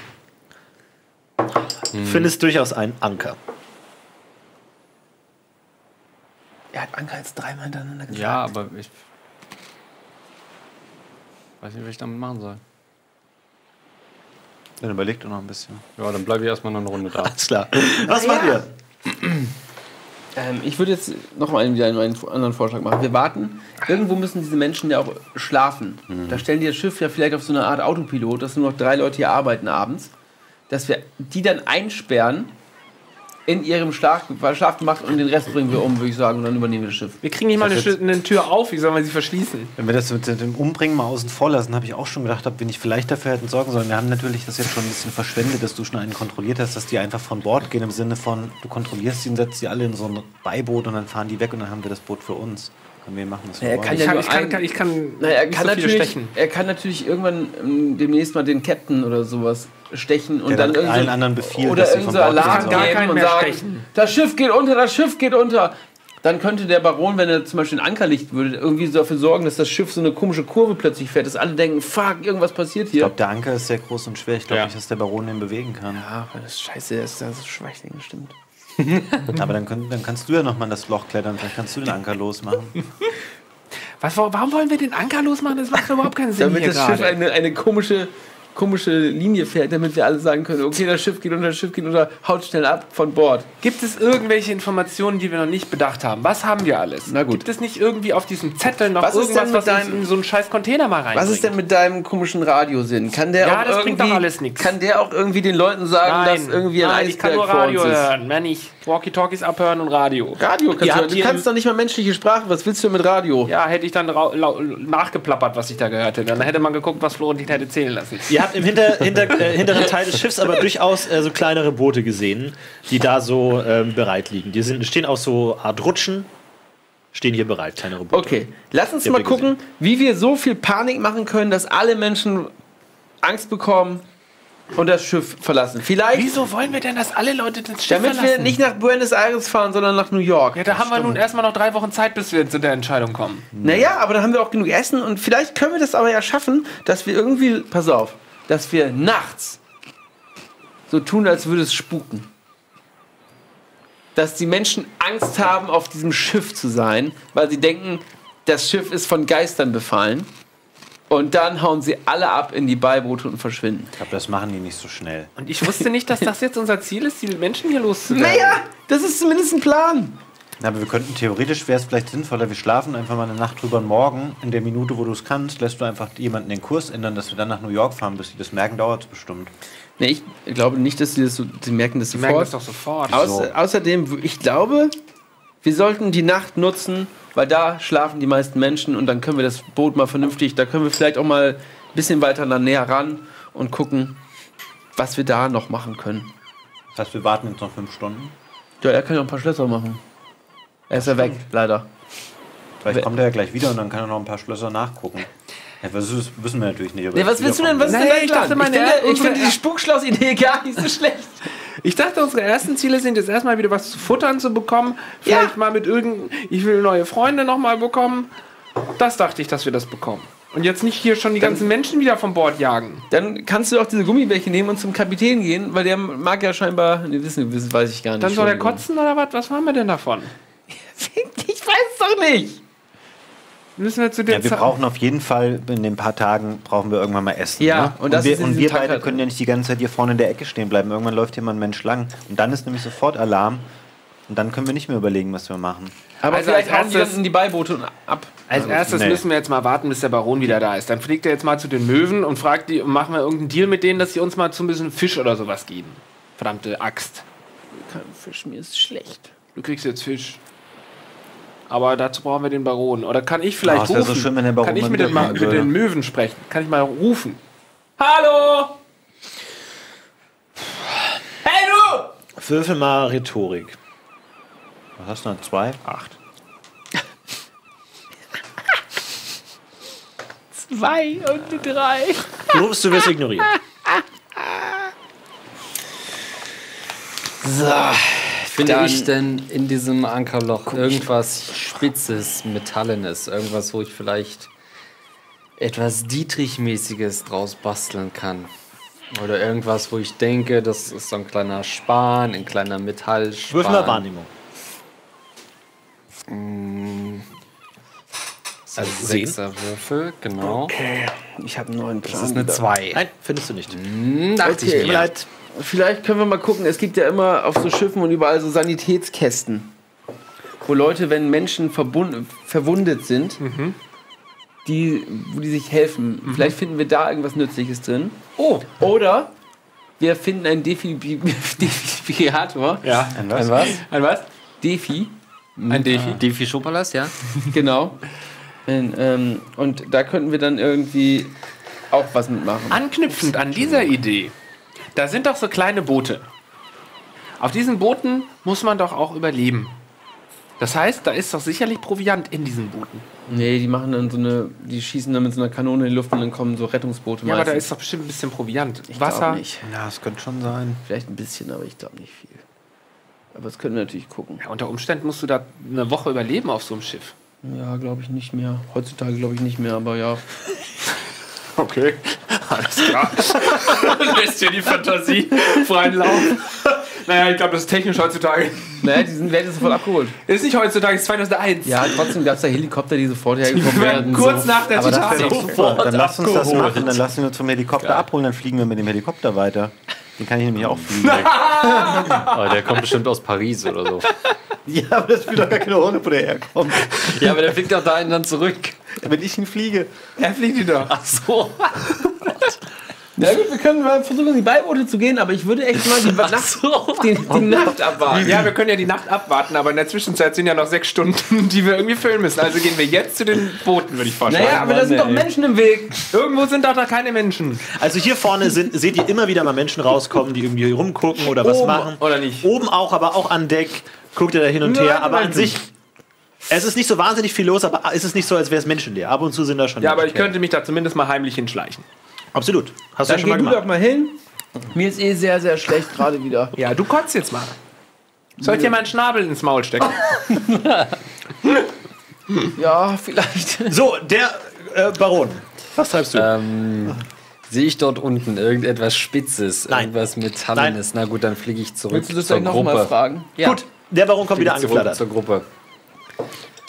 Findest durchaus einen Anker. Er hat Anker jetzt dreimal hintereinander gesagt. Ja, aber ich weiß nicht, was ich damit machen soll. Dann überleg doch noch ein bisschen. Ja, dann bleibe ich erstmal noch eine Runde da. Alles klar. Was macht ihr? Ähm, ich würde jetzt noch mal wieder einen anderen Vorschlag machen. Wir warten. Irgendwo müssen diese Menschen ja auch schlafen. Da stellen die das Schiff ja vielleicht auf so eine Art Autopilot, dass nur noch drei Leute hier arbeiten abends. Dass wir die dann einsperren in ihrem Schlaf, Schlafgemach und den Rest bringen wir um, würde ich sagen, und dann übernehmen wir das Schiff. Wir kriegen nicht mal eine, Schü- eine Tür auf, wie sollen wir sie verschließen? Wenn wir das mit dem Umbringen mal außen vor lassen, habe ich auch schon gedacht, ob wir nicht vielleicht dafür hätten sorgen sollen. Wir haben natürlich das jetzt schon ein bisschen verschwendet, dass du schon einen kontrolliert hast, dass die einfach von Bord gehen, im Sinne von, du kontrollierst sie und setzt sie alle in so ein Beiboot und dann fahren die weg und dann haben wir das Boot für uns. Wir machen, Ja, er kann Ich ja kann, nur ich kann, kann, ich kann Naja, er kann, so natürlich, stechen. er kann natürlich irgendwann ähm, demnächst mal den Captain oder sowas stechen und Der dann dann irgend so- allen anderen befiehlt, oder irgend so Alarm geben keinen und mehr sagen, stechen. das Schiff geht unter, das Schiff geht unter. Dann könnte der Baron, wenn er zum Beispiel ein Ankerlicht würde, irgendwie so dafür sorgen, dass das Schiff so eine komische Kurve plötzlich fährt, dass alle denken, fuck, irgendwas passiert Ich hier. glaube, der Anker ist sehr groß und schwer. Ich glaube Ja. nicht, dass der Baron den bewegen kann. Ja, weil das scheiße ist, das ist Schwächling, stimmt. Aber dann, könnt, dann kannst du ja noch mal in das Loch klettern. Vielleicht kannst du den Anker losmachen. Was, warum wollen wir den Anker losmachen? Das macht überhaupt keinen Sinn Damit hier das Schiff gerade. eine, eine komische, komische Linie fährt, damit wir alle sagen können, okay, das Schiff geht unter, das Schiff geht unter, haut schnell ab von Bord. Gibt es irgendwelche Informationen, die wir noch nicht bedacht haben? Was haben wir alles? Na gut. Gibt es nicht irgendwie auf diesem Zettel noch Was irgendwas, was deinem- in so einen scheiß Container mal rein? Was ist denn mit deinem komischen Radiosinn? Kann der Ja, auch das irgendwie, bringt doch alles nix. Kann der auch irgendwie den Leuten sagen, Nein, dass irgendwie ein nein ich kann Eisberg nur Radio hören, mehr nicht. Walkie-Talkies abhören und Radio. Radio kannst Ihr du, hören. du kannst doch nicht mal menschliche Sprache. Was willst du denn mit Radio? Ja, hätte ich dann nachgeplappert, was ich da gehört hätte. Dann hätte man geguckt, was Florentin hätte zählen lassen. Ihr habt im hinter, hinter, äh, hinteren Teil des Schiffs aber durchaus äh, so kleinere Boote gesehen, die da so ähm, bereit liegen. Die sind, stehen auf so Art Rutschen, stehen hier bereit, kleinere Boote. Okay, lass uns mal gucken, wie wir so viel Panik machen können, dass alle Menschen Angst bekommen und das Schiff verlassen. Vielleicht, Wieso wollen wir denn, dass alle Leute das Schiff damit wir verlassen? nicht nach Buenos Aires fahren, sondern nach New York. ja, da haben wir nun erstmal noch drei Wochen Zeit, bis wir zu der Entscheidung kommen. Naja, aber dann haben wir auch genug Essen und vielleicht können wir das aber ja schaffen, dass wir irgendwie, pass auf, dass wir nachts so tun, als würde es spuken. Dass die Menschen Angst haben, auf diesem Schiff zu sein, weil sie denken, das Schiff ist von Geistern befallen. Und dann hauen sie alle ab in die Beiboote und verschwinden. Ich glaube, das machen die nicht so schnell. Und ich wusste nicht, dass das jetzt unser Ziel ist, die Menschen hier loszuwerden. Naja, das ist zumindest ein Plan. Na, aber wir könnten theoretisch, wäre es vielleicht sinnvoller, wir schlafen einfach mal eine Nacht drüber und morgen, in der Minute, wo du es kannst, lässt du einfach jemanden den Kurs ändern, dass wir dann nach New York fahren, bis die das merken, dauert es bestimmt. Nee, ich glaube nicht, dass sie das so, sie merken das Die merken sofort. das doch sofort. Außer, So. Außerdem, ich glaube, wir sollten die Nacht nutzen, weil da schlafen die meisten Menschen und dann können wir das Boot mal vernünftig, da können wir vielleicht auch mal ein bisschen weiter dann näher ran und gucken, was wir da noch machen können. Das heißt, wir warten jetzt noch fünf Stunden. Ja, er kann ja ein paar Schlösser machen. Er ist ja weg, leider. Vielleicht kommt er ja gleich wieder und dann kann er noch ein paar Schlösser nachgucken. Ja, das wissen wir natürlich nicht. Nee, was willst du denn? Was ist Nee, denn dein ich dachte, meine- ich finde, ich finde die Spukschloss-Idee gar nicht so schlecht. Ich dachte, unsere ersten Ziele sind jetzt erstmal wieder was zu futtern zu bekommen. Vielleicht mal mit irgendeinem, ich will neue Freunde nochmal bekommen. Das dachte ich, dass wir das bekommen. Und jetzt nicht hier schon die ganzen Menschen wieder vom Bord jagen. Dann kannst du auch diese Gummibärchen nehmen und zum Kapitän gehen, weil der mag ja scheinbar. Nee, wissen, wissen weiß ich gar nicht. Dann soll er kotzen oder was? Was haben wir denn davon? Ich weiß es doch nicht. müssen wir zu der Ja, wir Zeit- brauchen auf jeden Fall in den paar Tagen brauchen wir irgendwann mal Essen. Ja, ne? und und, das wir, ist und wir beide halt können ja nicht die ganze Zeit hier vorne in der Ecke stehen bleiben. Irgendwann läuft hier mal ein Mensch lang und dann ist nämlich sofort Alarm und dann können wir nicht mehr überlegen, was wir machen. Aber Also vielleicht als hauen die erstes- in die Beiboote und ab. Als erstes nee. müssen wir jetzt mal warten, bis der Baron wieder da ist. Dann fliegt er jetzt mal zu den Möwen und fragt die, machen wir irgendeinen Deal mit denen, dass sie uns mal zu ein bisschen Fisch oder sowas geben. Verdammte Axt. Kein Fisch, mir ist schlecht. Du kriegst jetzt Fisch. Aber dazu brauchen wir den Baron. Oder kann ich vielleicht Oh, wär rufen? so schön, wenn der Baron kann ich mit, den, mit den Möwen sprechen? Kann ich mal rufen? Hallo! Hey du! Würfel mal Rhetorik. Was hast du noch? Zwei? Acht. Zwei und eine drei. Du rufst, du wirst ignoriert. Finde Dann- ich denn in diesem Ankerloch irgendwas Spitzes, Metallenes, irgendwas, wo ich vielleicht etwas Dietrich-mäßiges draus basteln kann? Oder irgendwas, wo ich denke, das ist so ein kleiner Span, ein kleiner Metallspan. Würfel mal Wahrnehmung. Also Sehen. sechser Würfel, genau. Ich habe einen neuen Plan. Das ist eine wieder. 2. Nein, findest du nicht. Hm, dachte Okay, ich mir. Leid. Vielleicht können wir mal gucken, es gibt ja immer auf so Schiffen und überall so Sanitätskästen, wo Leute, wenn Menschen verwundet sind, die, wo die sich helfen. Vielleicht finden wir da irgendwas Nützliches drin. Oh, Oder wir finden einen Defi- Defibrillator. Ja. Ein was? ein was? Ein was? Defi, Ein Defi. Defi Schopalas, ja? genau. Und, ähm, und da könnten wir dann irgendwie auch was mitmachen. Anknüpfend an dieser Idee, da sind doch so kleine Boote. Auf diesen Booten muss man doch auch überleben. Das heißt, da ist doch sicherlich Proviant in diesen Booten. Nee, die machen dann so eine, die schießen dann mit so einer Kanone in die Luft und dann kommen so Rettungsboote Ja, aber da meistens. ist doch bestimmt ein bisschen Proviant. Ich Wasser. nicht. Ja, das könnte schon sein. Vielleicht ein bisschen, aber ich glaube nicht viel. Aber das können wir natürlich gucken. Ja, unter Umständen musst du da eine Woche überleben auf so einem Schiff. Ja, glaube ich nicht mehr. Heutzutage glaube ich nicht mehr, aber ja. Okay, alles klar. Lässt dir die Fantasie freien Lauf. Naja, ich glaube, das ist technisch heutzutage. Naja, die sind, werden jetzt sofort abgeholt. Ist nicht heutzutage, ist 2001. Ja, trotzdem gab es da Helikopter, die sofort hergekommen werden. Kurz nach der Titanic. dann lass uns das abgeholt. machen. Dann lassen wir uns vom Helikopter abholen, dann fliegen wir mit dem Helikopter weiter. Den kann ich nämlich auch fliegen. Aber der kommt bestimmt aus Paris oder so. ja, aber das spielt doch gar keine Rolle, wo der herkommt. Ja, aber der fliegt doch dahin dann zurück. Wenn ich ihn fliege. Er fliegt wieder. Ach so. Na gut, wir können mal versuchen, in die Beiboote zu gehen, aber ich würde echt mal die, Nacht, die, die Nacht abwarten. Ja, wir können ja die Nacht abwarten, aber in der Zwischenzeit sind ja noch sechs Stunden, die wir irgendwie füllen müssen. Also gehen wir jetzt zu den Booten, würde ich vorschlagen. Naja, aber da sind doch Menschen im Weg. Irgendwo sind doch da keine Menschen. Also hier vorne sind, seht ihr immer wieder mal Menschen rauskommen, die irgendwie rumgucken oder was Oben, machen. oder nicht? Oben auch, aber auch an Deck. Guckt ihr da hin und Nur her. Aber an sich, es ist nicht so wahnsinnig viel los, aber es ist nicht so, als wäre es menschenleer. Ab und zu sind da schon Ja, aber ich könnte mich da zumindest mal heimlich hinschleichen. Absolut. Hast du Dann ja schon geh mal du gemacht. doch mal hin. Mir ist eh sehr, sehr schlecht gerade wieder. Ja, du kotzt jetzt mal. Soll ich dir meinen Schnabel ins Maul stecken? Ja, vielleicht. So, der äh, Baron. Was treibst du? Ähm, sehe ich dort unten irgendetwas Spitzes, Nein. irgendwas Metallenes? Na gut, dann fliege ich zurück Willst du das zur gleich Gruppe. nochmal fragen? Ja. Gut, der Baron kommt wieder Fliege zurück angeflattert. zur Gruppe.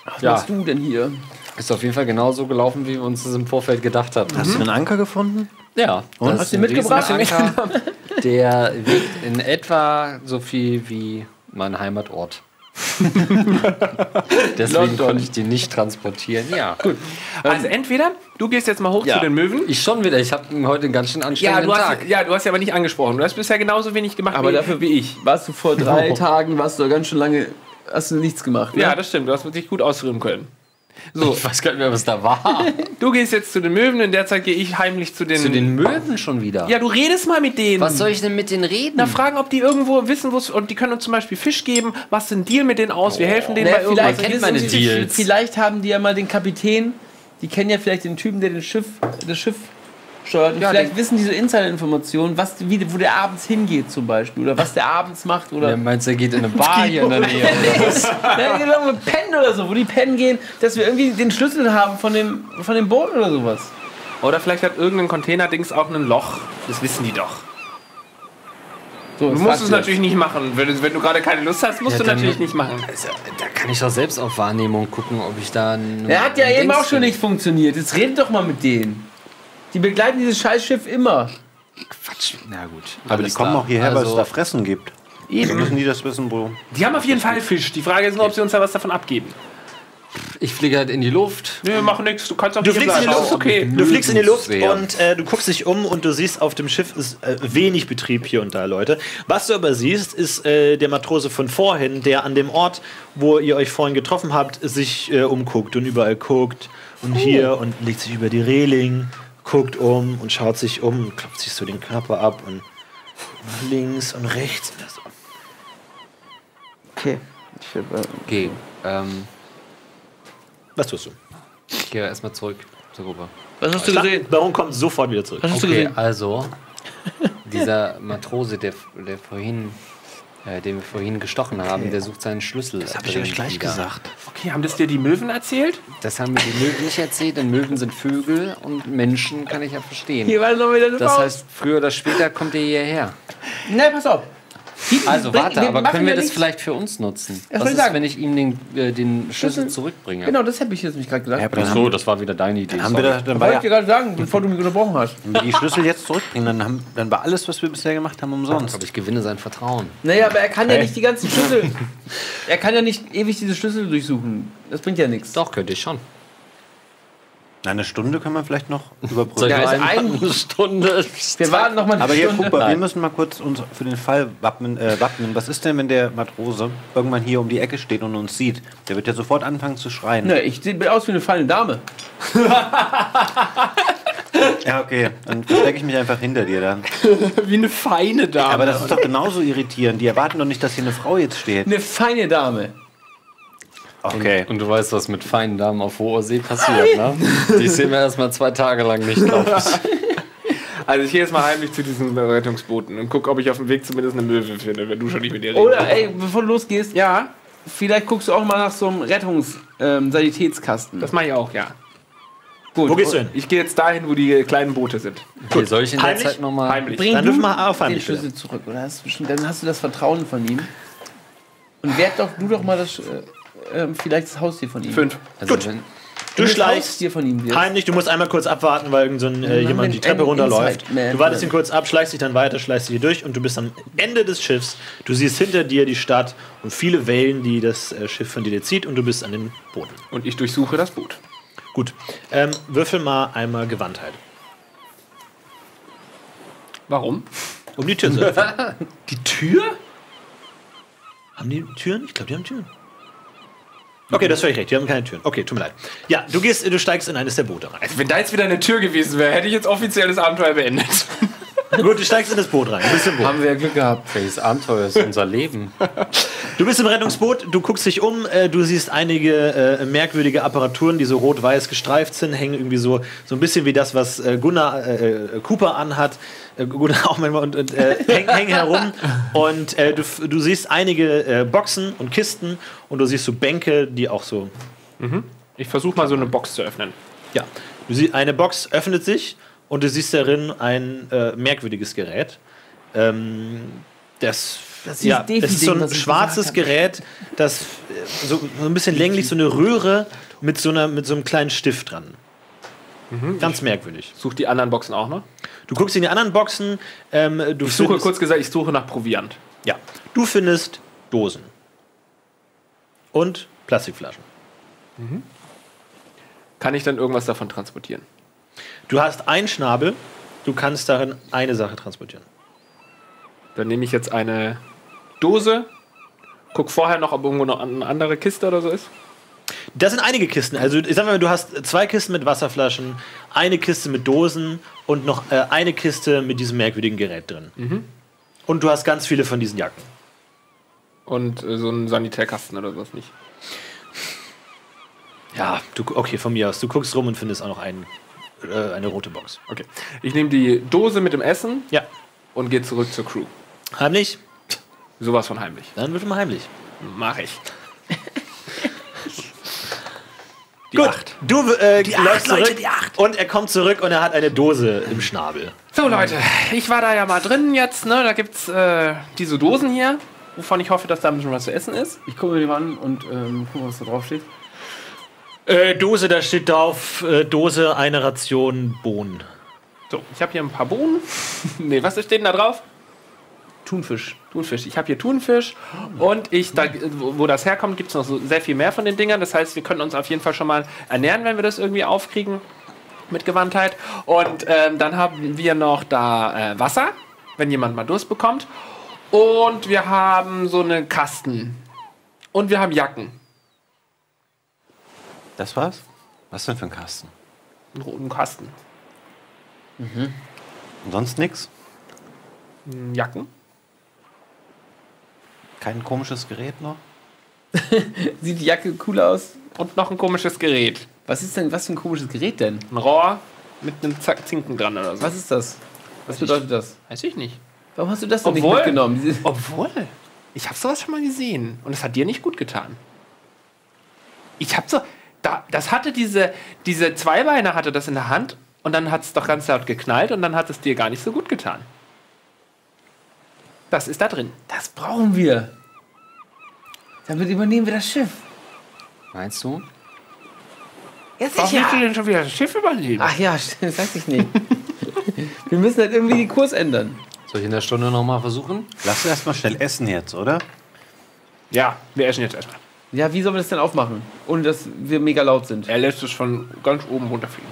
Was Ja. machst du denn hier? Ist auf jeden Fall genauso gelaufen, wie wir uns das im Vorfeld gedacht hatten. Hast du einen Anker gefunden? Ja. Und Hast du ihn mitgebracht? Der wiegt in etwa so viel wie mein Heimatort. Deswegen konnte ich die nicht transportieren. Ja, gut. Also entweder du gehst jetzt mal hoch Ja. zu den Möwen. Ich schon wieder. Ich habe heute einen ganz schön Ja anstrengenden du, Tag. hast, ja, du hast ja aber nicht angesprochen. Du hast bisher genauso wenig gemacht Aber wie, dafür wie ich. Warst du vor drei Tagen, warst du ganz schön lange, hast du nichts gemacht. Ne? Ja, das stimmt. Du hast dich gut ausrühmen können. So, Ich weiß gar nicht mehr, was da war. du gehst jetzt zu den Möwen. In der Zeit gehe ich heimlich zu den... Zu den Möwen schon wieder. ja, du redest mal mit denen. Was soll ich denn mit denen reden? Na, fragen, ob die irgendwo wissen, wo es. Und die können uns zum Beispiel Fisch geben. Was ist ein Deal mit denen aus? Wir helfen denen Naja, bei irgendwas. vielleicht, kennt wissen meine Deals. vielleicht haben die ja mal den Kapitän, die kennen ja vielleicht den Typen, der den Schiff, das Schiff steuert. Und Ja, vielleicht wissen die so Insider-Informationen, was, wie, wo der abends hingeht zum Beispiel. Oder was der abends macht. Oder Der meinst, er geht in eine Bar hier in der Nähe. Oder was? ja, genau, mit pennen oder so, wo die pennen gehen, dass wir irgendwie den Schlüssel haben von dem, von dem Boot oder sowas. Oder vielleicht hat irgendein Container-Dings auch ein Loch. Das wissen die doch. So, Du das musst es natürlich nicht machen. Wenn, du- wenn du gerade keine Lust hast, musst Ja, du natürlich nicht machen. Also, da kann ich doch selbst auf Wahrnehmung gucken, ob ich da. Er hat ja eben Dings auch schon nicht funktioniert. Jetzt redet doch mal mit denen. Die begleiten dieses Scheißschiff immer. Quatsch. Na gut. Aber die kommen da. auch hierher, weil es Also, da Fressen gibt. Eben. müssen die das wissen, wo. Die haben auf jeden Fall Fisch. Die Frage ist nur, ob sie uns da was davon abgeben. Ich fliege halt in die Luft. Nö, mach nichts. Du kannst auch Du hier fliegst in die. Luft, okay. Du fliegst in die Luft Sehr. und äh, du guckst dich um und du siehst, auf dem Schiff ist äh, wenig Betrieb hier und da, Leute. Was du aber siehst, ist äh, der Matrose von vorhin, der an dem Ort, wo ihr euch vorhin getroffen habt, sich äh, umguckt und überall guckt und hier und legt sich über die Reling, guckt um und schaut sich um und klopft sich so den Körper ab und links und rechts. und so. Okay. Okay. Ähm, Was tust du? ich gehe erstmal zurück zur Gruppe. Was hast du gesehen? Warum kommt sofort wieder zurück? Was hast du Okay, gesehen? also dieser Matrose, der, der vorhin, äh, den wir vorhin gestochen haben, der sucht seinen Schlüssel. Das Hab ich euch gleich gesagt. Okay, haben das dir die Möwen erzählt? Das haben mir die Möwen nicht erzählt, denn Möwen sind Vögel und Menschen kann ich ja verstehen. Hier war noch wieder eine Das Faust. heißt, früher oder später kommt ihr hierher. Ne, pass auf. Also bring- warte, wir aber können wir ja das nichts. vielleicht für uns nutzen? soll Was ich ist, sagen? wenn ich ihm den, äh, den Schlüssel Schlüssel- zurückbringe? Genau, das habe ich jetzt mich gerade gedacht. Ja, Ach so, das war wieder deine Idee. dann haben wir da, dann wollte war ich ja, dir gerade sagen, bevor du mich unterbrochen hast. wenn wir die Schlüssel jetzt zurückbringen, dann, haben, dann war alles, was wir bisher gemacht haben, umsonst. Aber ich gewinne sein Vertrauen. Naja, aber er kann ja nicht die ganzen Schlüssel. er kann ja nicht ewig diese Schlüssel durchsuchen. Das bringt ja nichts. Doch, könnte ich schon. Eine Stunde können wir vielleicht noch überbrücken. Ja, also eine ein- Stunde? Wir warten noch mal eine Aber hier, Stunde. guck mal, wir müssen mal kurz uns für den Fall wappnen, äh, wappnen. Was ist denn, wenn der Matrose irgendwann hier um die Ecke steht und uns sieht? Der wird ja sofort anfangen zu schreien. Ne, ich sehe aus wie eine feine Dame. Ja, okay. Dann verstecke ich mich einfach hinter dir dann. Wie eine feine Dame. Aber das ist doch genauso irritierend. Die erwarten doch nicht, dass hier eine Frau jetzt steht. Eine feine Dame. Okay. Und du weißt, was mit feinen Damen auf hoher See passiert, ne? Die sehen wir erstmal zwei Tage lang nicht, glaube ich. Also ich gehe jetzt mal heimlich zu diesen Rettungsbooten und gucke, ob ich auf dem Weg zumindest eine Möwe finde, wenn du schon nicht mit ihr redest. Oder, ey, bevor du losgehst, ja, vielleicht guckst du auch mal nach so einem Rettungs-Sanitätskasten. Das mache ich auch, ja. Gut. Wo gehst du hin? Ich gehe jetzt dahin, wo die kleinen Boote sind. Okay, soll ich in der Heimlich? Zeit nochmal... Heimlich. Bring Dann du dürfen wir auf den Schlüssel zurück, oder? Hast du schon, dann hast du das Vertrauen von ihm. Und werd doch du doch mal das, äh, ähm, vielleicht das Haustier von ihm. Fünf. Also Gut. wenn- Du schleichst Haustier von ihm wirst. heimlich, du musst einmal kurz abwarten, weil irgend so ein, äh, jemand die Treppe runterläuft. Du wartest ihn kurz ab, schleichst dich dann weiter, schleichst dich hier durch und du bist am Ende des Schiffs. Du siehst hinter dir die Stadt und viele Wellen, die das äh, Schiff von dir zieht und du bist an den Boden. Und ich durchsuche das Boot. Gut, ähm, würfel mal einmal Gewandtheit. Warum? Um die Tür zu öffnen. die Tür? Haben die Türen? Ich glaube, die haben Türen. Okay, das ist völlig recht. Die haben keine Türen. Okay, tut mir leid. Ja, du gehst, du steigst in eines der Boote rein. Wenn da jetzt wieder eine Tür gewesen wäre, hätte ich jetzt offiziell das Abenteuer beendet. Gut, du steigst in das Boot rein. Du bist im Boot. Haben wir ja Glück gehabt. Welches Abenteuer ist unser Leben? Du bist im Rettungsboot, du guckst dich um, äh, du siehst einige äh, merkwürdige Apparaturen, die so rot-weiß gestreift sind, hängen irgendwie so, so ein bisschen wie das, was äh, Gunnar äh, äh, Cooper anhat. Äh, Gunnar auch manchmal und, und äh, hängen, hängen herum. Und äh, du, du siehst einige äh, Boxen und Kisten und du siehst so Bänke, die auch so. Ich versuche mal so eine Box zu öffnen. Ja, du siehst, eine Box öffnet sich und du siehst darin ein äh, merkwürdiges Gerät. Ähm, das, Das ja, das ist so ein schwarzes Gerät, das äh, so, so ein bisschen länglich, so eine Röhre mit so, einer, mit so einem kleinen Stift dran. Ganz merkwürdig. Such die anderen Boxen auch noch. Du guckst in die anderen Boxen, ähm, du Ich suche kurz gesagt, ich suche nach Proviant. ja, du findest Dosen und Plastikflaschen. Kann ich dann irgendwas davon transportieren? Du hast einen Schnabel, du kannst darin eine Sache transportieren. Dann nehme ich jetzt eine Dose, guck vorher noch, ob irgendwo noch eine andere Kiste oder so ist. Das sind einige Kisten. Also ich sag mal, du hast zwei Kisten mit Wasserflaschen, eine Kiste mit Dosen und noch äh, eine Kiste mit diesem merkwürdigen Gerät drin. Und du hast ganz viele von diesen Jacken. Und äh, so ein Sanitärkasten oder sowas nicht. Ja, du, okay, von mir aus. Du guckst rum und findest auch noch einen, äh, eine rote Box. Okay. Ich nehme die Dose mit dem Essen Ja, und gehe zurück zur Crew. heimlich? Sowas von heimlich. Dann wird mal heimlich. Mach ich. Die Gut, acht. du äh, läufst Leute, zurück die acht. und er kommt zurück und er hat eine Dose im Schnabel. So Leute, ich war da ja mal drin jetzt, ne? Da gibt's äh, diese Dosen hier, wovon ich hoffe, dass da ein bisschen was zu essen ist. Ich gucke mir die mal an und ähm, gucke, was da drauf steht. Äh, Dose, da steht drauf, äh, Dose, eine Ration Bohnen. So, ich habe hier ein paar Bohnen. nee, was steht denn da drauf? Thunfisch. Thunfisch. Ich habe hier Thunfisch und ich, da, wo das herkommt, gibt es noch so sehr viel mehr von den Dingern. Das heißt, wir können uns auf jeden Fall schon mal ernähren, wenn wir das irgendwie aufkriegen mit Gewandtheit. Und ähm, dann haben wir noch da äh, Wasser, wenn jemand mal Durst bekommt. Und wir haben so eine Kasten. Und wir haben Jacken. Das war's? Was denn für ein Kasten? Einen roten Kasten. Und sonst nix? Jacken. Kein komisches Gerät noch? Sieht die Jacke cool aus? Und noch ein komisches Gerät. Was ist denn, was für ein komisches Gerät denn? Ein Rohr mit einem Zack Zinken dran oder so. Was ist das? Was bedeutet das? Weiß ich nicht. Warum hast du das denn Obwohl- nicht mitgenommen? Obwohl, ich habe sowas schon mal gesehen und es hat dir nicht gut getan. Ich habe so, da, das hatte diese, diese Zweibeiner hatte das in der Hand und dann hat es doch ganz laut geknallt und dann hat es dir gar nicht so gut getan. Das ist da drin. Das brauchen wir. Damit übernehmen wir das Schiff. Meinst du? Ja, Warum willst du denn schon wieder das Schiff übernehmen? Ach ja, stimmt, weiß ich nicht. wir müssen halt irgendwie den Kurs ändern. Soll ich in der Stunde nochmal versuchen? Lass erst mal schnell essen jetzt, oder? Ja, wir essen jetzt erstmal. Ja, wie sollen wir das denn aufmachen? Ohne dass wir mega laut sind. Er lässt es von ganz oben runterfliegen.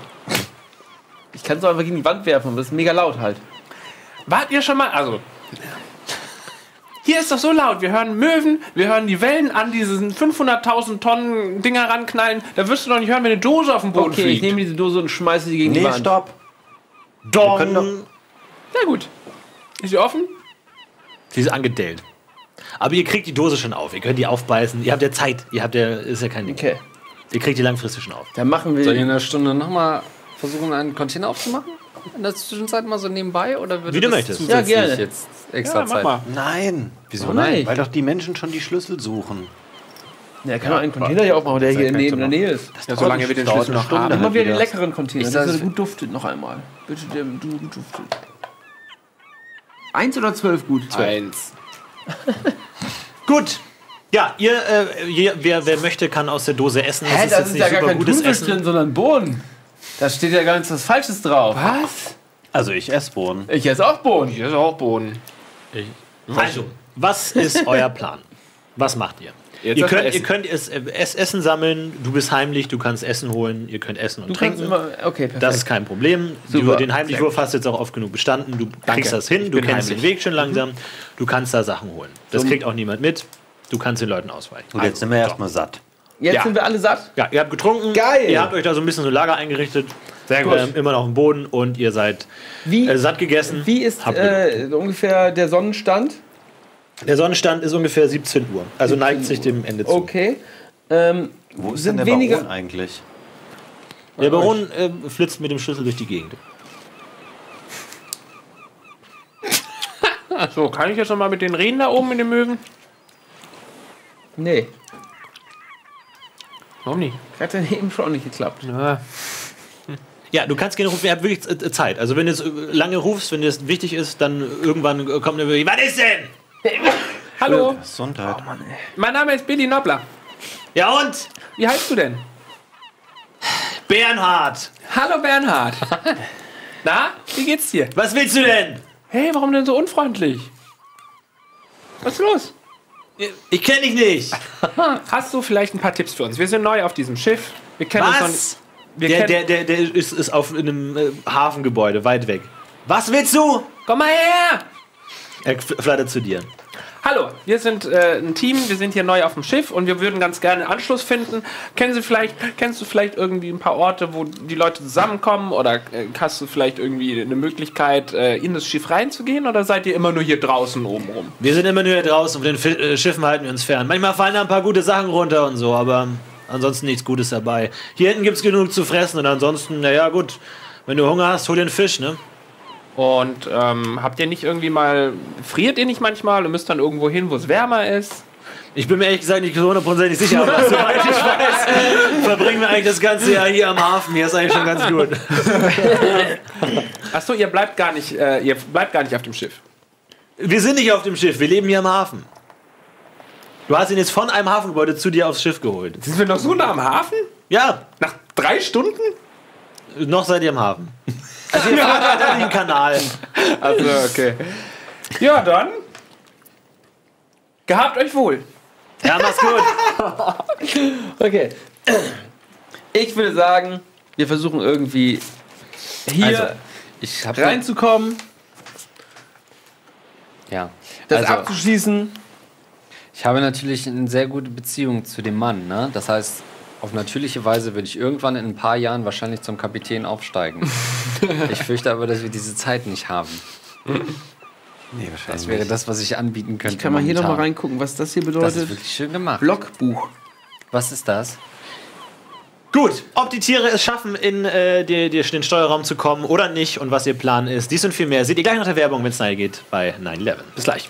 Ich kann es auch einfach gegen die Wand werfen, aber das ist mega laut halt. Wart ihr schon mal? Also. Hier ist doch so laut. Wir hören Möwen, wir hören die Wellen an diesen 500.000 Tonnen Dinger ranknallen. Da wirst du doch nicht hören, wenn eine Dose auf dem Boden Okay, ich fliegt. nehme diese Dose und schmeiße sie gegen die Nee, Wand. stopp. Dong! können doch- Sehr gut. Ist sie offen? Sie ist angedellt. Aber ihr kriegt die Dose schon auf. Ihr könnt die aufbeißen. Ihr habt ja Zeit. Ihr habt ja, ist ja kein Ding. Okay, Ihr kriegt die langfristig schon auf. dann machen Soll ich in wir. der Stunde nochmal versuchen, einen Container aufzumachen? In der Zwischenzeit mal so nebenbei? Oder würde Wie du das möchtest. zusätzlich Ja, gerne. jetzt extra Ja, mach Zeit? mal. Nein. Wieso Oh nein? Weil doch die Menschen schon die Schlüssel suchen. Ja, er kann auch einen Container hier aufmachen, der hier in der. Nähe ist. Ja, solange wir den Schlüssel noch haben. Immer wieder den leckeren Container, dass er gut duftet noch einmal. Bitte, der du gut duftet. Eins oder zwölf gut? Eins. Gut. Ja, ihr, äh, ihr, wer, wer möchte, kann aus der Dose essen. Es Hä, da ist ja gar kein gutes Thunfisch Essen. drin, sondern Bohnen. Da steht ja gar nichts was Falsches drauf. Was? Also ich esse Bohnen. Ich esse auch Bohnen. Hier ist auch Boden. Also, was ist euer Plan? Was macht ihr? Jetzt Ihr könnt, ihr essen. könnt es, äh, es, Essen sammeln, du bist heimlich, du kannst Essen holen, ihr könnt essen und Du trinken. immer. Okay, perfekt. Das ist kein Problem. Super. Du, den Heimlichwurf hast du jetzt auch oft genug bestanden. Du kriegst das hin, du bin kennst heimlich. den Weg schon langsam. Du kannst da Sachen holen. Das kriegt auch niemand mit. Du kannst den Leuten ausweichen. Und jetzt sind wir erstmal satt. Jetzt Ja. sind wir alle satt. Ja, ihr habt getrunken. Geil. Ihr habt euch da so ein bisschen so ein Lager eingerichtet. Sehr gut. Ähm, immer noch im Boden und ihr seid Wie, äh, satt gegessen. wie ist äh, ungefähr der Sonnenstand? Der Sonnenstand ist ungefähr 17 Uhr. Also neigt sich dem Ende zu. Okay. Ähm, Wo ist sind denn der weniger. Baron eigentlich? Der Baron äh, flitzt mit dem Schlüssel durch die Gegend. So, kann ich jetzt noch mal mit den reden da oben in den Möwen? Nee, Warum nicht? hat ja eben schon auch nicht geklappt. Ja. Ja, du kannst gerne rufen, ihr habt wirklich äh, Zeit. Also wenn du jetzt äh, lange rufst, wenn dir das wichtig ist, dann irgendwann äh, kommt eine Was ist denn? Hallo, Gesundheit. mein Name ist Billy Nobler. Ja und? Wie heißt du denn? Bernhard! Hallo Bernhard. Na, wie geht's dir? Was willst du denn? Hey, warum denn so unfreundlich? Was ist los? Ich kenne dich nicht. Hast du vielleicht ein paar Tipps für uns? Wir sind neu auf diesem Schiff. Wir kennen uns noch Was? Wir Der, der, der, der ist, ist auf einem äh, Hafengebäude, weit weg. Was willst du? Komm mal her! Er f- flattert zu dir. Hallo, wir sind äh, ein Team, wir sind hier neu auf dem Schiff und wir würden ganz gerne Anschluss finden. Kennen Sie vielleicht, kennst du vielleicht irgendwie ein paar Orte, wo die Leute zusammenkommen oder äh, hast du vielleicht irgendwie eine Möglichkeit, äh, in das Schiff reinzugehen oder seid ihr immer nur hier draußen oben rum? Wir sind immer nur hier draußen, von den Fi äh, Schiffen halten wir uns fern. Manchmal fallen da ein paar gute Sachen runter und so, aber ansonsten nichts Gutes dabei. Hier hinten gibt's genug zu fressen und ansonsten, naja, gut. Wenn du Hunger hast, hol dir einen Fisch, ne? Und ähm, habt ihr nicht irgendwie mal, friert ihr nicht manchmal und müsst dann irgendwo hin, wo es wärmer ist? Ich bin mir ehrlich gesagt nicht so hundertprozentig sicher, aber soweit ich weiß, verbringen wir eigentlich das ganze Jahr hier am Hafen. Hier ist eigentlich schon ganz gut. Achso, ihr bleibt gar nicht, äh, ihr bleibt gar nicht auf dem Schiff. Wir sind nicht auf dem Schiff, wir leben hier am Hafen. Du hast ihn jetzt von einem Hafengebäude zu dir aufs Schiff geholt. Sind wir noch so nah am Hafen? Ja, Nach drei Stunden? Noch seid ihr am Hafen. Also ihr fahrt halt an den Kanal. Also, okay. Ja, dann. Gehabt euch wohl. Ja, mach's gut. Okay. Ich würde sagen, wir versuchen irgendwie hier Also, reinzukommen, Ja. das also, abzuschließen. ich habe natürlich eine sehr gute Beziehung zu dem Mann. Ne? Das heißt, auf natürliche Weise würde ich irgendwann in ein paar Jahren wahrscheinlich zum Kapitän aufsteigen. ich fürchte aber, dass wir diese Zeit nicht haben. Nee, Das wahrscheinlich wäre nicht. das, was ich anbieten könnte. Ich kann mal hier nochmal reingucken, was das hier Das ist bedeutet. wirklich schön gemacht. Logbuch. Was ist das? Gut, ob die Tiere es schaffen, in äh, die, die, den Steuerraum zu kommen oder nicht und was ihr Plan ist, dies und viel mehr seht ihr gleich nach der Werbung, wenn es nahe geht bei 9-11. Bis gleich.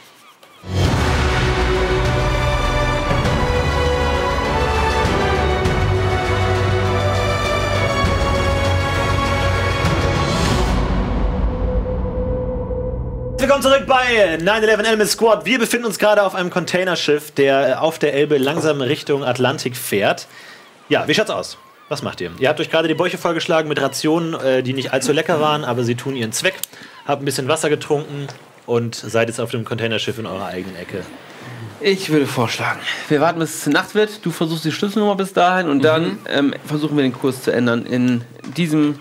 Willkommen zurück bei 9-11 Element Squad. Wir befinden uns gerade auf einem Containerschiff, der äh, auf der Elbe langsam Richtung Atlantik fährt. Ja, wie schaut's aus? Was macht ihr? Ihr habt euch gerade die Bäuche vollgeschlagen mit Rationen, äh, die nicht allzu lecker waren, aber sie tun ihren Zweck. Habt ein bisschen Wasser getrunken und seid jetzt auf dem Containerschiff in eurer eigenen Ecke. Ich würde vorschlagen, wir warten bis es Nacht wird. Du versuchst die Schlüsselnummer bis dahin und dann ähm, versuchen wir den Kurs zu ändern in diesem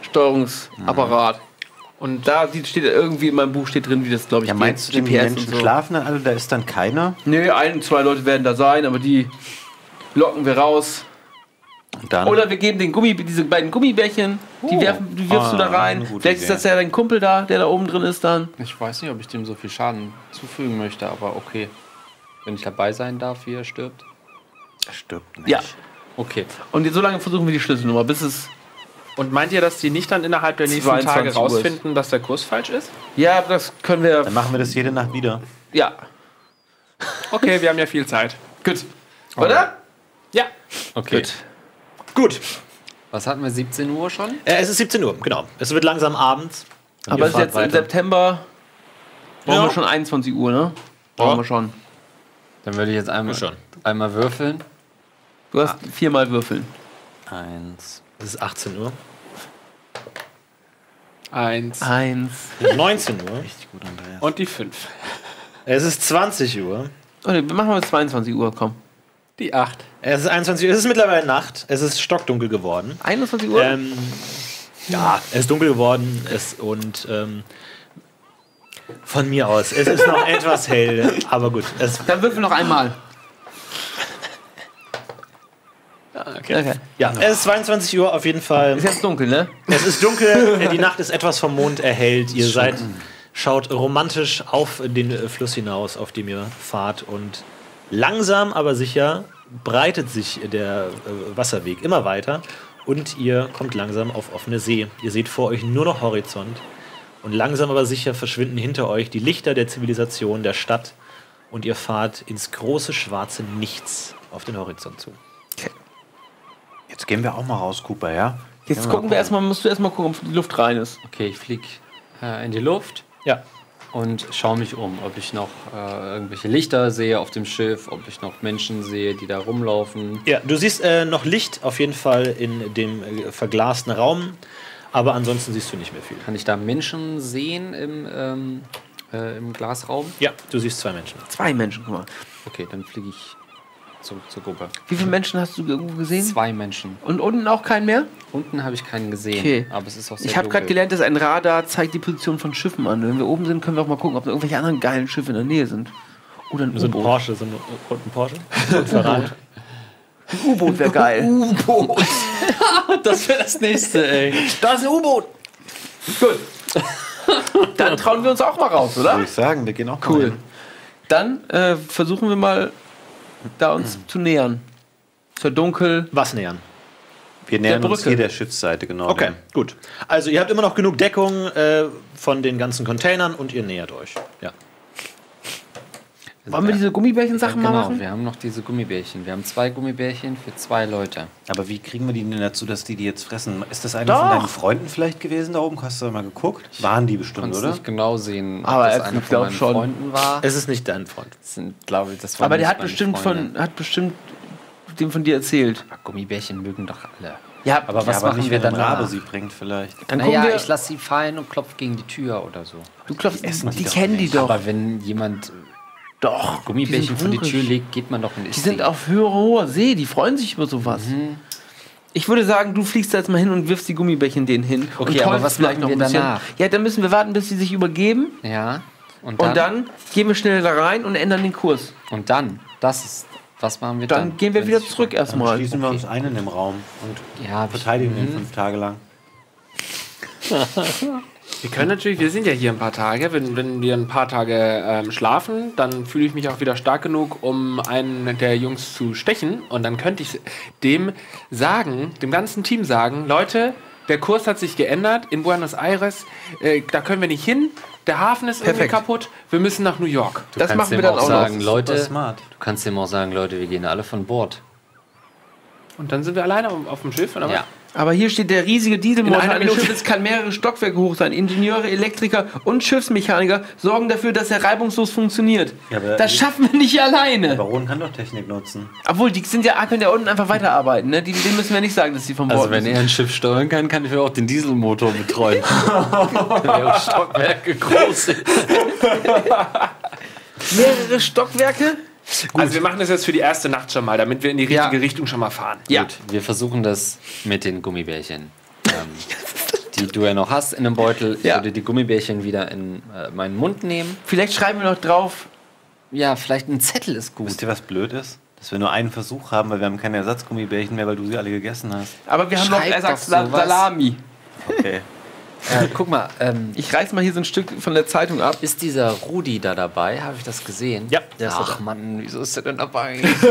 Steuerungsapparat. Und da sieht- steht irgendwie in meinem Buch steht drin, wie das glaube ich Ja, geht. meinst du, denn die GPS Menschen und so. schlafen dann alle? Da ist dann keiner? Nee, ein, zwei Leute werden da sein, aber die locken wir raus. Und dann? Oder wir geben den Gummi, diese beiden Gummibärchen, die, werfen, die wirfst du da Ah, rein. Vielleicht ist das ja dein Kumpel da, der da oben drin ist dann. Ich weiß nicht, ob ich dem so viel Schaden zufügen möchte, aber okay. Wenn ich dabei sein darf, wie er stirbt. Er stirbt nicht. Ja. Okay. Und jetzt so lange versuchen wir die Schlüsselnummer, bis es. Und meint ihr, dass die nicht dann innerhalb der nächsten 22 Tage rausfinden, dass der Kurs falsch ist? Ja, das können wir. Dann machen wir das jede Nacht wieder. Ja. Okay, wir haben ja viel Zeit. Gut. Oder? Ja. Okay. Gut, Was hatten wir? 17 Uhr schon? äh, es ist 17 Uhr, genau. Es wird langsam abends. Und Aber es ist jetzt im. September. Brauchen Ja. wir schon 21 Uhr, ne? Brauchen Ja. wir schon. Dann würde ich jetzt einmal, Schon. einmal würfeln. Du hast viermal würfeln. Eins. Es ist 18 Uhr. Eins. Eins. 19 Uhr. Richtig gut, Andreas. Und die fünf. Es ist 20 Uhr. Oh, nee, wir machen mal 22 Uhr, komm. Die acht. Es ist 21 Uhr. Es ist mittlerweile Nacht. Es ist stockdunkel geworden. 21 Uhr? Ähm, ja, es ist dunkel geworden es, und ähm, von mir aus. Es ist noch etwas hell, aber gut. Es, Dann würfel noch einmal. Okay. Okay. Ja, es ist 22 Uhr auf jeden Fall. Ist jetzt dunkel, ne? Es ist dunkel, die Nacht ist etwas vom Mond erhellt. Ihr seid, schaut romantisch auf den äh, Fluss hinaus, auf dem ihr fahrt und langsam, aber sicher breitet sich der äh, Wasserweg immer weiter und ihr kommt langsam auf offene See. Ihr seht vor euch nur noch Horizont und langsam, aber sicher verschwinden hinter euch die Lichter der Zivilisation, der Stadt und ihr fahrt ins große schwarze Nichts auf den Horizont zu. Jetzt gehen wir auch mal raus, Cooper, ja? Jetzt Ja, gucken wir erstmal, musst du erstmal gucken, ob die Luft rein ist. Okay, ich fliege äh, in die Luft Ja, und schaue mich um, ob ich noch äh, irgendwelche Lichter sehe auf dem Schiff, ob ich noch Menschen sehe, die da rumlaufen. Ja, du siehst äh, noch Licht auf jeden Fall in dem äh, verglasten Raum, aber ansonsten siehst du nicht mehr viel. Kann ich da Menschen sehen im, ähm, äh, im Glasraum? Ja, du siehst zwei Menschen. Zwei Menschen, guck mal. Okay, dann fliege ich zurück zur Gruppe. Wie viele Menschen hast du irgendwo gesehen? Zwei Menschen. Und unten auch keinen mehr? Unten habe ich keinen gesehen, Okay. aber es ist auch sehr Ich habe gerade gelernt, dass ein Radar zeigt die Position von Schiffen an. Wenn wir oben sind, können wir auch mal gucken, ob da irgendwelche anderen geilen Schiffe in der Nähe sind. Oder ein So ein U-Boot. Porsche, so ein Porsche. So ein Ferrari. Ein U-Boot wäre geil. Das wäre das nächste, ey. Da ist ein U-Boot. Gut. Dann trauen wir uns auch mal raus, oder? Würde ich sagen, wir gehen auch mal Cool. hin. Dann äh, versuchen wir mal, da uns zu nähern. Wird dunkel. Was nähern? Wir nähern uns hier der Schiffsseite, genau. Okay, gut. Also ihr habt immer noch genug Deckung äh, von den ganzen Containern und ihr nähert euch. Ja. Wollen wir diese Gummibärchen-Sachen mal Genau, machen? wir haben noch diese Gummibärchen. Wir haben zwei Gummibärchen für zwei Leute. Aber wie kriegen wir die denn dazu, dass die die jetzt fressen? Ist das einer Doch. von deinen Freunden vielleicht gewesen da oben? Hast du da mal geguckt? Waren die bestimmt, oder? nicht genau sehen, ob Aber das er- einer von meinen schon. Freunden war. Es ist nicht dein Freund. Das sind, glaube ich, das war Aber der hat bestimmt Freunde. von, hat bestimmt dem von dir erzählt. Aber Gummibärchen mögen doch alle. Ja, Aber was aber machen nicht, wir wenn ein danach? Rabe sie bringt vielleicht. dann gucken Naja, wir. ich lasse sie fallen und klopfe gegen die Tür oder so. du klopfst, essen die die doch kennen die nicht. doch. Aber wenn jemand doch. Gummibärchen die vor die Tür legt, geht man doch in Die sind auf höherer hoher See, die freuen sich über sowas. Mhm. Ich würde sagen, du fliegst da jetzt mal hin und wirfst die Gummibärchen denen hin. Okay, und aber was vielleicht machen wir ein bisschen. danach? Ja, dann müssen wir warten, bis sie sich übergeben. Ja. Und dann? Und dann gehen wir schnell da rein und ändern den Kurs. Und dann? Das ist. Was machen wir dann? Dann gehen wir wieder zurück Dann erstmal. schließen wir uns ein in dem Raum und Ja, verteidigen Mhm. den fünf Tage lang. Wir können natürlich, wir sind ja hier ein paar Tage. Wenn, wenn wir ein paar Tage ähm, schlafen, dann fühle ich mich auch wieder stark genug, um einen der Jungs zu stechen. Und dann könnte ich dem sagen, dem ganzen Team sagen, Leute, der Kurs hat sich geändert in Buenos Aires. Äh, da können wir nicht hin. Der Hafen ist irgendwie Perfekt. kaputt. Wir müssen nach New York. Du Das kannst machen wir dann auch auch noch. sagen, Leute. Smart. Du kannst dem auch sagen, Leute, wir gehen alle von Bord. Und dann sind wir alleine auf, auf dem Schiff. Oder Ja. Aber hier steht der riesige In Dieselmotor einer eines Minute. Schiffes kann mehrere Stockwerke hoch sein. Ingenieure, Elektriker und Schiffsmechaniker sorgen dafür, dass er reibungslos funktioniert. Ja, aber- das schaffen wir nicht alleine. Baron kann doch Technik nutzen. Obwohl, die sind ja, können ja unten einfach weiterarbeiten. Ne? Die, denen müssen wir nicht sagen, dass sie von Bord Also wenn müssen. er ein Schiff steuern kann, kann ich auch den Dieselmotor betreuen. Der Stockwerke groß ist. Mehrere Stockwerke? Also wir machen das jetzt für die erste Nacht schon mal, damit wir in die richtige Ja. Richtung schon mal fahren. Ja. Gut, wir versuchen das mit den Gummibärchen. Ähm, die du ja noch hast in einem Beutel. Ich Ja. würde die Gummibärchen wieder in äh, meinen Mund nehmen. Vielleicht schreiben wir noch drauf. Ja, vielleicht ein Zettel ist gut. Wisst ihr, was blöd ist? Dass wir nur einen Versuch haben, weil wir haben keine Ersatzgummibärchen mehr, weil du sie alle gegessen hast. Aber wir haben noch Schreib Ersatz doch sowas. Salami. Okay. Äh, guck mal, ähm, Ich reiß mal hier so ein Stück von der Zeitung ab. ist dieser Rudi da dabei? Habe ich das gesehen? Ja, der ist Ach dabei. Mann, wieso ist der denn dabei?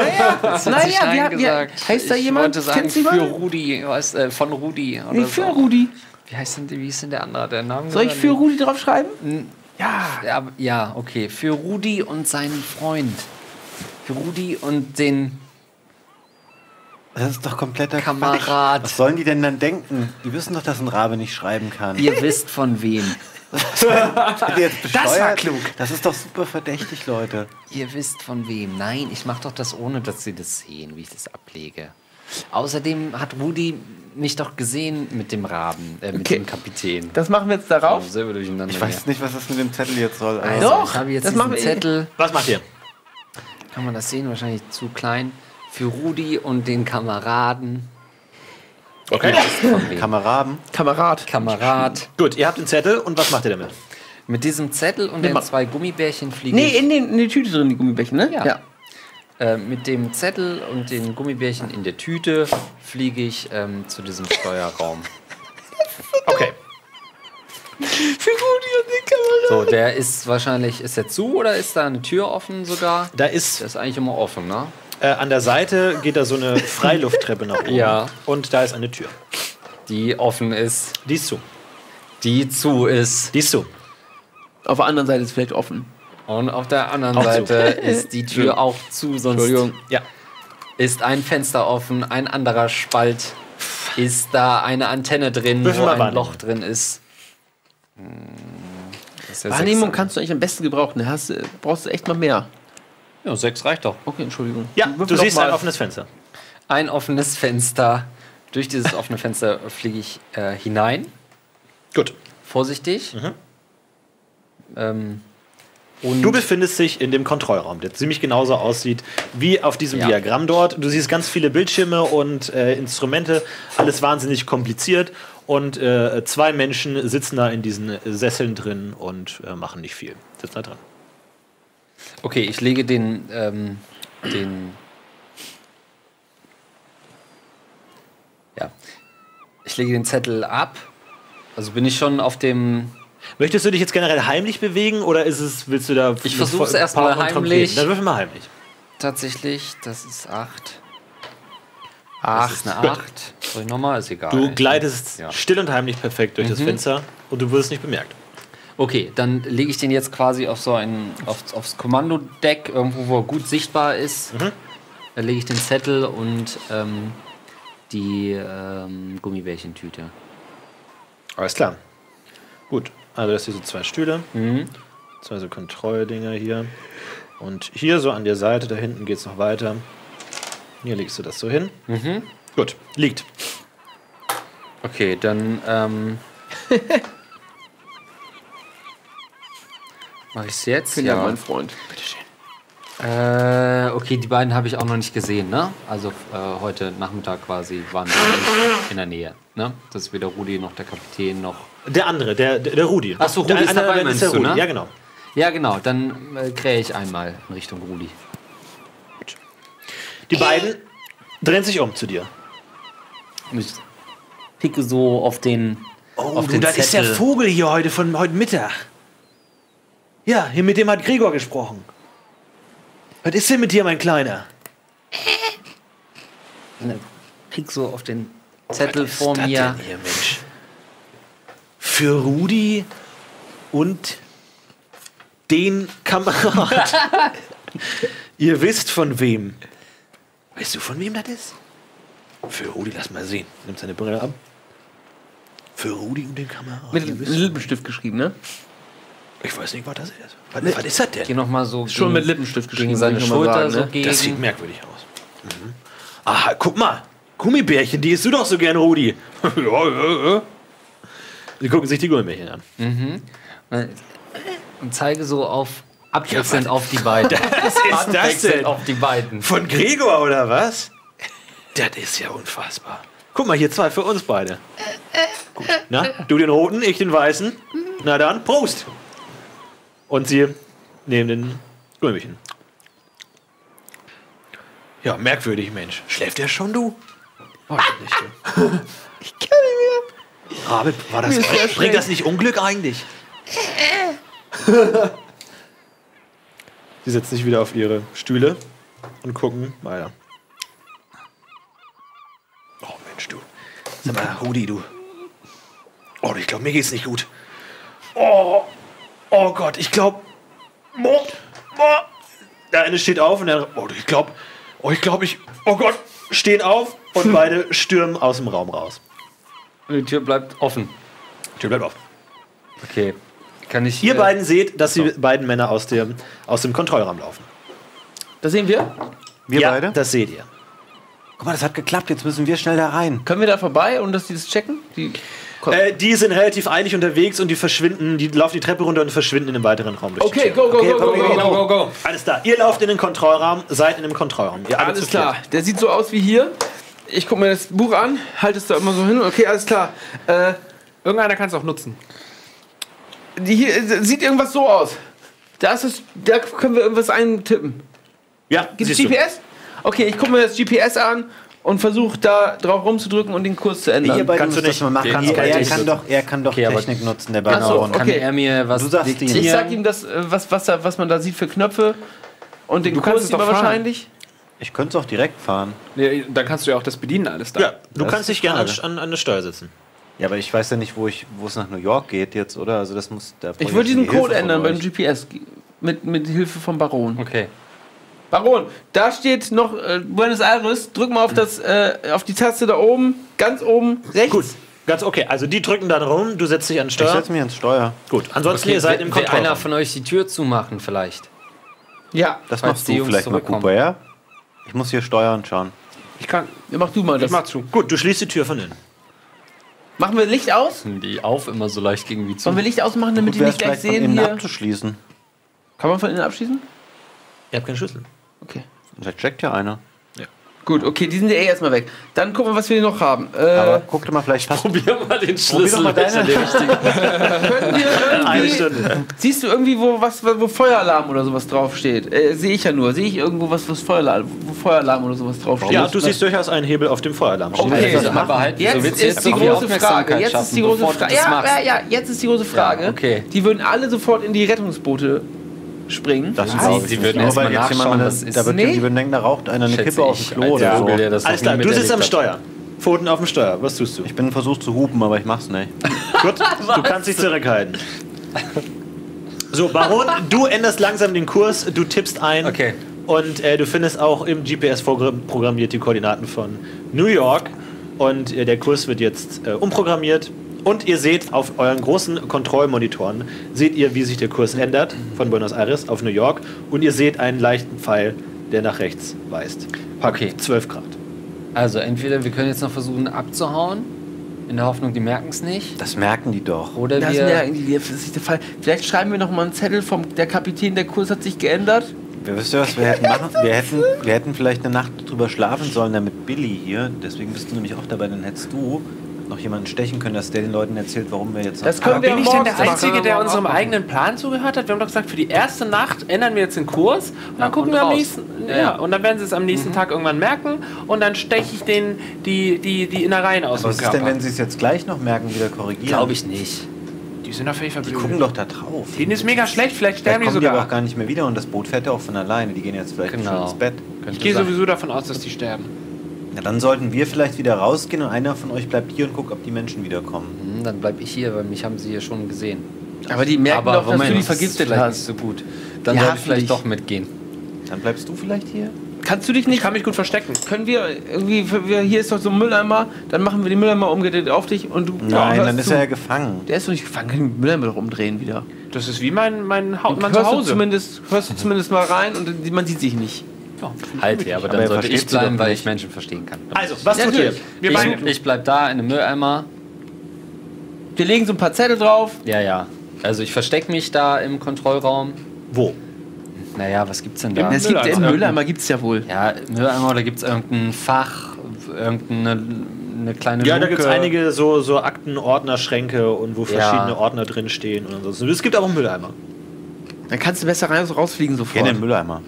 Naja, naja, wir wir- heißt da ich jemand? wollte sagen, Kennst du für jemanden? Rudi, weißt, äh, von Rudi. Oder Nee, für so. Rudi. Wie heißt denn, wie ist denn der andere? Der Name Soll ich für Rudi draufschreiben? Ja, aber- ja, okay. Für Rudi und seinen Freund. Für Rudi und den Das ist doch kompletter Kamerad. Quatsch. Was sollen die denn dann denken? Die wissen doch, dass ein Rabe nicht schreiben kann. Ihr wisst von wem. Das war klug. Das ist doch super verdächtig, Leute. Ihr wisst von wem. Nein, ich mache doch das ohne, dass sie das sehen, wie ich das ablege. Außerdem hat Rudi mich doch gesehen mit dem Raben, äh, mit Okay. dem Kapitän. Das machen wir jetzt darauf. Oh, selber durcheinander. Ich weiß nicht, was das mit dem Zettel jetzt soll. Also, Doch, ich habe jetzt das diesen machen wir- Zettel. Was macht ihr? Kann man das sehen? Wahrscheinlich zu klein. Für Rudi und den Kameraden. Okay. Kameraden. Kamerad. Kamerad. Gut, ihr habt den Zettel und was macht ihr damit? Mit diesem Zettel und Nimm den mal. zwei Gummibärchen fliege Nee, ich. in, den, in die Tüte drin, die Gummibärchen, ne? Ja. Äh, mit dem Zettel und den Gummibärchen in der Tüte fliege ich ähm, zu diesem Steuerraum. Okay. Für Rudi und den Kamerad. So, der ist wahrscheinlich, ist der zu oder ist da eine Tür offen sogar? Da ist Der ist eigentlich immer offen, ne? Äh, an der Seite geht da so eine Freilufttreppe nach oben. Ja. Und da ist eine Tür. Die offen ist, Die ist zu. die zu ist. Die ist zu. Auf der anderen Seite ist vielleicht offen. Und auf der anderen Auch zu. Seite ist die Tür auch zu, sonst Entschuldigung. Ja. ist ein Fenster offen, ein anderer Spalt. Ist da eine Antenne drin, Würfel wo ein Wahrnehmung. Loch drin ist? Hm, ist ja Wahrnehmung sechs. kannst du eigentlich am besten gebrauchen. Da hast, du- brauchst du echt mal mehr. Ja, sechs reicht doch. Okay, Entschuldigung. Ja, du siehst mal. ein offenes Fenster. Ein offenes Fenster. Durch dieses offene Fenster fliege ich äh, hinein. Gut. Vorsichtig. Mhm. Ähm, und Du befindest dich in dem Kontrollraum, der ziemlich genauso aussieht wie auf diesem Ja. Diagramm dort. Du siehst ganz viele Bildschirme und äh, Instrumente, alles wahnsinnig kompliziert. Und äh, zwei Menschen sitzen da in diesen Sesseln drin und äh, machen nicht viel. Sitzen da drin. Okay, ich lege den, ähm, den. Ja. Ich lege den Zettel ab. Also bin ich schon auf dem. Möchtest du dich jetzt generell heimlich bewegen oder ist es, willst du da. Ich versuch's voll- erst mal Pauken und heimlich. Dann würfel mal heimlich. Tatsächlich, das ist 8. Ach, Das ist eine 8. Soll ich nochmal? Ist egal. Du gleitest Ja. still und heimlich perfekt durch das Fenster und du wirst nicht bemerkt. Okay, dann lege ich den jetzt quasi auf so ein, auf, aufs Kommandodeck, irgendwo, wo er gut sichtbar ist. Da lege ich den Zettel und ähm, die ähm, Gummibärchentüte. Alles klar. Gut, also das sind so zwei Stühle. Zwei so Kontrolldinger hier. Und hier so an der Seite, da hinten geht es noch weiter. Hier legst du das so hin. Gut, liegt. Okay, dann ähm, mache ich es jetzt. Vielen Dank, mein Freund. Äh, okay, die beiden habe ich auch noch nicht gesehen, ne? Also äh, heute Nachmittag quasi waren wir in der Nähe, ne? Das ist weder Rudi noch der Kapitän noch. Der andere, der, der, Rudi. Ach so, Rudi der, ist einer dabei, ist meinst der du, Rudi. ne? Ja, genau. Ja, genau, dann äh, krähe ich einmal in Richtung Rudi. Die beiden drehen sich um zu dir. Ich picke so auf den. Oh, auf den das ist der Zettel. Vogel hier heute von heute Mittag. Ja, hier mit dem hat Gregor gesprochen. Was ist denn mit dir, mein Kleiner? Pick so auf den Zettel Was ist vor mir. denn hier, Mensch? Für Rudi und den Kamerad. Ihr wisst von wem. Weißt du, von wem das ist? Für Rudi, lass mal sehen. Nimmt seine Brille ab. Für Rudi und den Kamerad. Mit Lippenstift geschrieben, ne? Ich weiß nicht, was das ist. Was, was ist das denn? noch mal so Schon gegen, mit Lippenstift geschrieben. gegen seine Schulter sagen, so ne? gegen. Das sieht merkwürdig aus. Mhm. Aha, guck mal. Gummibärchen, die isst du doch so gern, Rudi. ja, ja, ja. Sie gucken sich die Gummibärchen an. und zeige so auf abwechselnd Ja, auf die beiden. Was ist das Abwechselnd denn? auf die beiden. Von Gregor oder was? Das ist ja unfassbar. Guck mal, hier zwei für uns beide. Gut. Na, du den roten, ich den weißen. Na dann, Prost! Und sie nehmen den Gummibärchen. Ja, merkwürdig, Mensch. Schläft der schon, du? Heute nicht, du. Ich kann nicht mehr. Rabe, war das, bringt das nicht Unglück eigentlich? Sie setzen sich wieder auf ihre Stühle und gucken weiter. Oh Mensch, du. Sag mal, Rudi, du. Oh, ich glaube, mir geht's nicht gut. Oh, oh Gott, ich glaube. Oh, oh. Der eine steht auf und der oh, ich glaube, oh, ich glaube, ich, oh Gott, stehen auf und beide stürmen aus dem Raum raus. Und die Tür bleibt offen. Tür bleibt auf. Okay. Kann ich. Ihr äh, beiden seht, dass die beiden Männer aus dem, aus dem Kontrollraum laufen. Das sehen wir. Wir ja, beide? das seht ihr. Guck mal, das hat geklappt. Jetzt müssen wir schnell da rein. Können wir da vorbei und dass die das checken? Die Äh, die sind relativ eilig unterwegs und die verschwinden, die laufen die Treppe runter und verschwinden in einem weiteren Raum. okay, go, go, Okay, go, go, komm, go, genau. go, go. Alles klar. Ihr lauft in den Kontrollraum, seid in dem Kontrollraum. Ihr alle Alles viert. klar. Der sieht so aus wie hier. Ich gucke mir das Buch an, halte es da immer so hin. Okay, alles klar. Äh, Irgendeiner kann es auch nutzen. die hier äh, sieht irgendwas so aus. Da ist es, da können wir irgendwas eintippen. Ja, Gibt es siehst du. GPS? Okay, ich gucke mir das GPS an und versuche da drauf rumzudrücken und den Kurs zu ändern. Kannst du nicht. mal machen. Kannst Er, kann doch, er kann doch Okay, Technik nutzen, der Ach so, Baron. Kann Okay. er mir was Du sagst ihm. diktieren? ich sag ihm das, äh, was, was, da, was man da sieht für Knöpfe und den Du kannst Kurs fahren. wahrscheinlich. Ich könnte es auch direkt fahren. Nee, dann kannst du ja auch das bedienen alles da. Ja, du Das kannst dich gerne an, an, an der Steuer sitzen. Ja, aber ich weiß ja nicht, wo, ich, wo es nach New York geht jetzt, oder? Also das muss. Da Ich würde die diesen Code ändern beim. GPS mit, mit Hilfe vom Baron. Okay. Baron, da steht noch äh, Buenos Aires. Drück mal auf, das, äh, auf die Taste da oben, ganz oben rechts. Gut, ganz okay. Also die drücken dann rum, du setzt dich an den Ich Steuer. setze mich ans Steuer. Gut, ansonsten okay ihr seid im will, will einer Kontrollraum. von euch die Tür zumachen vielleicht? Ja, Das Falls machst du vielleicht mal. Cooper, ja? Ich muss hier steuern schauen. Ich kann. mach du mal Ich das. mach zu. Gut, du schließt die Tür von innen. Machen wir Licht aus? Die auf immer so leicht gegen wie zu. Sollen wir Licht ausmachen, damit die nicht gleich vielleicht von sehen innen hier? abzuschließen. Kann man von innen abschließen? Ihr habt keinen Schlüssel. Okay. Vielleicht checkt ja einer. Gut, okay, die sind ja eh erstmal weg. Dann gucken wir, was wir hier noch haben. Äh, Aber guck doch mal, vielleicht passt. Probier mal den Probier doch mal deine. können wir Eine irgendwie, Stunde. siehst du irgendwie, wo, was, wo Feueralarm oder sowas draufsteht? Äh, Sehe ich ja nur. Sehe ich irgendwo was, was Feueralarm, wo Feueralarm oder sowas draufsteht? Ja, du siehst durchaus einen Hebel auf dem Feueralarm. stehen. Okay. Also, aber halt, Jetzt du ist die große Frage. Jetzt ist die große Frage. das Ja, ja, ja, jetzt ist die große Frage. Ja, okay. Die würden alle sofort in die Rettungsboote springen. Das Sie- glaube ich würden Nur erst weil mal jetzt jemand nachschauen, was ist. Da wird Nee. die würden denken, da raucht einer eine Kippe auf dem Klo oder so. Das Alles klar, du sitzt am. Steuer. Pfoten auf dem Steuer. Was tust du? Ich bin versucht zu hupen, aber ich mach's nicht. Gut, du kannst dich zurückhalten. So, Baron, du änderst langsam den Kurs, du tippst ein. Okay. Und äh, du findest auch im GPS vorprogrammiert die Koordinaten von New York. Und äh, der Kurs wird jetzt äh, umprogrammiert. Und ihr seht auf euren großen Kontrollmonitoren, seht ihr, wie sich der Kurs ändert von Buenos Aires auf New York. Und ihr seht einen leichten Pfeil, der nach rechts weist. Okay. 12 Grad. Also entweder wir können jetzt noch versuchen abzuhauen, in der Hoffnung, die merken es nicht. Das merken die doch. Oder Das wir. merken die, das ist der Fall. Vielleicht schreiben wir noch mal einen Zettel vom der Kapitän, der Kurs hat sich geändert. Wir wisst ihr, was wir hätten machen? Wir hätten, wir hätten vielleicht eine Nacht drüber schlafen sollen, damit Billy hier, deswegen bist du nämlich auch dabei, dann hättest du noch jemanden stechen können, dass der den Leuten erzählt, warum wir jetzt noch Das können wir Bin ich denn der. Einzige, der unserem machen. eigenen Plan zugehört hat? Wir haben doch gesagt, für die erste Nacht ändern wir jetzt den Kurs und dann Ja, gucken und wir am nächsten. Ja, Ja, und dann werden sie es am nächsten Tag irgendwann merken und dann steche ich denen die, die, die Innereien aus Was dem ist denn, Körper. wenn sie es jetzt gleich noch merken, wieder korrigieren? Glaube ich nicht. die sind doch völlig Die verblüht. gucken doch da drauf. Denen ist mega schlecht, vielleicht Vielleicht sterben die kommen die aber auch sogar. gar nicht mehr wieder und das Boot fährt ja auch von alleine. Die gehen jetzt vielleicht Genau. schon ins Bett. Ich gehe sowieso davon aus, dass die sterben. Na, dann sollten wir vielleicht wieder rausgehen und einer von euch bleibt hier und guckt, ob die Menschen wiederkommen. Hm, dann bleib ich hier, weil mich haben sie hier schon gesehen. Aber die merken doch, dass du die vergiftet vielleicht hast. nicht so gut. Dann sollte hassen ich vielleicht doch mitgehen. Dann bleibst du vielleicht hier? Kannst du dich Ich nicht kann mich gut verstecken. können wir irgendwie, wir, hier ist doch so ein Mülleimer, dann machen wir den Mülleimer umgedreht auf dich und du. Nein, dann ist du, er ja gefangen. Der ist doch nicht gefangen, kann den Mülleimer doch umdrehen wieder. Das ist wie mein, mein, ha mein hörst, du Zuhause. zumindest, hörst du zumindest mal rein und man sieht sich nicht. Ja. Halt, ja, aber Aber dann er sollte ich bleiben, weil ich Menschen verstehen kann. Also, was Ja, tut ihr? Wir beide. Ich, ich bleib da in einem Mülleimer. Wir legen so ein paar Zettel drauf. Ja, ja. Also ich verstecke mich da im Kontrollraum. Wo? Naja, was gibt's denn da? Es gibt, Mülleimer. Im Mülleimer gibt es ja wohl. Ja, Mülleimer oder gibt's irgendein Fach, irgendeine eine kleine Ja, da Luke? gibt es einige so, so Akten, Ordnerschränke und wo Ja. verschiedene Ordner drin stehen und so. Es gibt auch einen Mülleimer. Dann kannst du besser rein, rausfliegen Geh in sofort. den Mülleimer.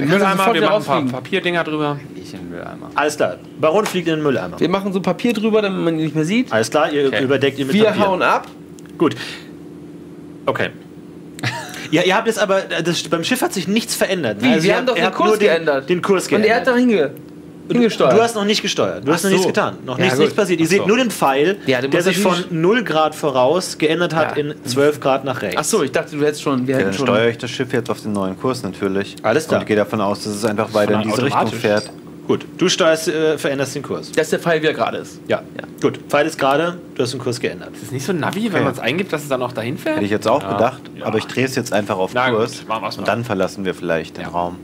Kannst du Mülleimer, wir machen ein paar. Papierdinger drüber. Ich in den Mülleimer. Alles klar. Baron fliegt in den Mülleimer. Wir machen so Papier drüber, damit man ihn nicht mehr sieht. Alles klar, ihr Okay. überdeckt ihn mit Wir Papier. hauen ab. Gut. Okay. ja, ihr habt jetzt aber, das, beim Schiff hat sich nichts verändert. Wie? Also Wir haben doch den Kurs den, geändert. Den Kurs Und geändert. er hat da hinge hingesteuert. Du hast noch nicht gesteuert. Du hast Ach noch nichts so. getan. Noch Ja, nichts, gut. nichts passiert. Ihr seht nur den Pfeil, Ja, der sich von natürlich- 0 Grad voraus geändert hat Ja. in 12 Grad nach rechts. Ach so, ich dachte, du hättest schon. Wir Ja, dann schon. steuere ich das Schiff jetzt auf den neuen Kurs natürlich. Alles klar. Und ich gehe davon aus, dass es einfach weiter in diese Richtung fährt. Gut, du steuerst, äh, veränderst den Kurs. Dass der Pfeil wieder gerade ist. Ja. Gut, Pfeil ist gerade, du hast den Kurs geändert. Ist nicht so ein Navi, wenn man es eingibt, dass es dann auch dahin fährt? Hätte ich jetzt auch gedacht, Ja. aber ich drehe es jetzt einfach auf Na gut, Kurs mal. und dann verlassen wir vielleicht den Raum.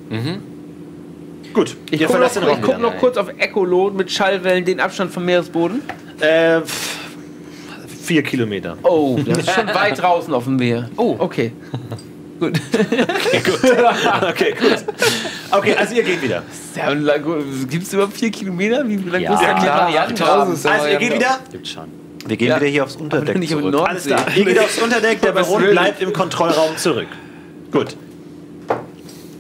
Gut, Ich gucke noch, ich guck noch kurz auf Echolot mit Schallwellen den Abstand vom Meeresboden. Äh, pff, vier Kilometer. Oh, das ist schon weit draußen auf dem Meer. Oh, okay. Gut. Okay, gut. Okay, also ihr geht wieder. Ja, Gibt es überhaupt vier Kilometer? Wie lange Ja, muss denn klar. die Variante? Also ihr geht wieder. Gibt's schon. Wir gehen Ja. wieder hier aufs Unterdeck nicht zurück. Alles klar. Ihr geht aufs Unterdeck, der Baron bleibt im Kontrollraum zurück. Gut.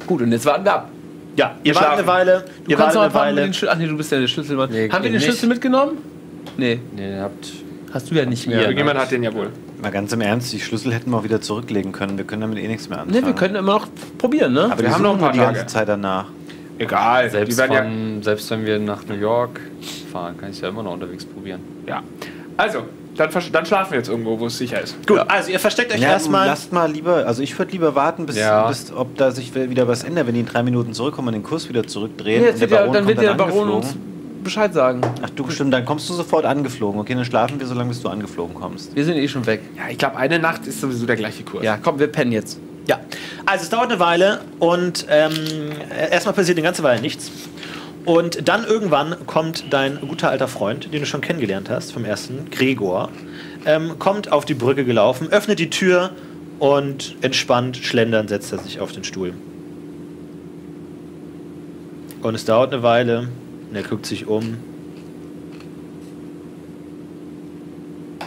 Gut, und jetzt warten wir ab. Ja, ihr wartet eine. Weile. Du Ihr kannst noch eine Weile. den Schlüssel. Ach nee, du bist ja der Schlüsselmann. Nee, Haben wir den Schlüssel mitgenommen? Nee, Nee, ihr habt. hast du ja nicht mehr. Irgendjemand hat den ja wohl. Mal ganz im Ernst, die Schlüssel hätten wir auch wieder zurücklegen können. Wir können damit eh nichts mehr anfangen. Ne, wir können immer noch probieren, ne? aber Wir die haben noch ein paar die ganze Tage. Zeit danach. Egal. Selbst, die werden ja, von, selbst wenn wir nach New York fahren, kann ich es ja immer noch unterwegs probieren. ja. Also, dann, dann schlafen wir jetzt irgendwo, wo es sicher ist. Gut, also ihr versteckt euch Ja, erstmal. lasst mal lieber, also ich würde lieber warten, bis, Ja. bis ob da sich wieder was ändert, wenn die in drei Minuten zurückkommen und den Kurs wieder zurückdrehen. Nee, und jetzt wird ja, dann wird der Baron uns Bescheid sagen. Ach du, stimmt, dann kommst du sofort angeflogen. Okay, dann schlafen wir so lange, bis du angeflogen kommst. Wir sind eh schon weg. Ja, ich glaube, eine Nacht ist sowieso der gleiche Kurs. Ja, komm, wir pennen jetzt. Ja, also es dauert eine Weile und ähm, erstmal passiert eine ganze Weile nichts. Und dann irgendwann kommt dein guter alter Freund, den du schon kennengelernt hast vom ersten, Gregor, ähm, kommt auf die Brücke gelaufen, öffnet die Tür und entspannt schlendern setzt er sich auf den Stuhl. Und es dauert eine Weile und er guckt sich um.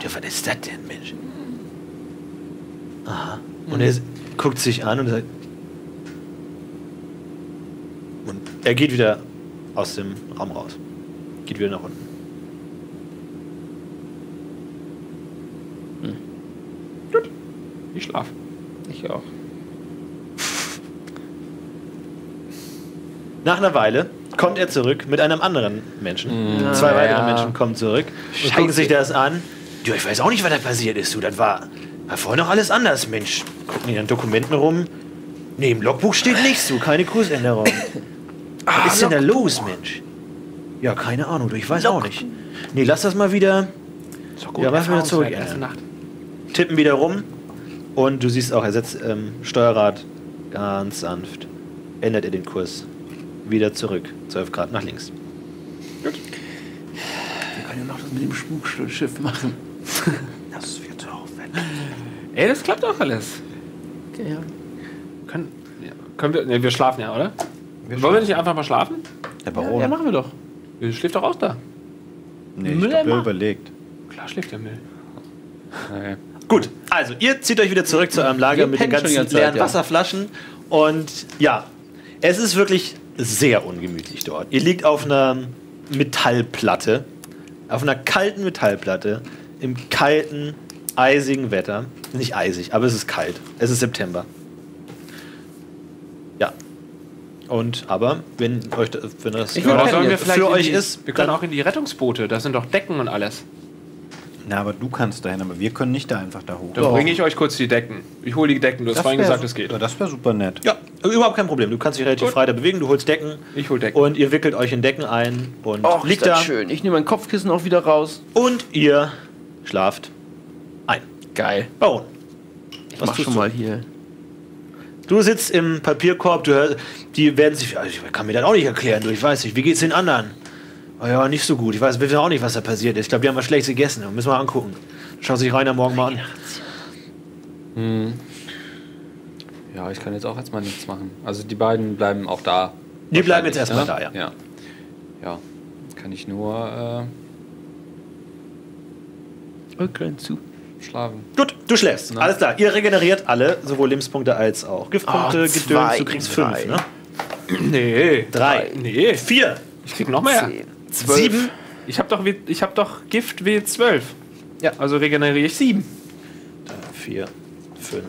Ja, was ist das denn, Mensch? Aha. Und er guckt sich an und sagt. Und er geht wieder aus dem Raum raus. Geht wieder nach unten. Ich schlafe. Ich auch. Nach einer Weile kommt er zurück mit einem anderen Menschen. Zwei Ja, weitere ja. Menschen kommen zurück und gucken sich das an. Du, ich weiß auch nicht, was da passiert ist, du. Das war. Da vorhin noch alles anders, Mensch. Gucken in den Dokumenten rum. Nee, im Logbuch steht nichts so, keine Kursänderung. Was ist denn da los, Mensch? Ja, keine Ahnung, du, ich weiß auch nicht. Nee, lass das mal wieder. Ist doch Ja, machen wir zurück, erste ja. Nacht. Tippen wieder rum. Und du siehst auch, er setzt ähm, Steuerrad ganz sanft. Ändert er den Kurs. Wieder zurück. 12 Grad nach links. Wir können ja noch das mit dem Spukschiff machen. Das wird so aufwendig. Ey, das klappt auch alles. Okay, ja. Können, ja, können wir. Ne, wir schlafen ja, oder? Wollen wir nicht einfach mal schlafen? Der Ja, Baron. ja, machen wir doch. Ihr schläft doch auch da. nee, ich Mülleimer? glaube, er überlegt. Klar schläft der Müll. Gut, also ihr zieht euch wieder zurück zu eurem Lager Wir mit den ganzen ganze leeren Zeit, ja. Wasserflaschen. Und ja, es ist wirklich sehr ungemütlich dort. Ihr liegt auf einer Metallplatte, auf einer kalten Metallplatte, im kalten, eisigen Wetter. Nicht eisig, aber es ist kalt. Es ist September. Ja. Und aber, wenn euch das, wenn das Ich ja, sollen wir vielleicht für euch die, ist, Wir können dann- auch in die Rettungsboote. Da sind doch Decken und alles. Na, aber du kannst dahin, aber wir können nicht da einfach da hoch. Dann bringe ich euch kurz die Decken. Ich hole die Decken. Du hast Das vorhin gesagt, es geht. Ja, das wäre super nett. ja, überhaupt kein Problem. Du kannst dich relativ Gut. frei da bewegen. Du holst Decken Ich hol Decken. und ihr wickelt euch in Decken ein und Och, liegt ist das da schön. Ich nehme mein Kopfkissen auch wieder raus. und ihr schlaft ein. Geil. Baron. Ich Was mach tust schon du? mal hier. Du sitzt im Papierkorb, du hörst, die werden sich, also ich kann mir das auch nicht erklären, du, ich weiß nicht, wie geht's den anderen? Oh ja, nicht so gut, ich weiß, wir wissen auch nicht, was da passiert ist. Ich glaube, die haben was Schlechtes gegessen, müssen wir mal angucken. Schaut sich Rainer morgen mal an. Ja, ich kann jetzt auch erstmal nichts machen. Also die beiden bleiben auch da. Die bleiben jetzt erstmal da, ja. Ja. Ja. Kann ich nur Okay, zu. Schlafen. Gut, du schläfst. Alles klar, ihr regeneriert alle, sowohl Lebenspunkte als auch Giftpunkte, Ah, Gedöns, du kriegst drei. fünf, ne? Nee. Drei, Nee. vier, Ich krieg noch mehr. Zehn. sieben, Ich habe doch, ich hab doch Gift W12. Ja. Also regeneriere ich sieben. vier, fünf,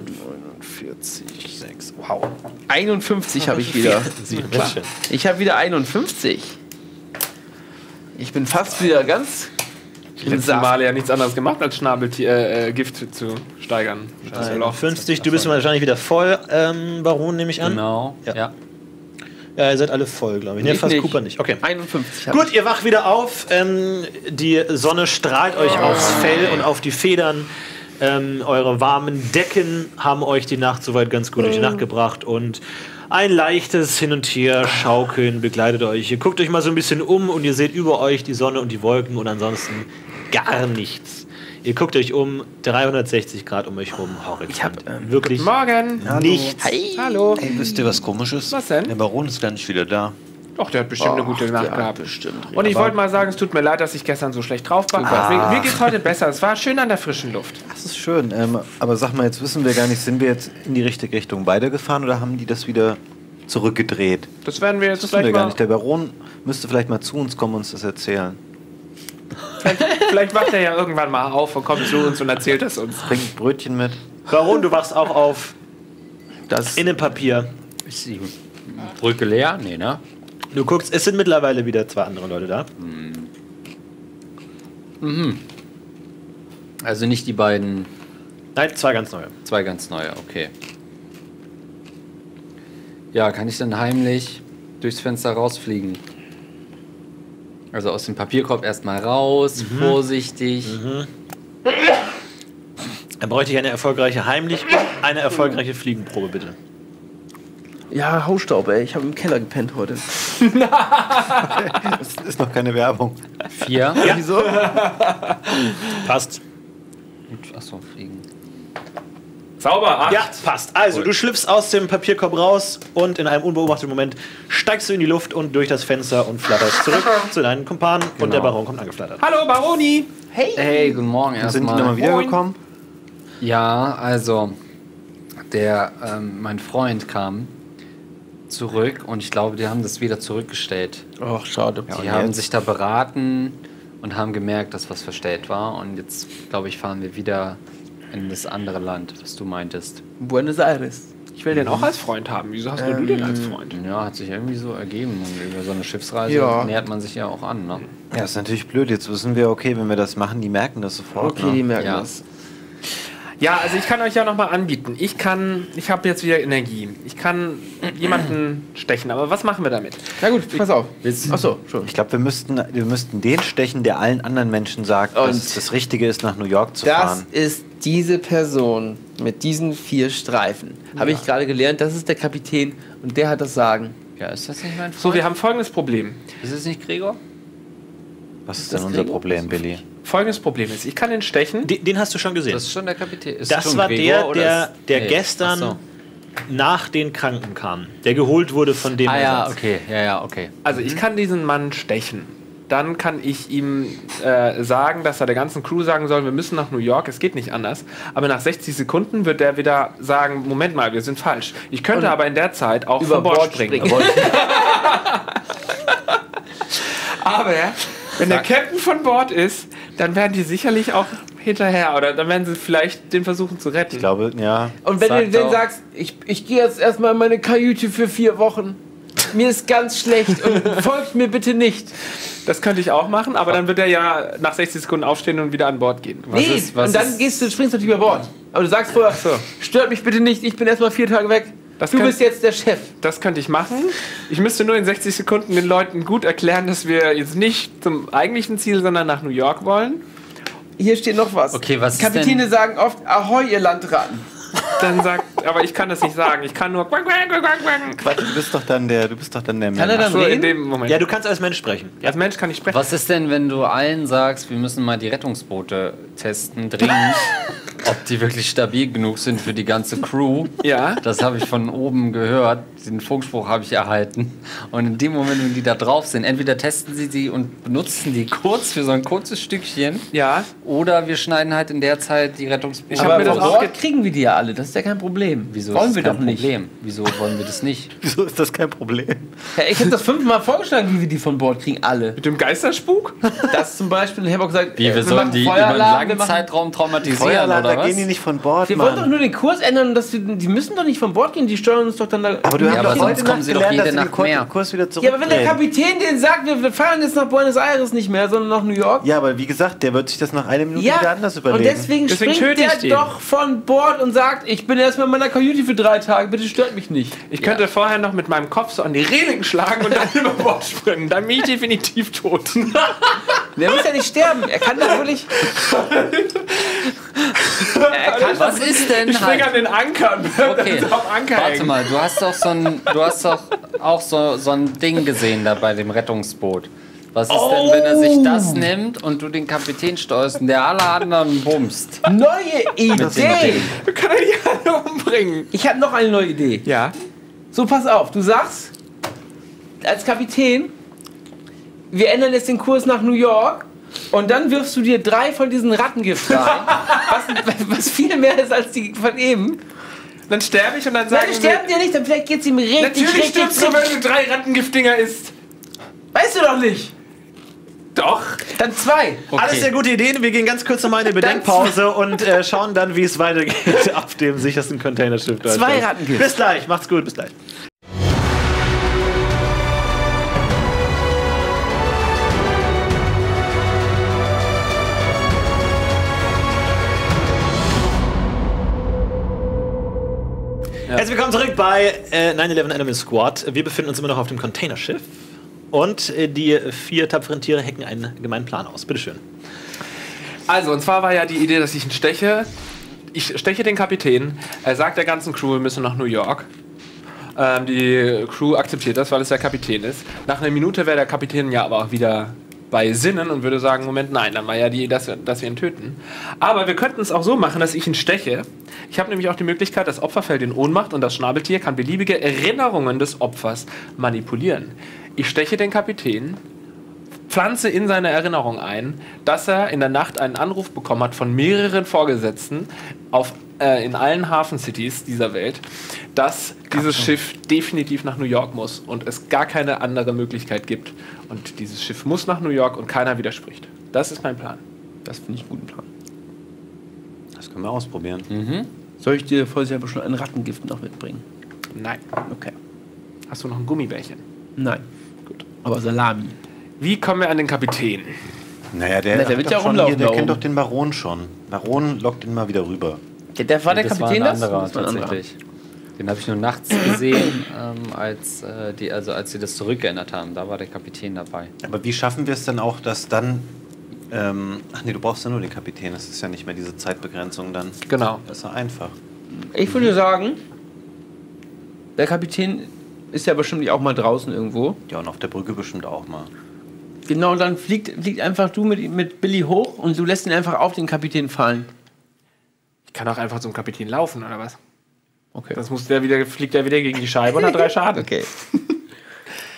49. sechs, wow. 51 habe ich wieder. Sieben, klar. schön. Ich habe wieder 51. Ich bin fast wieder ganz im Letztes Saft. Mal ja nichts anderes gemacht, als Schnabeltier, äh, äh, Gift zu steigern. Das Loch. 50, du bist wahrscheinlich wieder voll, ähm, Baron, nehme ich an. Genau. Ja. Ja. Ja, ihr seid alle voll, glaube ich. Nee, Ich fast nicht. Cooper nicht. Okay. 51 habe Gut, ihr wacht wieder auf. Ähm, die Sonne strahlt euch aufs Fell und auf die Federn. Ähm, eure warmen Decken haben euch die Nacht soweit ganz gut durch die Nacht gebracht und ein leichtes Hin und Her schaukeln begleitet euch. Ihr guckt euch mal so ein bisschen um und ihr seht über euch die Sonne und die Wolken und ansonsten gar nichts. Ihr guckt euch um 360 Grad um euch rum. Horizont. Ich hab, ähm, wirklich Morgen. nichts. Hi. Hallo. Ey, wisst ihr, was komisches? Was denn? Der Baron ist gar nicht wieder da. Doch, der hat bestimmt eine gute Nacht gehabt. bestimmt. Und ich wollte mal sagen, es tut mir leid, dass ich gestern so schlecht drauf war. Mir, mir geht's heute besser. Es war schön an der frischen Luft. Das ist schön. Ähm, aber sag mal, jetzt wissen wir gar nicht, sind wir jetzt in die richtige Richtung weitergefahren oder haben die das wieder zurückgedreht? Das werden wir jetzt Das wissen wir gar mal. nicht. Der Baron müsste vielleicht mal zu uns kommen und uns das erzählen. Vielleicht wacht er ja irgendwann mal auf und kommt zu uns und erzählt es uns. Bringt Brötchen mit. Baron, du wachst auch auf. Das Innenpapier. Ist die Brücke leer? Nee, ne? Du guckst, es sind mittlerweile wieder zwei andere Leute da. Also nicht die beiden, Nein, zwei ganz neue. zwei ganz neue, okay. Ja, kann ich dann heimlich durchs Fenster rausfliegen? Also aus dem Papierkorb erstmal raus, vorsichtig. Dann bräuchte ich eine erfolgreiche heimlich eine erfolgreiche Fliegenprobe, bitte. ja, Hausstaub, ey. Ich habe im Keller gepennt heute. Das ist noch keine Werbung. Vier. Wieso? Passt. Achso, fliegen. Sauber, acht. Ja, passt. Also, du schlüpfst aus dem Papierkorb raus und in einem unbeobachteten Moment steigst du in die Luft und durch das Fenster und flatterst zurück zu deinen Kumpanen und der Baron kommt angeflattert. Hallo, Baroni. Hey, guten Morgen Sind die nochmal erstmal. wiedergekommen? Ja, also der ähm, mein Freund kam zurück und ich glaube, die haben das wieder zurückgestellt. Ach, schade. Die und haben jetzt? sich da beraten und haben gemerkt, dass was verstellt war und jetzt glaube ich fahren wir wieder in das andere Land, was du meintest. Buenos Aires. Ich will den auch als Freund haben. Wieso hast nur du den als Freund? Ja, hat sich irgendwie so ergeben und über so eine Schiffsreise Ja. nähert man sich ja auch an, ne? Ja, ist natürlich blöd. Jetzt wissen wir, okay, wenn wir das machen, die merken das sofort. Okay, die ne? merken Ja. das. Ja, also ich kann euch ja nochmal anbieten. Ich kann, ich habe jetzt wieder Energie. Ich kann jemanden stechen, aber was machen wir damit? Na gut, pass auf. Achso, schon. Ich glaube, wir müssten, wir müssten den stechen, der allen anderen Menschen sagt, Und dass es das Richtige ist, nach New York zu Das fahren. ist diese Person mit diesen vier Streifen. Habe ich gerade gelernt, das ist der Kapitän und der hat das Sagen. Ja, ist das nicht mein Freund? So, wir haben folgendes Problem. Ist es nicht Gregor? Was ist denn unser Problem, Billy? Folgendes Problem ist, ich kann den stechen. Den, den hast du schon gesehen. Das ist schon der Kapitän. Ist Das schon war Gregor der, der, ist- der Nee, gestern so. nach den Kranken kam. Der geholt wurde von dem Ah ja, okay, ja, ja, okay. Also ich kann diesen Mann stechen. Dann kann ich ihm äh, sagen, dass er der ganzen Crew sagen soll, wir müssen nach New York, es geht nicht anders. Aber nach 60 Sekunden wird der wieder sagen, Moment mal, wir sind falsch. Ich könnte aber in der Zeit auch Über von Bord, Bord springen. springen. Aber wenn der Captain von Bord ist, dann werden die sicherlich auch hinterher oder dann werden sie vielleicht den versuchen zu retten. Ich glaube, ja. Und wenn du dann doch. sagst, ich, ich gehe jetzt erstmal in meine Kajüte für vier Wochen. Mir ist ganz schlecht und folgt mir bitte nicht. Das könnte ich auch machen, aber dann wird er ja nach 60 Sekunden aufstehen und wieder an Bord gehen. Was nee, ist- was und dann gehst du, springst du natürlich über Bord. Aber du sagst vorher, so. stört mich bitte nicht, ich bin erstmal vier Tage weg. Das du kann- bist jetzt der Chef. Das könnte ich machen. Ich müsste nur in 60 Sekunden den Leuten gut erklären, dass wir jetzt nicht zum eigentlichen Ziel, sondern nach New York wollen. Hier steht noch was. Okay, was ist Kapitäne denn- sagen oft, ahoi, ihr Landratten. Dann sagt, aber ich kann das nicht sagen. Ich kann nur. Quatsch, du bist doch dann der, du bist doch dann der Kann er Mensch. dann So, in dem Moment. Ja, du kannst als Mensch sprechen. Als Mensch kann ich sprechen. Was ist denn, wenn du allen sagst, wir müssen mal die Rettungsboote testen, dringend, ob die wirklich stabil genug sind für die ganze Crew? Ja. Das habe ich von oben gehört. Den Funkspruch habe ich erhalten. Und in dem Moment, wenn die da drauf sind, entweder testen sie sie und benutzen die kurz für so ein kurzes Stückchen, Ja. oder wir schneiden halt in der Zeit die Rettungsboote. Ich hab Aber mir das auch Bord kriegen wir die ja alle, das ist ja kein Problem. Wieso Wollen ist wir das doch kein nicht. Problem? Wieso wollen wir das nicht? Wieso ist das kein Problem? Ja, ich habe das fünfmal vorgeschlagen, wie wir die von Bord kriegen, alle. Mit dem Geisterspuk? Das zum Beispiel, ich habe auch gesagt, Wie, äh, wir sollen machen die über Feueralarm, einen wir langen machen- Zeitraum traumatisieren, Feueralarm, oder da was? gehen die nicht von Bord, Wir wollen doch Mann. nur den Kurs ändern, dass wir, die müssen doch nicht von Bord gehen, die steuern uns doch dann da. Aber du Ja, hast aber doch sonst heute kommen sie doch gelernt, jede Nacht mehr. Kurs wieder ja, aber wenn der. Kapitän den sagt, wir, wir fahren jetzt nach Buenos Aires nicht mehr, sondern nach New York. Ja, aber wie gesagt, der wird sich das nach einer Minute wieder anders und überlegen. deswegen, Deswegen springt der den. doch von Bord und sagt, ich bin erstmal in meiner Kajüte für drei Tage, bitte stört mich nicht. Ich könnte vorher noch mit meinem Kopf so an die Reling schlagen und dann über Bord springen. Dann bin ich definitiv tot. Der muss ja nicht sterben, er kann wirklich... er kann Was ist denn Ich springe halt? an den Anker und Okay, Anker warte hängen. mal, du hast doch so ein, du hast doch auch so, so ein Ding gesehen da bei dem Rettungsboot. Was ist denn, wenn er sich das nimmt und du den Kapitän steuerst und der alle anderen bumst? Neue Idee! Wir können die alle umbringen. Ich habe noch eine neue Idee. Ja. So, pass auf, du sagst als Kapitän, wir ändern jetzt den Kurs nach New York und dann wirfst du dir drei von diesen Rattengift rein, was, was viel mehr ist als die von eben. Dann sterbe ich und dann sagen Nein, die sterben sie, dir nicht, dann vielleicht geht's ihm richtig, Natürlich richtig, stirbst du, wenn du drei Rattengiftdinger isst. Weißt du doch nicht. Doch. Dann zwei. Alles sehr gute Ideen. Wir gehen ganz kurz nochmal in eine Bedenkpause und äh, schauen dann, wie es weitergeht auf dem sichersten Containerschiff. Zwei Rattengift. Bis gleich. Macht's gut. Bis gleich. Herzlich willkommen zurück bei äh, 9-11 Animal Squad. Wir befinden uns immer noch auf dem Containerschiff. Und äh, die vier tapferen Tiere hacken einen gemeinen Plan aus. Bitteschön. Also, und zwar war ja die Idee, dass ich ihn steche. Ich steche den Kapitän. Er sagt der ganzen Crew, wir müssen nach New York. Ähm, die Crew akzeptiert das, weil es der Kapitän ist. Nach einer Minute wäre der Kapitän ja aber auch wieder bei Sinnen und würde sagen, Moment, nein, dann war ja die Idee, dass dass wir ihn töten. Aber wir könnten es auch so machen, dass ich ihn steche. Ich habe nämlich auch die Möglichkeit, das Opfer fällt in Ohnmacht und das Schnabeltier kann beliebige Erinnerungen des Opfers manipulieren. Ich steche den Kapitän, pflanze in seine Erinnerung ein, dass er in der Nacht einen Anruf bekommen hat von mehreren Vorgesetzten auf, äh, in allen Hafencities dieser Welt, dass dieses Schiff definitiv nach New York muss und es gar keine andere Möglichkeit gibt. Und dieses Schiff muss nach New York und keiner widerspricht. Das ist mein Plan. Das finde ich einen guten Plan. Das können wir ausprobieren. Soll ich dir vorsichtshalber schon ein Rattengift noch mitbringen? Nein. Okay. Hast du noch ein Gummibärchen? Nein. Aber Salami. Wie kommen wir an den Kapitän? Naja, der, Na, der wird doch ja rumlaufen hier, der da kennt oben. doch den Baron schon. Baron lockt ihn mal wieder rüber. Ja, der war der das Kapitän war das? ein anderer, Das war ein anderer. tatsächlich. Den habe ich nur nachts gesehen, ähm, als, äh, die, also als sie das zurückgeändert haben. Da war der Kapitän dabei. Aber wie schaffen wir es dann auch, dass dann. Ähm, ach nee, du brauchst ja nur den Kapitän. Das ist ja nicht mehr diese Zeitbegrenzung dann. Genau. Das ist ja einfach. Ich würde sagen, der Kapitän ist ja bestimmt auch mal draußen irgendwo. Ja, und auf der Brücke bestimmt auch mal. Genau, dann fliegt, fliegt einfach du mit, mit Billy hoch und du lässt ihn einfach auf den Kapitän fallen. Ich kann auch einfach zum Kapitän laufen, oder was? Okay. Das muss der wieder, fliegt er wieder gegen die Scheibe und hat drei Schaden. Okay.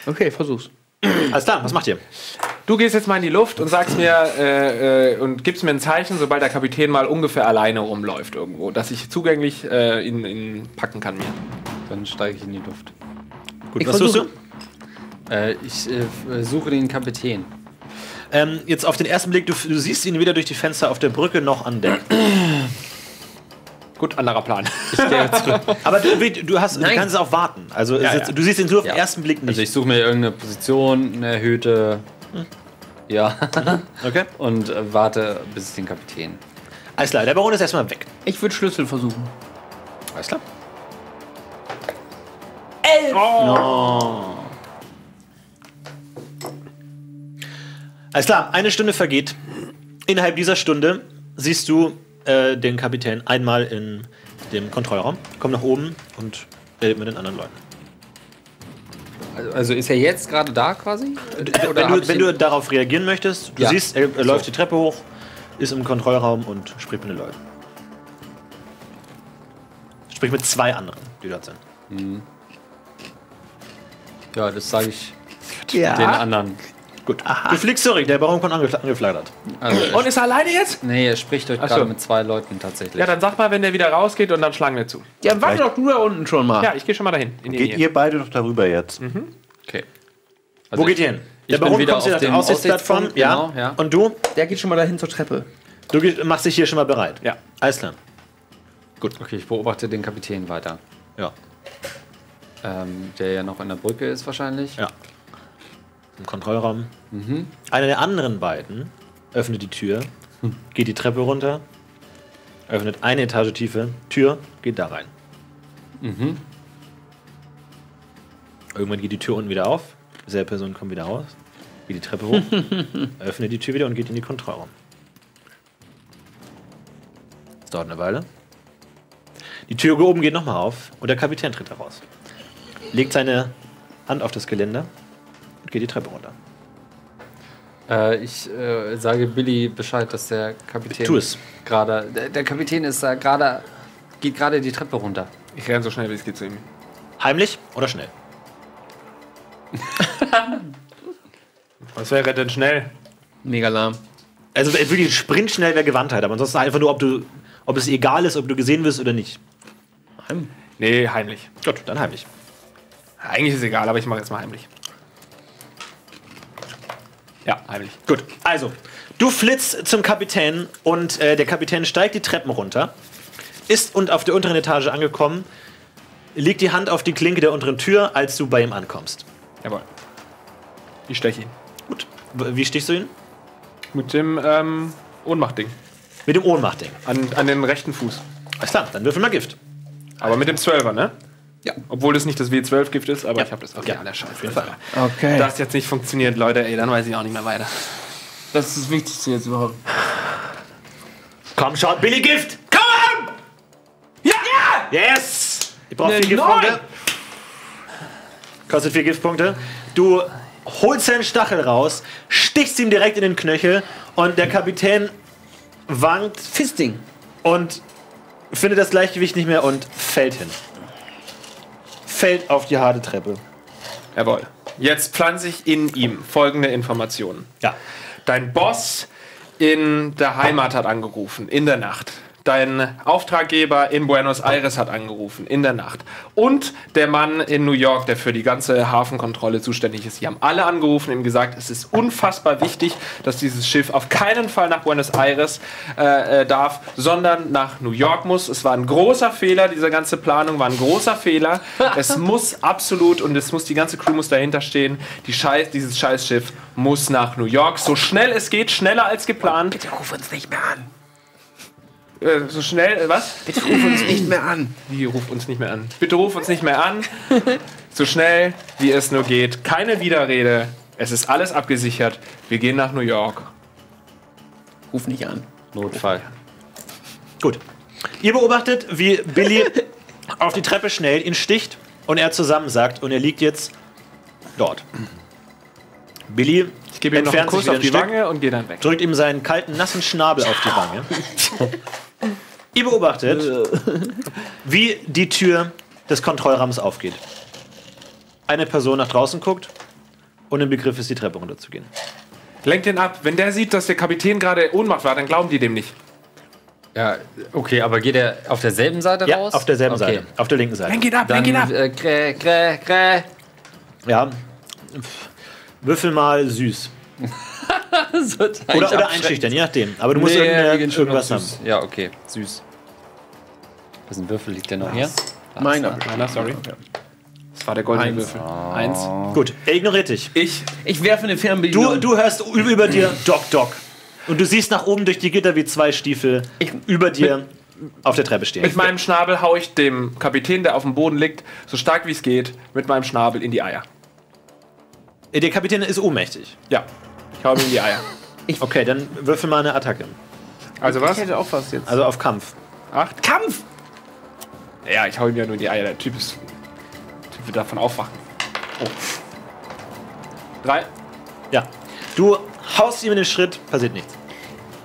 Okay, versuch's. Alles klar, was macht ihr? Du gehst jetzt mal in die Luft und sagst mir äh, äh, und gibst mir ein Zeichen, sobald der Kapitän mal ungefähr alleine rumläuft irgendwo, dass ich zugänglich äh, ihn, ihn packen kann mir. Dann steige ich in die Luft. Gut, Ich was tust du? Äh, ich äh, f- suche den Kapitän. Ähm, jetzt auf den ersten Blick, du, du siehst ihn weder durch die Fenster auf der Brücke noch an Deck. Gut, anderer Plan. Aber du, du, hast, du kannst auch warten. Also Ja, jetzt, ja. du siehst ihn so auf den Ja. ersten Blick nicht. Also ich suche mir irgendeine Position, eine erhöhte. Ja. okay. Und äh, warte, bis ich den Kapitän. Alles klar, der Baron ist erstmal weg. Ich würde Schlüssel versuchen. Alles klar. Alles klar, eine Stunde vergeht. Innerhalb dieser Stunde siehst du äh, den Kapitän einmal in dem Kontrollraum, kommt nach oben und redet mit den anderen Leuten. Also ist er jetzt gerade da quasi? wenn hab du, wenn du darauf reagieren möchtest, du Ja. siehst, er, er So. läuft die Treppe hoch, ist im Kontrollraum und spricht mit den Leuten. Spricht mit zwei anderen, die dort sind. Ja, das sage ich Ja. den anderen. Gut. Du fliegst zurück, der Baron kommt angefl angeflattert. Also, Und ist er alleine jetzt? nee, er spricht euch Ach gerade so. mit zwei Leuten tatsächlich. Ja, dann sag mal, wenn der wieder rausgeht und dann schlagen wir zu. Ja, warte doch du da unten schon mal. Ja, ich gehe schon mal dahin. In die Geht ihr beide doch darüber jetzt? okay. Wo Also geht ihr hin? ich bin wieder auf der dem Aussichtsplattform. Ja. genau, ja. Und du? Der geht schon mal dahin zur Treppe. Du geh- machst dich hier schon mal bereit. Ja. Alles klar. Okay, ich beobachte den Kapitän weiter. Ja. Ähm, der ja noch in der Brücke ist wahrscheinlich. Ja. Im Kontrollraum. Einer der anderen beiden öffnet die Tür, geht die Treppe runter, öffnet eine Etage tiefe Tür, geht da rein. Irgendwann geht die Tür unten wieder auf. Dieselbe Person kommt wieder raus, geht die Treppe hoch, öffnet die Tür wieder und geht in die Kontrollraum. Das dauert eine Weile. Die Tür oben geht nochmal auf und der Kapitän tritt heraus. Legt seine Hand auf das Geländer und geht die Treppe runter. Äh, ich äh, sage Billy Bescheid, dass der Kapitän Tu es. gerade. Der, der Kapitän ist da gerade. geht gerade die Treppe runter. Ich renne so schnell, wie es geht zu ihm. Heimlich oder schnell? Was wäre denn schnell? Mega lahm. Also äh, wirklich sprintschnell wäre Gewandtheit, aber ansonsten einfach nur, ob du, ob es egal ist, ob du gesehen wirst oder nicht. Nee, heimlich. Gut, dann heimlich. Eigentlich ist es egal, aber ich mache jetzt mal heimlich. Ja, heimlich. Gut, also, du flitzt zum Kapitän und äh, der Kapitän steigt die Treppen runter, ist und auf der unteren Etage angekommen, legt die Hand auf die Klinke der unteren Tür, als du bei ihm ankommst. Jawohl. Ich steche ihn. Gut, w- wie stichst du ihn? Mit dem ähm, Ohnmachtding. Mit dem Ohnmachtding. An, an den rechten Fuß. Alles klar, dann würfel mal Gift. Aber mit dem Zwölfer, ne? Ja. Obwohl das nicht das W12-Gift ist, aber Ja. ich habe das. Okay, Ja, aller Scheiß. auf jeden Fall. Okay. Das jetzt nicht funktioniert, Leute, ey, dann weiß ich auch nicht mehr weiter. Das ist das Wichtigste jetzt überhaupt. Komm schon, Billy Gift! Komm! Ja! Yes! Ich brauche vier Giftpunkte. Kostet vier Giftpunkte. Du holst seinen Stachel raus, stichst ihm direkt in den Knöchel und der Kapitän wankt Fisting. und findet das Gleichgewicht nicht mehr und fällt hin. Fällt auf die harte Treppe. Jawohl. Jetzt pflanze ich in ihm folgende Informationen. Ja. Dein Boss in der Heimat hat angerufen, in der Nacht. Dein Auftraggeber in Buenos Aires hat angerufen, in der Nacht. Und der Mann in New York, der für die ganze Hafenkontrolle zuständig ist. Die haben alle angerufen und ihm gesagt, es ist unfassbar wichtig, dass dieses Schiff auf keinen Fall nach Buenos Aires äh, äh, darf, sondern nach New York muss. Es war ein großer Fehler, diese ganze Planung war ein großer Fehler. Es muss absolut und es muss die ganze Crew muss dahinter stehen. Die Scheiß, dieses Scheißschiff muss nach New York, so schnell es geht, schneller als geplant. Ruf uns nicht mehr an. Äh, so schnell, äh, was? Bitte ruf uns nicht mehr an. Wie, ruf uns nicht mehr an. Bitte ruf uns nicht mehr an. So schnell, wie es nur geht. Keine Widerrede. Es ist alles abgesichert. Wir gehen nach New York. Ruf nicht an. Notfall. Gut. Ihr beobachtet, wie Billy auf die Treppe schnellt, ihn sticht und er zusammensackt und er liegt jetzt dort. Billy Ich gebe ihm noch einen entfernt Kuss auf die Stück, Wange und gehe dann weg. drückt ihm seinen kalten, nassen Schnabel auf die Wange. Ihr beobachtet, wie die Tür des Kontrollraums aufgeht. Eine Person nach draußen guckt und im Begriff ist, die Treppe runterzugehen. Lenk den ab. Wenn der sieht, dass der Kapitän gerade Ohnmacht war, dann glauben die dem nicht. Ja, okay, aber geht er auf derselben Seite Ja, raus? auf derselben okay. Seite. Auf der linken Seite. Lenk ihn ab, Dann lenk ihn ab. äh, grä, grä, grä. Ja. Würfel mal süß. So, Oder, oder einschüchtern, je nachdem. Aber du musst Nee, irgendeine- irgendwas haben. Ja, okay, süß. Wessen Würfel liegt denn noch hier? Meiner. Meiner, sorry. Das war der goldene Eins. Würfel. Eins. Gut, er ignoriert dich. Ich. Ich werfe eine Fernbedienung. Du, du hörst über dir Doc Doc. Und du siehst nach oben durch die Gitter, wie zwei Stiefel Ich- über dir auf der Treppe stehen. Mit meinem Schnabel hau ich dem Kapitän, der auf dem Boden liegt, so stark wie es geht, mit meinem Schnabel in die Eier. Der Kapitän ist ohnmächtig. Ja. Ich hau ihm in die Eier. Okay, dann würfel mal eine Attacke. Also was? Ich hätte auch was jetzt. Also auf Kampf. Acht. Kampf! Ja, ich hau ihm ja nur in die Eier. Der Typ ist. Der Typ wird davon aufwachen. Oh. Drei. Ja. Du haust ihm in den Schritt, passiert nichts.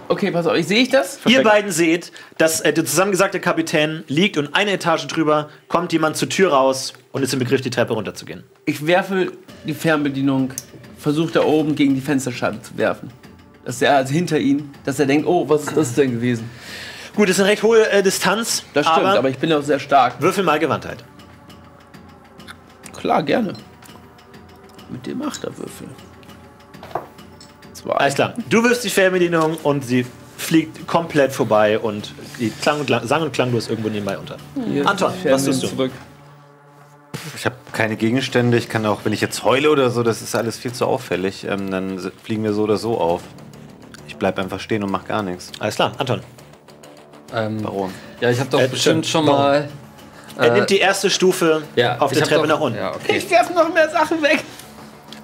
Okay, pass auf, ich sehe ich das? Ihr beiden seht, dass äh, der zusammengesagte Kapitän liegt und eine Etage drüber kommt jemand zur Tür raus und ist im Begriff, die Treppe runterzugehen. Ich werfe die Fernbedienung, versuche da oben gegen die Fensterscheibe zu werfen. Dass er also hinter ihn, dass er denkt, oh, was ist das denn gewesen? Gut, das ist eine recht hohe äh, Distanz. Das stimmt, aber, aber ich bin auch sehr stark. würfel mal Gewandtheit. Klar, gerne. Mit dem Achterwürfel. Zwei. Alles klar. Du wirfst die Fernbedienung und sie fliegt komplett vorbei und die klang und, sang- und klanglos irgendwo nebenbei unter. Hier Anton, was tust du? Zurück. Ich habe keine Gegenstände. Ich kann auch, wenn ich jetzt heule oder so, das ist alles viel zu auffällig. Ähm, dann fliegen wir so oder so auf. Ich bleib einfach stehen und mach gar nichts. Alles klar, Anton. Ähm, Warum? ja, ich habe doch Äh, bestimmt schon warum? mal. Er nimmt die erste Stufe Ja, auf der Treppe doch, nach unten. Ja, okay. Ich werfe noch mehr Sachen weg.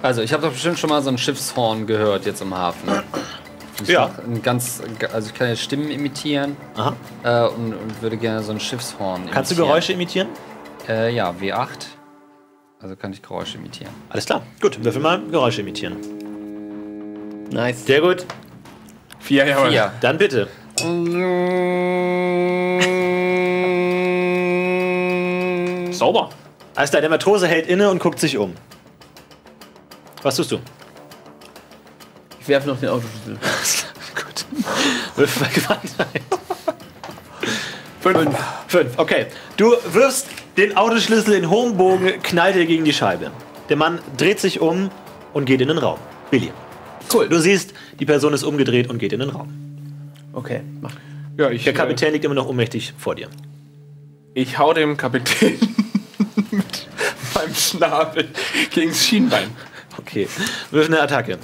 Also, ich habe doch bestimmt schon mal so ein Schiffshorn gehört jetzt im Hafen. Ich Ja. Ein ganz, also ich kann ja Stimmen imitieren Aha. äh, und, und würde gerne so ein Schiffshorn imitieren. Kannst du Geräusche imitieren? Äh, ja, W8. Also kann ich Geräusche imitieren. Alles klar. Gut, würfel mal Geräusche imitieren. Nice. Sehr gut. Vier, jawohl. Ja. Dann bitte. Sauber. Alles klar, der Matrose hält inne und guckt sich um. Was tust du? Ich werfe noch den Autoschlüssel. Gut. Würfel mal Gewandtheit. Fünf. Fünf. Okay. Du wirfst den Autoschlüssel in hohem Bogen, knallt er gegen die Scheibe. Der Mann dreht sich um und geht in den Raum. Billy. Cool. Du siehst, die Person ist umgedreht und geht in den Raum. Okay, mach. Ja, ich, Der äh, Kapitän liegt immer noch ohnmächtig vor dir. ich hau dem Kapitän mit meinem Schnabel gegen das Schienbein. Okay. Wirf eine Attacke.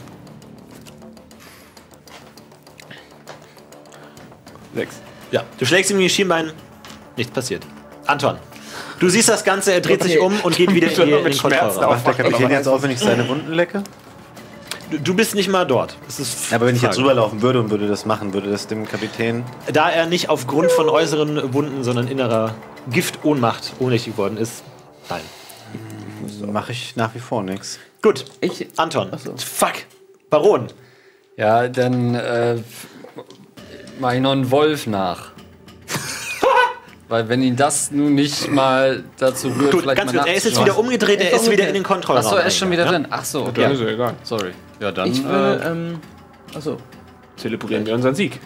Sechs. Ja. Du schlägst ihm in die Schienbein. Nichts passiert. Anton. Du siehst das Ganze, er dreht sich um und geht wieder in, den Schmerzen Kontrollraum. auf. Macht der Kapitän jetzt auf, wenn ich seine Wunden lecke? Du, bist nicht mal dort. Das ist Ja, aber wenn ich jetzt rüberlaufen würde und würde das machen, würde das dem Kapitän. Da er nicht aufgrund von äußeren Wunden, sondern innerer Giftohnmacht ohnmächtig geworden ist, nein. Mache ich nach wie vor nichts. Gut, Ich. Anton. so. Fuck. Baron. Ja, dann äh, mach ich noch einen Wolf nach. Weil wenn ihn das nun nicht mal dazu rührt, Gut, vielleicht ganz mal kurz. Er ist jetzt wieder umgedreht, er ist wieder in den Kontrollraum. Achso, er ist schon wieder drin. Achso, Dann okay. ist er egal. Sorry. Ja, dann, Ich würde, ähm. Achso. Zelebrieren wir unseren Sieg.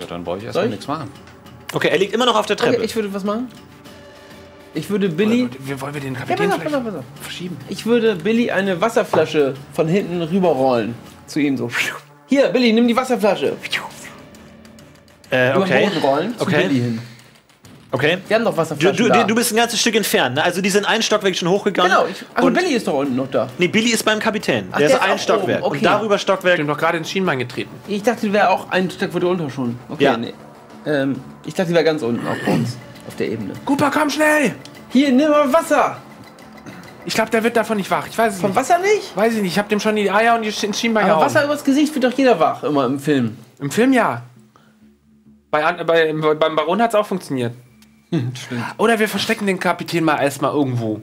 ja, dann brauche ich erstmal ich? nichts machen. Ja? Okay, er liegt immer noch auf der Treppe. Okay, ich würde was machen. Ich würde Billy. Wir wollen wir den Ja, Kapitän pass auf, pass auf, pass auf. verschieben. Ich würde Billy eine Wasserflasche von hinten rüberrollen. Zu ihm so. Hier, Billy, nimm die Wasserflasche. äh, Über den okay. Boden rollen zu Okay. Billy hin. Okay. Wir haben doch Du, Wasserflaschen du, da. du bist ein ganzes Stück entfernt. Ne? Also die sind ein Stockwerk schon hochgegangen. genau, ich, also und Billy ist doch unten noch da. Nee, Billy ist beim Kapitän. Ach, der der ist ist ein Stockwerk. okay. Und darüber Stockwerk. Ich bin doch gerade ins Schienbein getreten. Ich dachte, du wäre auch ein Stück weiter unter schon. Okay, Ja. nee. Ähm, ich dachte, die war ganz unten auch bei uns. Auf der Ebene. Cooper, komm schnell! Hier, nimm mal Wasser! Ich glaube, der wird davon nicht wach. Ich weiß es Vom nicht. Wasser nicht? Weiß ich nicht. Ich habe dem schon die Eier und die Schien- Schienbein Aber gehauen. Wasser übers Gesicht wird doch jeder wach, immer im Film. Im Film ja. Bei, bei, beim Baron hat es auch funktioniert. Oder wir verstecken den Kapitän mal erstmal irgendwo.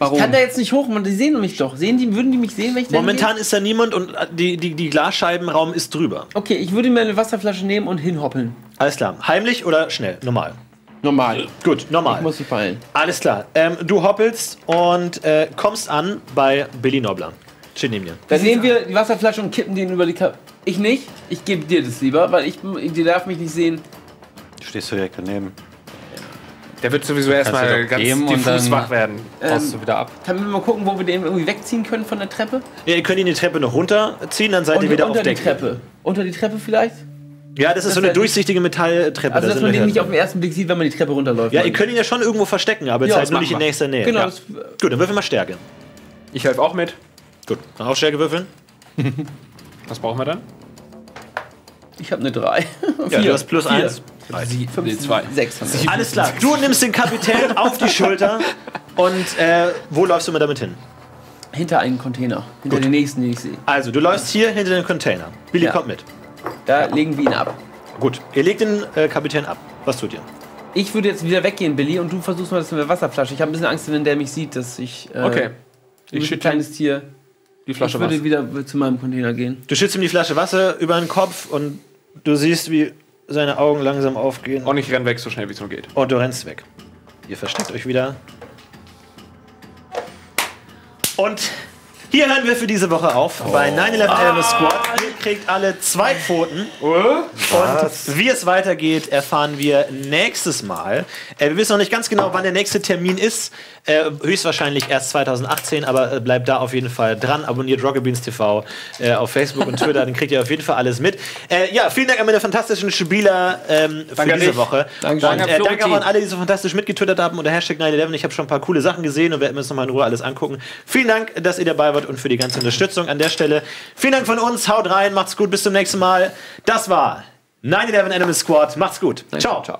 Ich kann da jetzt nicht hoch, man, die sehen mich doch. Sehen die, würden die mich sehen, wenn ich da Momentan ist da niemand und äh, die, die, die Glasscheibenraum ist drüber. Okay, ich würde mir eine Wasserflasche nehmen und hinhoppeln. Alles klar. Heimlich oder schnell? Normal. Normal. Gut, normal. Ich muss sie fallen. Alles klar. Ähm, du hoppelst und äh, kommst an bei Billy Nobler. Steht neben dir. Dann nehmen wir die Wasserflasche und kippen den über die Kap Ich nicht. Ich gebe dir das lieber, weil ich, die darf mich nicht sehen. Stehst du direkt daneben. Der wird sowieso erstmal ganz diffus wach werden. Ähm, du wieder ab. Können wir mal gucken, wo wir den irgendwie wegziehen können von der Treppe? Ja, ihr könnt ihn die Treppe noch runterziehen, dann seid Und, ihr wieder unter auf der Treppe. Unter die Treppe vielleicht? Ja, das ist das so eine durchsichtige Metalltreppe. Also, dass man den nicht auf den ersten Blick sieht, wenn man die Treppe runterläuft. Ja, ihr könnt ihn ja schon irgendwo verstecken, aber jetzt ja, halt nur nicht in nächster Nähe. Genau. Ja. Äh, Gut, dann würfeln wir Stärke. Ich helfe auch mit. Gut, dann auch Stärke würfeln. Was brauchen wir dann? Ich habe eine 3. ja, du hast plus 1. Drei, Sie, fünf, nee, zwei. Sechs. Sieben, Alles klar, du nimmst den Kapitän auf die Schulter und äh, wo läufst du mir damit hin? Hinter einen Container. Hinter Gut. den nächsten, den ich sehe. Also, du läufst hier hinter den Container. Billy Ja. kommt mit. Da legen wir ihn ab. Gut, ihr legt den äh, Kapitän ab. Was tut ihr? Ich würde jetzt wieder weggehen, Billy, und du versuchst mal das mit der Wasserflasche. Ich habe ein bisschen Angst, wenn der mich sieht, dass ich. Äh, Okay, Ich ein schütte kleines Tier. die Flasche ich würde was. wieder zu meinem Container gehen. Du schützt ihm die Flasche Wasser über den Kopf und du siehst, wie seine Augen langsam aufgehen. Und ich renn weg, so schnell wie es nur geht. Und du rennst weg. Ihr versteckt euch wieder. Und hier hören wir für diese Woche auf bei 9-11 Elvis Squad. Ihr kriegt alle zwei Pfoten. Und wie es weitergeht, erfahren wir nächstes Mal. Äh, wir wissen noch nicht ganz genau, wann der nächste Termin ist. Äh, höchstwahrscheinlich erst 2018, aber äh, bleibt da auf jeden Fall dran. Abonniert Rockabeans TV äh, auf Facebook und Twitter, dann kriegt ihr auf jeden Fall alles mit. Äh, ja, vielen Dank an meine fantastischen Spieler ähm, für Danke diese dich. Woche. Dankeschön. Und, Danke, äh, danke auch an alle, die so fantastisch mitgetwittert haben unter Hashtag 911. Ich habe schon ein paar coole Sachen gesehen und werden uns nochmal in Ruhe alles angucken. Vielen Dank, dass ihr dabei wart und für die ganze Unterstützung an der Stelle. Vielen Dank von uns, haut rein, macht's gut, bis zum nächsten Mal. Das war 911 Animal Squad. Macht's gut. Ciao. Ciao.